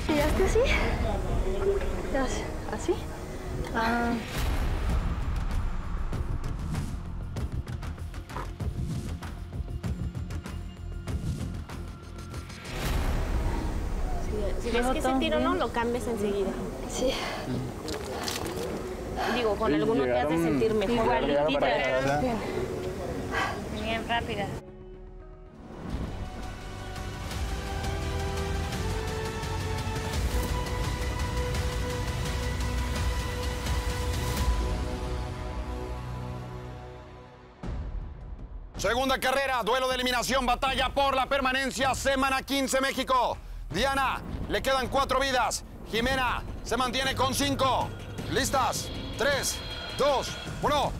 ¿Tiraste así? Ya, ¿Así? Ah. Si ves que ese tiro no, lo cambias enseguida. Sí. Digo, con Sí, alguno te hace sentir mejor. ¿verdad? Bien. Bien rápida. Segunda carrera, duelo de eliminación, batalla por la permanencia, semana 15 México. Diana, le quedan cuatro vidas. Jimena se mantiene con cinco. ¿Listas? Tres, dos, uno.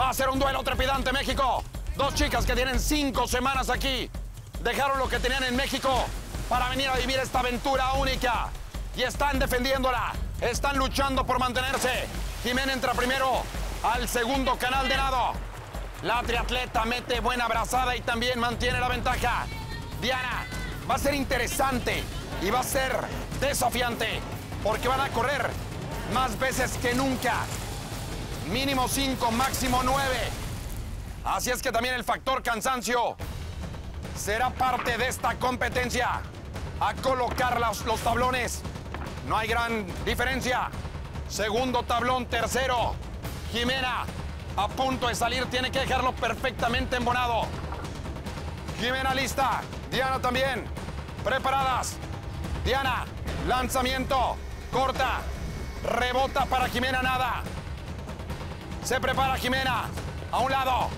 Va a ser un duelo trepidante México. Dos chicas que tienen cinco semanas aquí. Dejaron lo que tenían en México para venir a vivir esta aventura única. Y están defendiéndola. Están luchando por mantenerse. Jimena entra primero al segundo canal de nado. La triatleta mete buena brazada y también mantiene la ventaja. Diana, va a ser interesante y va a ser desafiante porque van a correr más veces que nunca. Mínimo 5, máximo 9. Así es que también el factor cansancio será parte de esta competencia. A colocar los, los tablones. No hay gran diferencia. Segundo tablón, tercero. Jimena, a punto de salir, tiene que dejarlo perfectamente embonado. Jimena lista. Diana también. Preparadas. Diana, lanzamiento. Corta. Rebota para Jimena, nada. Se prepara Jimena. A un lado.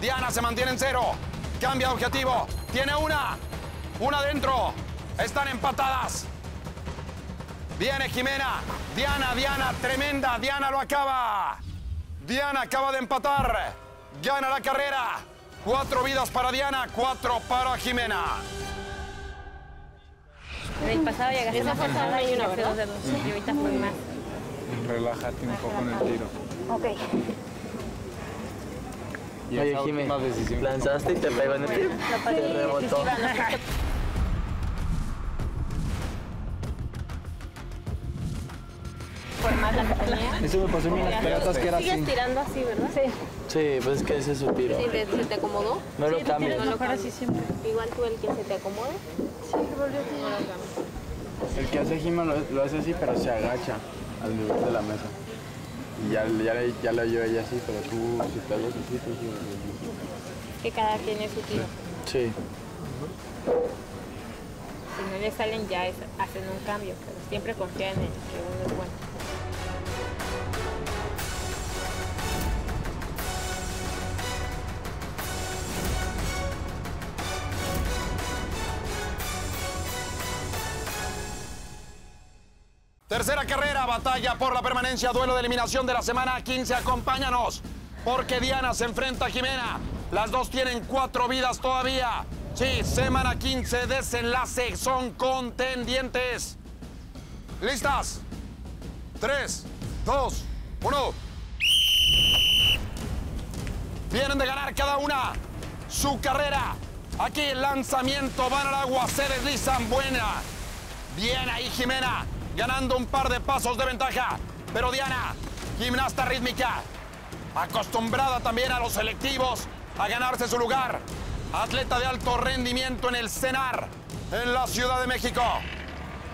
Diana se mantiene en cero. Cambia objetivo. Tiene una. Una dentro. Están empatadas. Viene Jimena. Diana, Diana, tremenda. Diana lo acaba. Diana acaba de empatar. Gana la carrera. Cuatro vidas para Diana, cuatro para Jimena. En el pasado fue cansada solo y una, ¿verdad? dos dedos. Y ahorita fue más. Relájate un poco en el tiro. Ok. Y Oye, Jimé, lanzaste y te pegó en el pie. Te rebotó. Por más la que tenía. Eso me pasó en unas pelotas que era Sigues así. tirando así, ¿verdad? Sí. Sí, pues es que ese es su tiro. Sí, te- ¿Se te acomodó? No lo cambies. No lo cambies. siempre. Igual tú el que se te acomode. Sí, volvió a No lo cambies. El que hace Jimmy lo, lo hace así, pero se agacha al nivel de la mesa. Y ya, ya, le- ya lo oyó ella así, pero tú, si te haces así, tú sí. Que cada quien es su tiro. Sí. Si no le salen ya es- hacen un cambio, pero siempre confían en que uno Tercera carrera, batalla por la permanencia, duelo de eliminación de la semana 15. Acompáñanos, porque Diana se enfrenta a Jimena. Las dos tienen cuatro vidas todavía. Sí, semana 15, desenlace, son contendientes. ¿Listas? Tres, dos, uno. Vienen de ganar cada una su carrera. Aquí lanzamiento, van al agua, se deslizan, buena. Bien ahí Jimena, ganando un par de pasos de ventaja. Pero Diana, gimnasta rítmica, acostumbrada también a los selectivos, a ganarse su lugar. Atleta de alto rendimiento en el CENAR, en la Ciudad de México.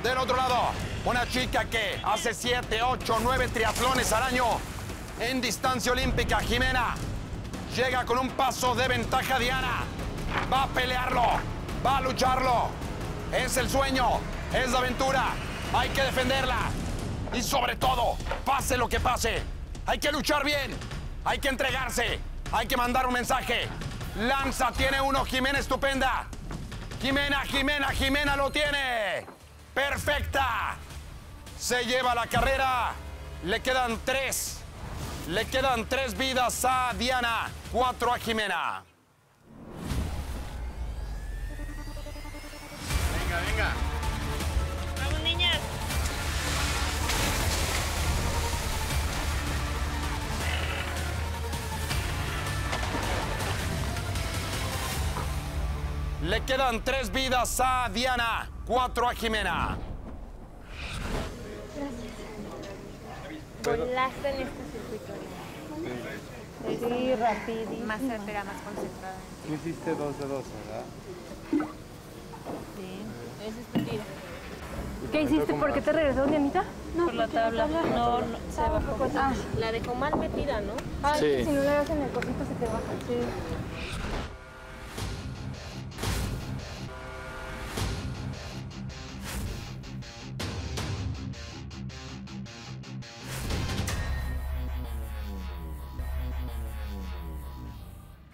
Del otro lado, una chica que hace 7, 8, 9 triatlones al año en distancia olímpica. Jimena llega con un paso de ventaja Diana. Va a pelearlo, va a lucharlo. Es el sueño, es la aventura. Hay que defenderla. Y sobre todo, pase lo que pase, hay que luchar bien. Hay que entregarse. Hay que mandar un mensaje. Lanza tiene uno, Jimena estupenda. Jimena, Jimena, Jimena lo tiene. Perfecta. Se lleva la carrera. Le quedan tres. Le quedan tres vidas a Diana, cuatro a Jimena. Venga, venga. Le quedan tres vidas a Diana, cuatro a Jimena. Volaste en este circuito. Sí, rapidísimo. Más certera, más concentrada. Tú hiciste dos de dos, ¿verdad? Sí, ese es tu tiro. ¿Qué hiciste? ¿Por qué te regresó, Dianita? Por la tabla. No, no, se bajó. Ah, la dejó mal metida, ¿no? Ah, Sí. es que si no le das en el cosito se te baja. Sí.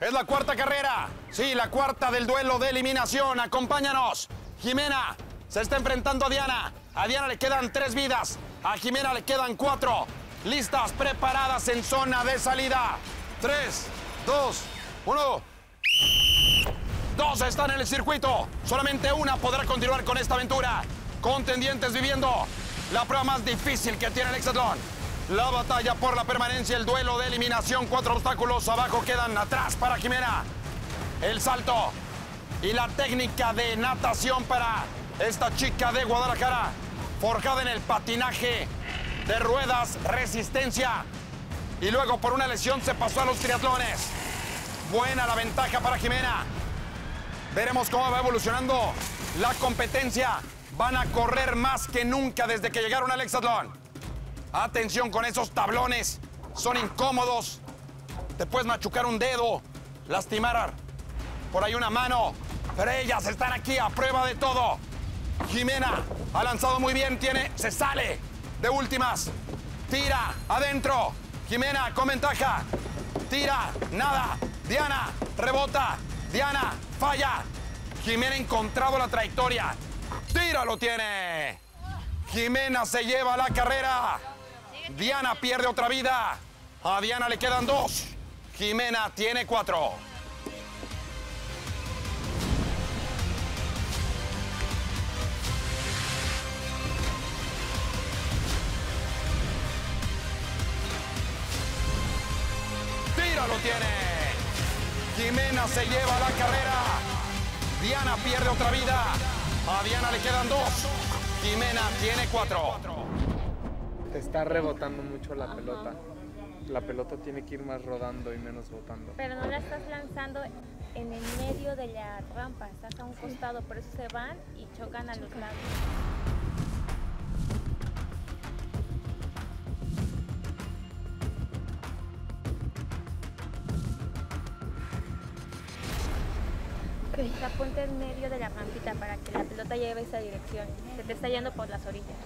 Es la cuarta carrera. Sí, la cuarta del duelo de eliminación. Acompáñanos. Jimena se está enfrentando a Diana. A Diana le quedan tres vidas. A Jimena le quedan cuatro. Listas, preparadas en zona de salida. Tres, dos, uno. Dos están en el circuito. Solamente una podrá continuar con esta aventura. Contendientes viviendo la prueba más difícil que tiene el hexatlón. La batalla por la permanencia, el duelo de eliminación, cuatro obstáculos abajo quedan atrás para Jimena. El salto y la técnica de natación para esta chica de Guadalajara, forjada en el patinaje de ruedas, resistencia. Y luego por una lesión se pasó a los triatlones. Buena la ventaja para Jimena. Veremos cómo va evolucionando la competencia. Van a correr más que nunca desde que llegaron al hexatlón. Atención con esos tablones. Son incómodos. Te puedes machucar un dedo, lastimar por ahí una mano. Pero ellas están aquí a prueba de todo. Jimena ha lanzado muy bien, tiene, se sale de últimas. Tira adentro. Jimena con ventaja. Tira, nada. Diana rebota. Diana falla. Jimena ha encontrado la trayectoria. Tira lo tiene. Jimena se lleva la carrera. Diana pierde otra vida. A Diana le quedan dos. Jimena tiene cuatro. Tira lo tiene. Jimena se lleva la carrera. Diana pierde otra vida. A Diana le quedan dos. Jimena tiene cuatro. Te está rebotando mucho la pelota. La pelota tiene que ir más rodando y menos botando. Pero no la estás lanzando en el medio de la rampa, estás a un costado, por eso se van y chocan a los lados. O sea, ponte en medio de la rampita para que la pelota lleve esa dirección. Se te está yendo por las orillas.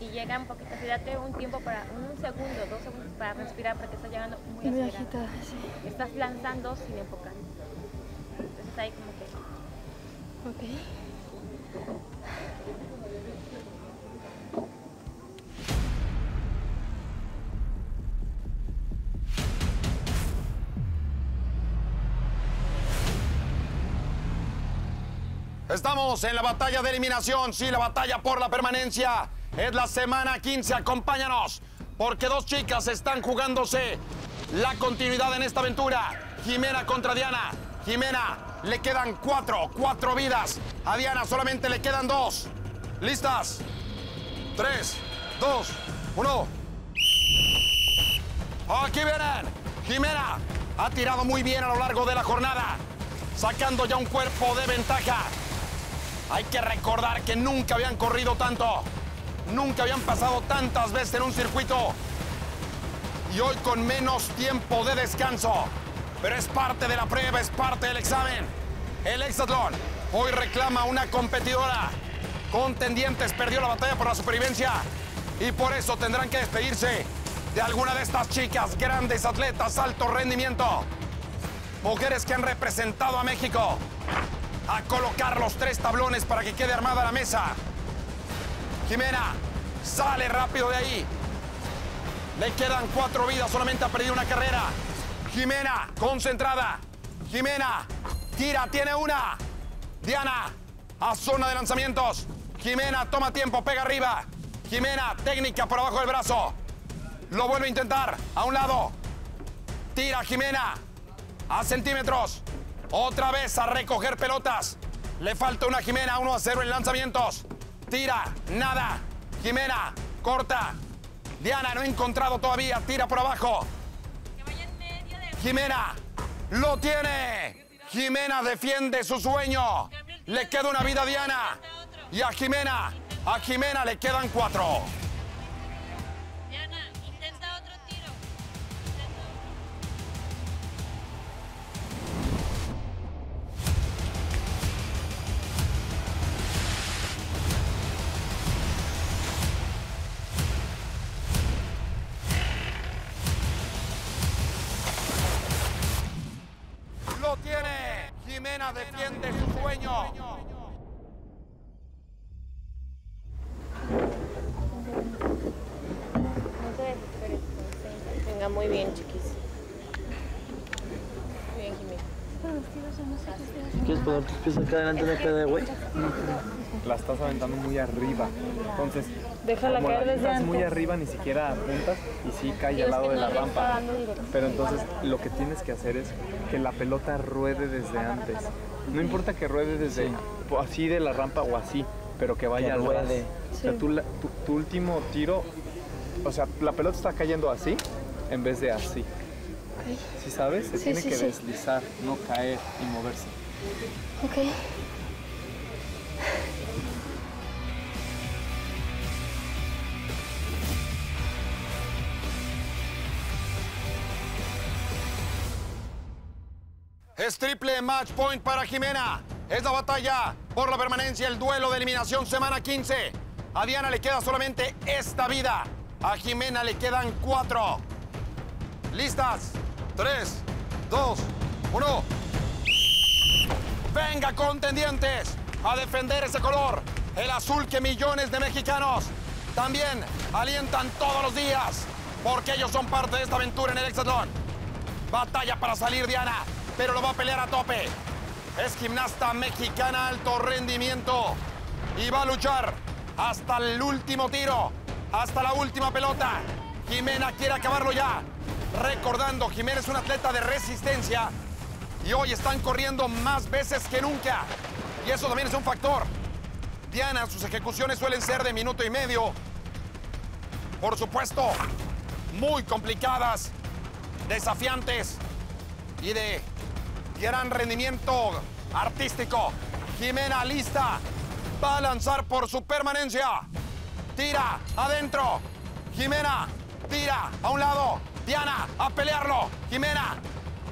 Y llega un poquito, así date un tiempo para, un segundo, dos segundos para respirar porque estás llegando muy, Muy agitada, sí. Estás lanzando sin enfocar. Entonces ahí como que... Ok. Estamos en la batalla de eliminación, sí, la batalla por la permanencia. Es la semana 15, acompáñanos, porque dos chicas están jugándose la continuidad en esta aventura. Jimena contra Diana. Jimena, le quedan cuatro, cuatro vidas. A Diana solamente le quedan dos. ¿Listas? Tres, dos, uno. Aquí vienen. Jimena ha tirado muy bien a lo largo de la jornada, sacando ya un cuerpo de ventaja. Hay que recordar que nunca habían corrido tanto. Nunca habían pasado tantas veces en un circuito. Y hoy con menos tiempo de descanso. Pero es parte de la prueba, es parte del examen. El Hexatlón hoy reclama una competidora. Contendientes perdió la batalla por la supervivencia. Y por eso tendrán que despedirse de alguna de estas chicas, grandes atletas, alto rendimiento. Mujeres que han representado a México a colocar los tres tablones para que quede armada la mesa. Jimena, sale rápido de ahí. Le quedan cuatro vidas, solamente ha perdido una carrera. Jimena, concentrada. Jimena, tira, tiene una. Diana, a zona de lanzamientos. Jimena, toma tiempo, pega arriba. Jimena, técnica por abajo del brazo. Lo vuelve a intentar, a un lado. Tira, Jimena, a centímetros. Otra vez a recoger pelotas. Le falta una Jimena, 1 a 0 en lanzamientos. Tira, nada. Jimena, corta. Diana, no ha encontrado todavía. Tira por abajo. Jimena, lo tiene. Jimena defiende su sueño. Le queda una vida a Diana. Y a Jimena, a Jimena le quedan cuatro. Defiende su sueño. No te desesperes. Venga, muy bien, chiquis. Muy bien, Jimena. ¿Quieres poner tus pies acá adelante de acá de güey? La estás aventando muy arriba. Entonces, Déjala como caer la desde avientas muy antes. arriba, ni siquiera apuntas y sí cae Y al lado de no la rampa. Pero entonces lo que tienes que hacer es que la pelota ruede desde antes. No importa que ruede desde así de la rampa o así, pero que vaya Que al ruede. O sea, Sí. tu último tiro, o sea, la pelota está cayendo así en vez de así. ¿Sí sabes? Se Sí, tiene sí, que sí. deslizar, no caer y moverse. Ok. Es triple match point para Jimena. Es la batalla por la permanencia, el duelo de eliminación semana 15. A Diana le queda solamente esta vida. A Jimena le quedan cuatro. ¿Listas? Tres, dos, uno. Venga, contendientes, a defender ese color. El azul que millones de mexicanos también alientan todos los días. Porque ellos son parte de esta aventura en el Hexatlón. Batalla para salir Diana, pero lo va a pelear a tope. Es gimnasta mexicana alto rendimiento y va a luchar hasta el último tiro, hasta la última pelota. Jimena quiere acabarlo ya. Recordando, Jimena es un atleta de resistencia y hoy están corriendo más veces que nunca. Y eso también es un factor. Diana, sus ejecuciones suelen ser de minuto y medio. Por supuesto, muy complicadas, desafiantes y de gran rendimiento artístico. Jimena lista. Va a lanzar por su permanencia. Tira adentro. Jimena tira a un lado. Diana a pelearlo. Jimena,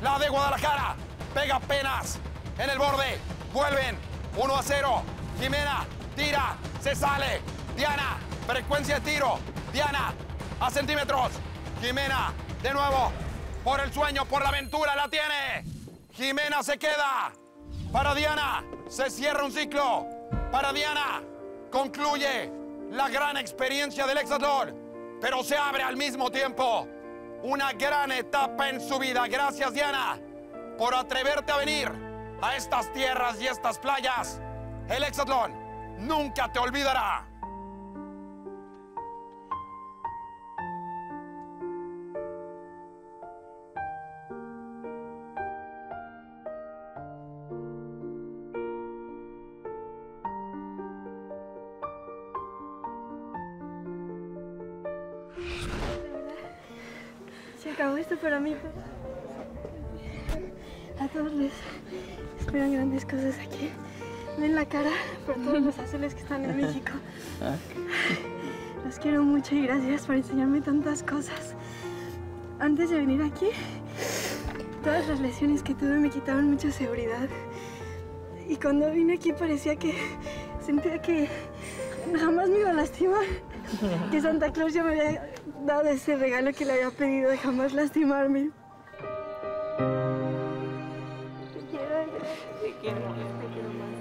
la de Guadalajara. Pega apenas en el borde. Vuelven 1 a 0. Jimena tira. Se sale. Diana, frecuencia de tiro. Diana a centímetros. Jimena de nuevo. Por el sueño, por la aventura, la tiene. Jimena se queda. Para Diana se cierra un ciclo. Para Diana concluye la gran experiencia del hexatlón, pero se abre al mismo tiempo una gran etapa en su vida. Gracias Diana por atreverte a venir a estas tierras y estas playas. El hexatlón nunca te olvidará. Se acabó esto para mí. A todos les esperan grandes cosas aquí. Ven la cara por todos los azules que están en México. Los quiero mucho y gracias por enseñarme tantas cosas. Antes de venir aquí, todas las lesiones que tuve me quitaron mucha seguridad. Y cuando vine aquí parecía que sentía que jamás me iba a lastimar. Que Santa Claus ya me había dado ese regalo que le había pedido de jamás lastimarme. Te quiero. Te quiero. Te quiero más.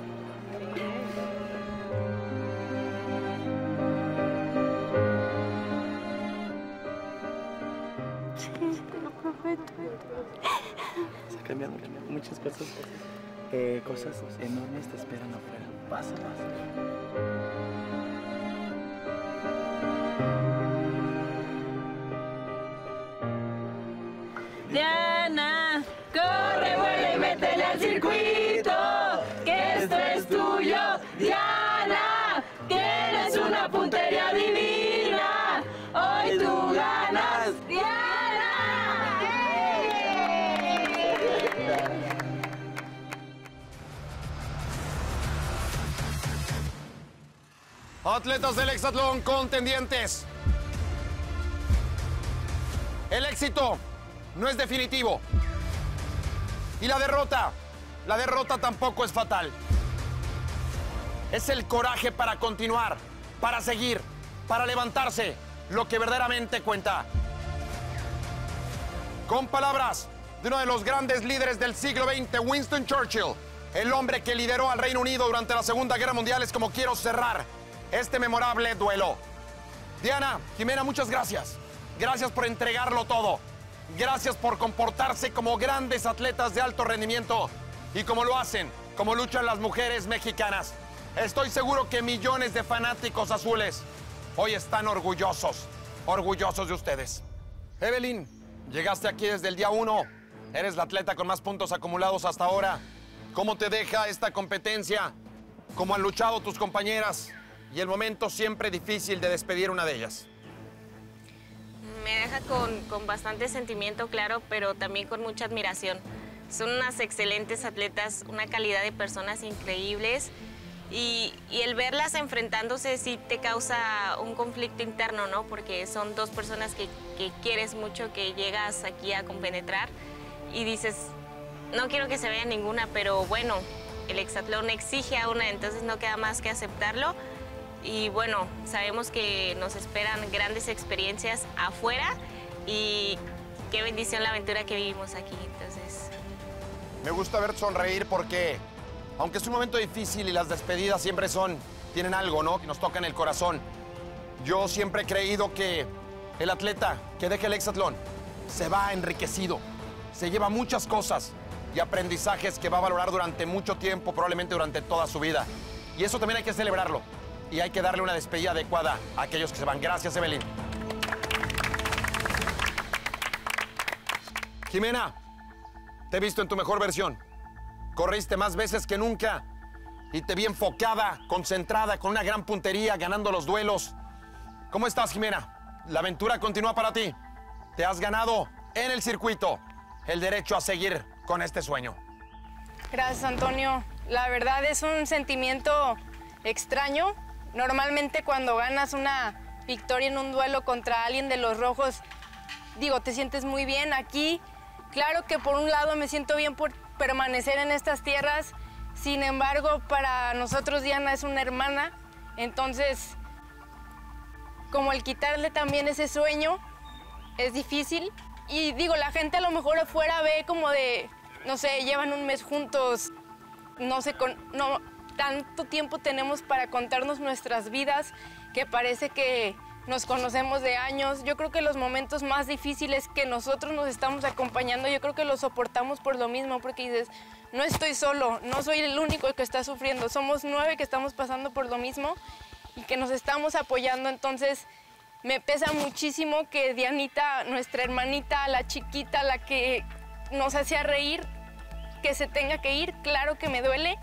Sí, te lo prometo. Se ha cambiado muchas cosas. Eh, cosas enormes te esperan afuera. Pasa, pasa. Diana, Atletas del hexatlón contendientes. El éxito no es definitivo. Y la derrota, la derrota tampoco es fatal. Es el coraje para continuar, para seguir, para levantarse, lo que verdaderamente cuenta. Con palabras de uno de los grandes líderes del siglo XX, Winston Churchill, el hombre que lideró al Reino Unido durante la Segunda Guerra Mundial, es como quiero cerrar este memorable duelo. Diana, Jimena, muchas gracias. Gracias por entregarlo todo. Gracias por comportarse como grandes atletas de alto rendimiento y como lo hacen, como luchan las mujeres mexicanas. Estoy seguro que millones de fanáticos azules hoy están orgullosos, orgullosos de ustedes. Evelyn, llegaste aquí desde el día uno. Eres la atleta con más puntos acumulados hasta ahora. ¿Cómo te deja esta competencia? ¿Cómo han luchado tus compañeras? Y el momento siempre difícil de despedir una de ellas. Me deja con, con bastante sentimiento, claro, pero también con mucha admiración. Son unas excelentes atletas, una calidad de personas increíbles y, y el verlas enfrentándose sí te causa un conflicto interno, ¿no? Porque son dos personas que, que quieres mucho, que llegas aquí a compenetrar y dices, no quiero que se vea ninguna, pero bueno, el hexatlón exige a una, entonces no queda más que aceptarlo. Y bueno, sabemos que nos esperan grandes experiencias afuera y qué bendición la aventura que vivimos aquí. Entonces, Me gusta ver sonreír porque, aunque es un momento difícil y las despedidas siempre son, tienen algo, ¿no? Que nos toca en el corazón. Yo siempre he creído que el atleta que deja el hexatlón se va enriquecido, se lleva muchas cosas y aprendizajes que va a valorar durante mucho tiempo, probablemente durante toda su vida. Y eso también hay que celebrarlo y hay que darle una despedida adecuada a aquellos que se van. Gracias, Evelyn. Jimena, te he visto en tu mejor versión. Corriste más veces que nunca y te vi enfocada, concentrada, con una gran puntería, ganando los duelos. ¿Cómo estás, Jimena? La aventura continúa para ti. Te has ganado en el circuito el derecho a seguir con este sueño. Gracias, Antonio. La verdad es un sentimiento extraño. Normalmente cuando ganas una victoria en un duelo contra alguien de los rojos, digo, te sientes muy bien. Aquí, claro que por un lado me siento bien por permanecer en estas tierras, sin embargo, para nosotros Diana es una hermana, entonces, como el quitarle también ese sueño es difícil. Y digo, la gente a lo mejor afuera ve como de, no sé, llevan un mes juntos, no sé, con, no, tanto tiempo tenemos para contarnos nuestras vidas que parece que nos conocemos de años. Yo creo que los momentos más difíciles que nosotros nos estamos acompañando, yo creo que los soportamos por lo mismo, porque dices, no estoy solo, no soy el único que está sufriendo, somos nueve que estamos pasando por lo mismo y que nos estamos apoyando. Entonces, me pesa muchísimo que Dianita, nuestra hermanita, la chiquita, la que nos hacía reír, que se tenga que ir, claro que me duele,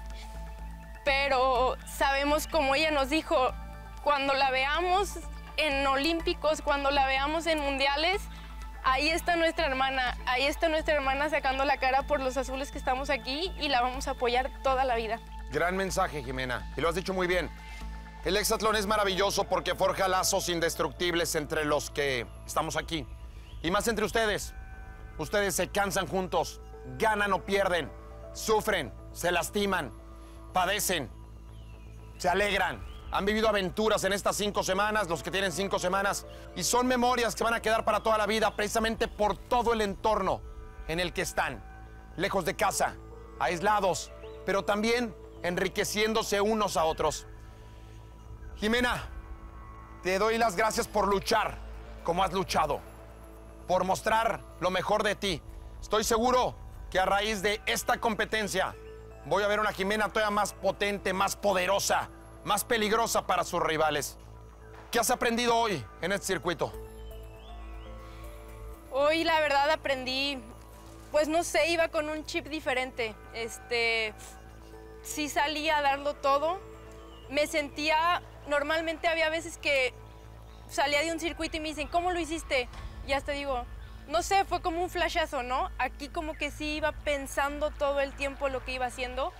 pero sabemos como ella nos dijo, cuando la veamos en Olímpicos, cuando la veamos en Mundiales, ahí está nuestra hermana, ahí está nuestra hermana sacando la cara por los azules que estamos aquí y la vamos a apoyar toda la vida. Gran mensaje, Jimena, y lo has dicho muy bien. El hexatlón es maravilloso porque forja lazos indestructibles entre los que estamos aquí. Y más entre ustedes. Ustedes se cansan juntos, ganan o pierden, sufren, se lastiman, padecen, se alegran, han vivido aventuras en estas cinco semanas, los que tienen cinco semanas, y son memorias que van a quedar para toda la vida precisamente por todo el entorno en el que están, lejos de casa, aislados, pero también enriqueciéndose unos a otros. Jimena, te doy las gracias por luchar como has luchado, por mostrar lo mejor de ti. Estoy seguro que a raíz de esta competencia voy a ver una Jimena todavía más potente, más poderosa, más peligrosa para sus rivales. ¿Qué has aprendido hoy en este circuito? Hoy la verdad aprendí, pues no sé, iba con un chip diferente. Este, sí salía a darlo todo. Me sentía, normalmente había veces que salía de un circuito y me dicen, ¿cómo lo hiciste? Y hasta digo, no sé, fue como un flashazo, ¿no? Aquí como que sí iba pensando todo el tiempo lo que iba haciendo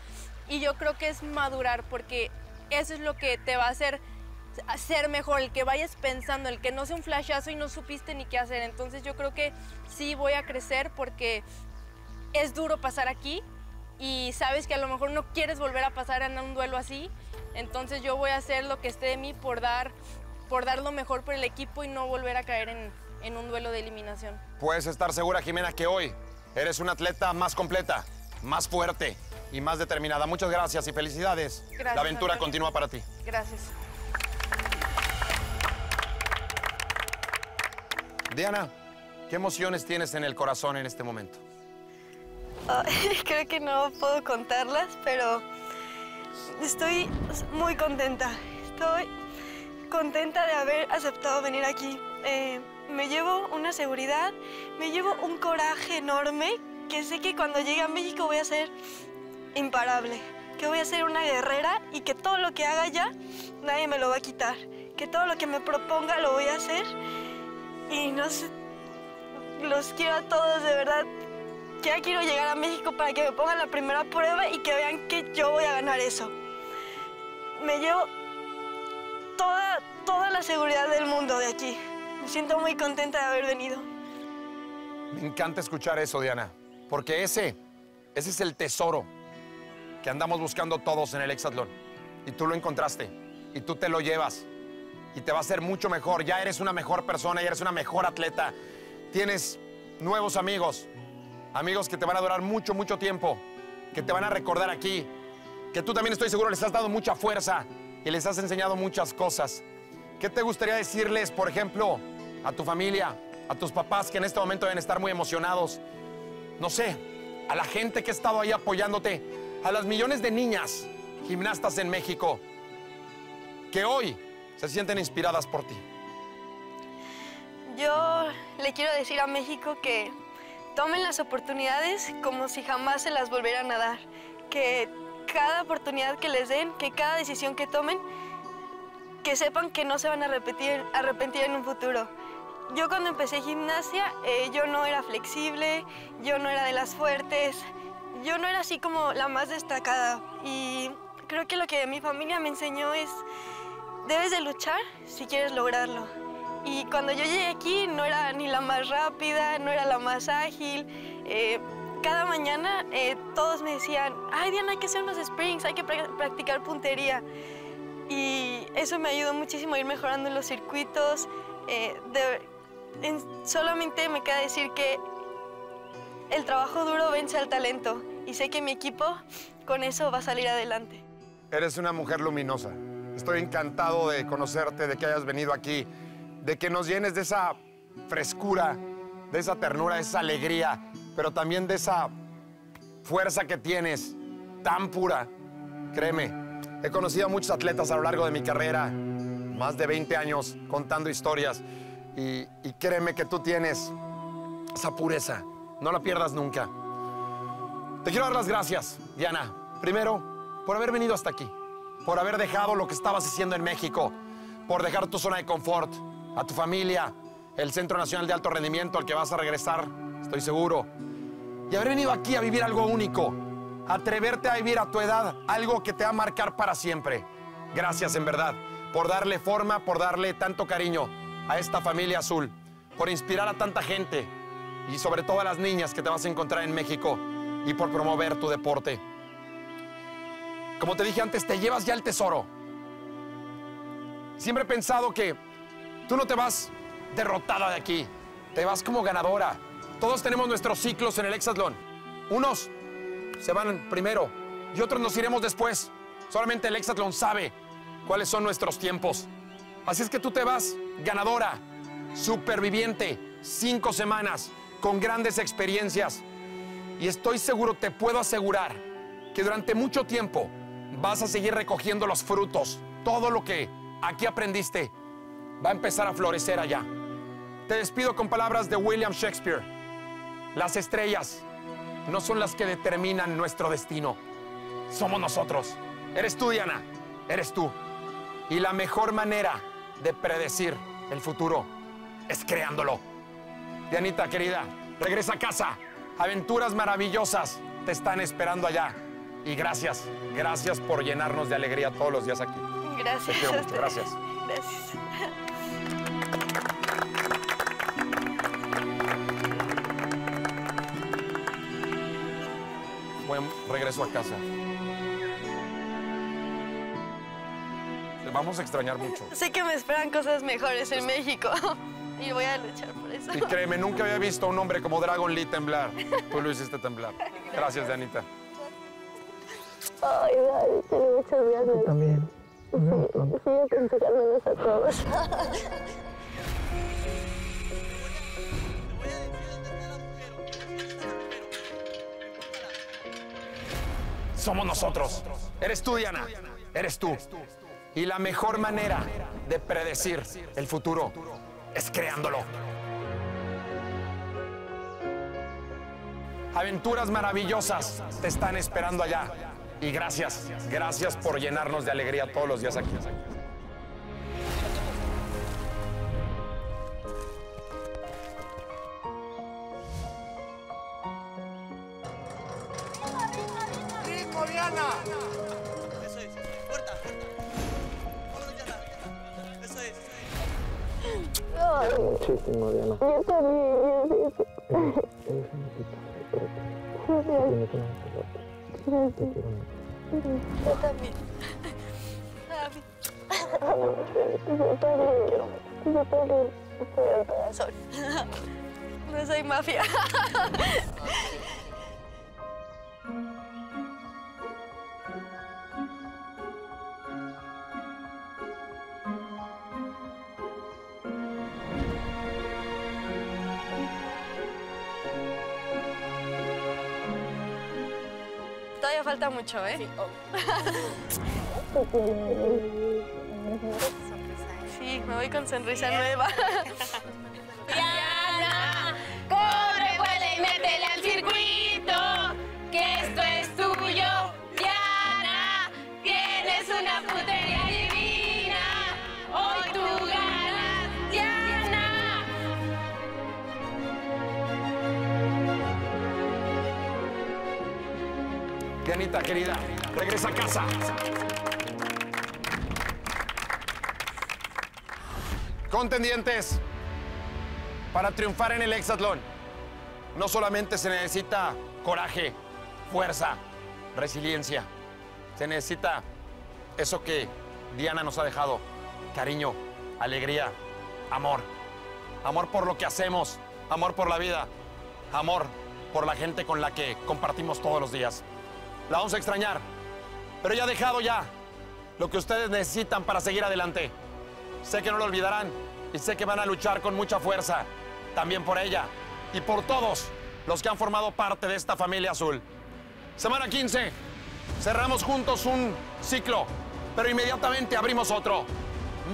y yo creo que es madurar porque eso es lo que te va a hacer ser mejor, el que vayas pensando, el que no sea un flashazo y no supiste ni qué hacer. Entonces yo creo que sí voy a crecer porque es duro pasar aquí y sabes que a lo mejor no quieres volver a pasar en un duelo así. Entonces yo voy a hacer lo que esté de mí por dar, por dar lo mejor por el equipo y no volver a caer en, en un duelo de eliminación. Puedes estar segura, Jimena, que hoy eres una atleta más completa, más fuerte y más determinada. Muchas gracias y felicidades. Gracias, La aventura Antonio. continúa para ti. Gracias. Diana, ¿qué emociones tienes en el corazón en este momento? Creo que no puedo contarlas, pero estoy muy contenta. Estoy contenta de haber aceptado venir aquí. Eh, me llevo una seguridad, me llevo un coraje enorme que sé que cuando llegue a México voy a ser imparable, que voy a ser una guerrera y que todo lo que haga ya nadie me lo va a quitar, que todo lo que me proponga lo voy a hacer y no sé, los quiero a todos de verdad. Ya quiero llegar a México para que me pongan la primera prueba y que vean que yo voy a ganar eso. Me llevo toda, toda la seguridad del mundo de aquí. Siento muy contenta de haber venido. Me encanta escuchar eso, Diana, porque ese, ese es el tesoro que andamos buscando todos en el Hexatlón. Y tú lo encontraste, y tú te lo llevas, y te va a hacer mucho mejor. Ya eres una mejor persona, ya eres una mejor atleta. Tienes nuevos amigos, amigos que te van a durar mucho, mucho tiempo, que te van a recordar aquí, que tú también estoy seguro les has dado mucha fuerza y les has enseñado muchas cosas. ¿Qué te gustaría decirles, por ejemplo, a tu familia, a tus papás que en este momento deben estar muy emocionados? No sé, a la gente que ha estado ahí apoyándote, a las millones de niñas gimnastas en México que hoy se sienten inspiradas por ti. Yo le quiero decir a México que tomen las oportunidades como si jamás se las volvieran a dar. Que cada oportunidad que les den, que cada decisión que tomen, que sepan que no se van a arrepentir en un futuro. Yo cuando empecé gimnasia, eh, yo no era flexible, yo no era de las fuertes, yo no era así como la más destacada. Y creo que lo que mi familia me enseñó es, debes de luchar si quieres lograrlo. Y cuando yo llegué aquí no era ni la más rápida, no era la más ágil. Eh, cada mañana eh, todos me decían, ay Diana, hay que hacer unos springs, hay que pra- practicar puntería. Y eso me ayudó muchísimo a ir mejorando los circuitos. Eh, de- en- solamente me queda decir que el trabajo duro vence al talento. Y sé que mi equipo con eso va a salir adelante. Eres una mujer luminosa. Estoy encantado de conocerte, de que hayas venido aquí, de que nos llenes de esa frescura, de esa ternura, de esa alegría, pero también de esa fuerza que tienes, tan pura. Créeme, he conocido a muchos atletas a lo largo de mi carrera, más de 20 años contando historias, y, y créeme que tú tienes esa pureza. No la pierdas nunca. Te quiero dar las gracias, Diana. Primero, por haber venido hasta aquí, por haber dejado lo que estabas haciendo en México, por dejar tu zona de confort, a tu familia, el Centro Nacional de Alto Rendimiento al que vas a regresar, estoy seguro, y haber venido aquí a vivir algo único, atreverte a vivir a tu edad algo que te va a marcar para siempre. Gracias, en verdad, por darle forma, por darle tanto cariño a esta familia azul, por inspirar a tanta gente y sobre todo a las niñas que te vas a encontrar en México y por promover tu deporte. Como te dije antes, te llevas ya el tesoro. Siempre he pensado que tú no te vas derrotada de aquí, te vas como ganadora. Todos tenemos nuestros ciclos en el hexatlón. Unos se van primero y otros nos iremos después. Solamente el hexatlón sabe cuáles son nuestros tiempos. Así es que tú te vas ganadora, superviviente, cinco semanas, con grandes experiencias. Y estoy seguro, te puedo asegurar, que durante mucho tiempo vas a seguir recogiendo los frutos. Todo lo que aquí aprendiste va a empezar a florecer allá. Te despido con palabras de William Shakespeare. Las estrellas no son las que determinan nuestro destino. Somos nosotros. Eres tú, Diana. Eres tú. Y la mejor manera de predecir el futuro es creándolo. Dianita, querida, regresa a casa. Aventuras maravillosas te están esperando allá. Y gracias, gracias por llenarnos de alegría todos los días aquí. Gracias. Te quiero mucho, gracias. Gracias. Buen regreso a casa. Vamos a extrañar mucho. Sé que me esperan cosas mejores en México y voy a luchar por eso. Y créeme, nunca había visto a un hombre como Dragon Lee temblar. Tú lo hiciste temblar. Gracias, Dianita. Ay, Daddy, tiene muchas ganas. También. Sigue considerándonos a todos. Somos nosotros. Eres tú, Diana. Eres tú. Y la mejor manera de predecir el futuro es creándolo. Aventuras maravillosas te están esperando allá. Y gracias, gracias por llenarnos de alegría todos los días aquí. ¡Ritmo, Diana! Muchísimo, Diana. Yo también, Yo también. Yo también. Yo también. Pero corazón. No soy mafia. Falta mucho, ¿eh? Sí, me voy con sonrisa nueva. Diana, corre, vuela y métele al circuito, que esto es Dianita, querida, regresa a casa. Contendientes, para triunfar en el hexatlón, no solamente se necesita coraje, fuerza, resiliencia, se necesita eso que Diana nos ha dejado, cariño, alegría, amor. Amor por lo que hacemos, amor por la vida, amor por la gente con la que compartimos todos los días. La vamos a extrañar, pero ella ha dejado ya lo que ustedes necesitan para seguir adelante. Sé que no lo olvidarán y sé que van a luchar con mucha fuerza, también por ella y por todos los que han formado parte de esta familia azul. Semana 15, cerramos juntos un ciclo, pero inmediatamente abrimos otro.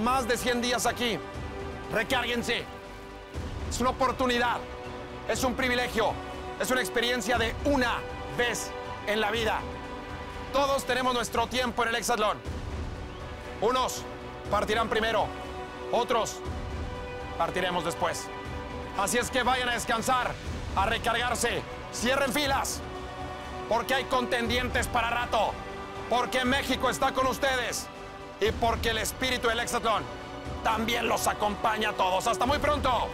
Más de 100 días aquí. Recárguense. Es una oportunidad, es un privilegio, es una experiencia de una vez en la vida. Todos tenemos nuestro tiempo en el hexatlón. Unos partirán primero, otros partiremos después. Así es que vayan a descansar, a recargarse, cierren filas, porque hay contendientes para rato, porque México está con ustedes y porque el espíritu del hexatlón también los acompaña a todos. Hasta muy pronto.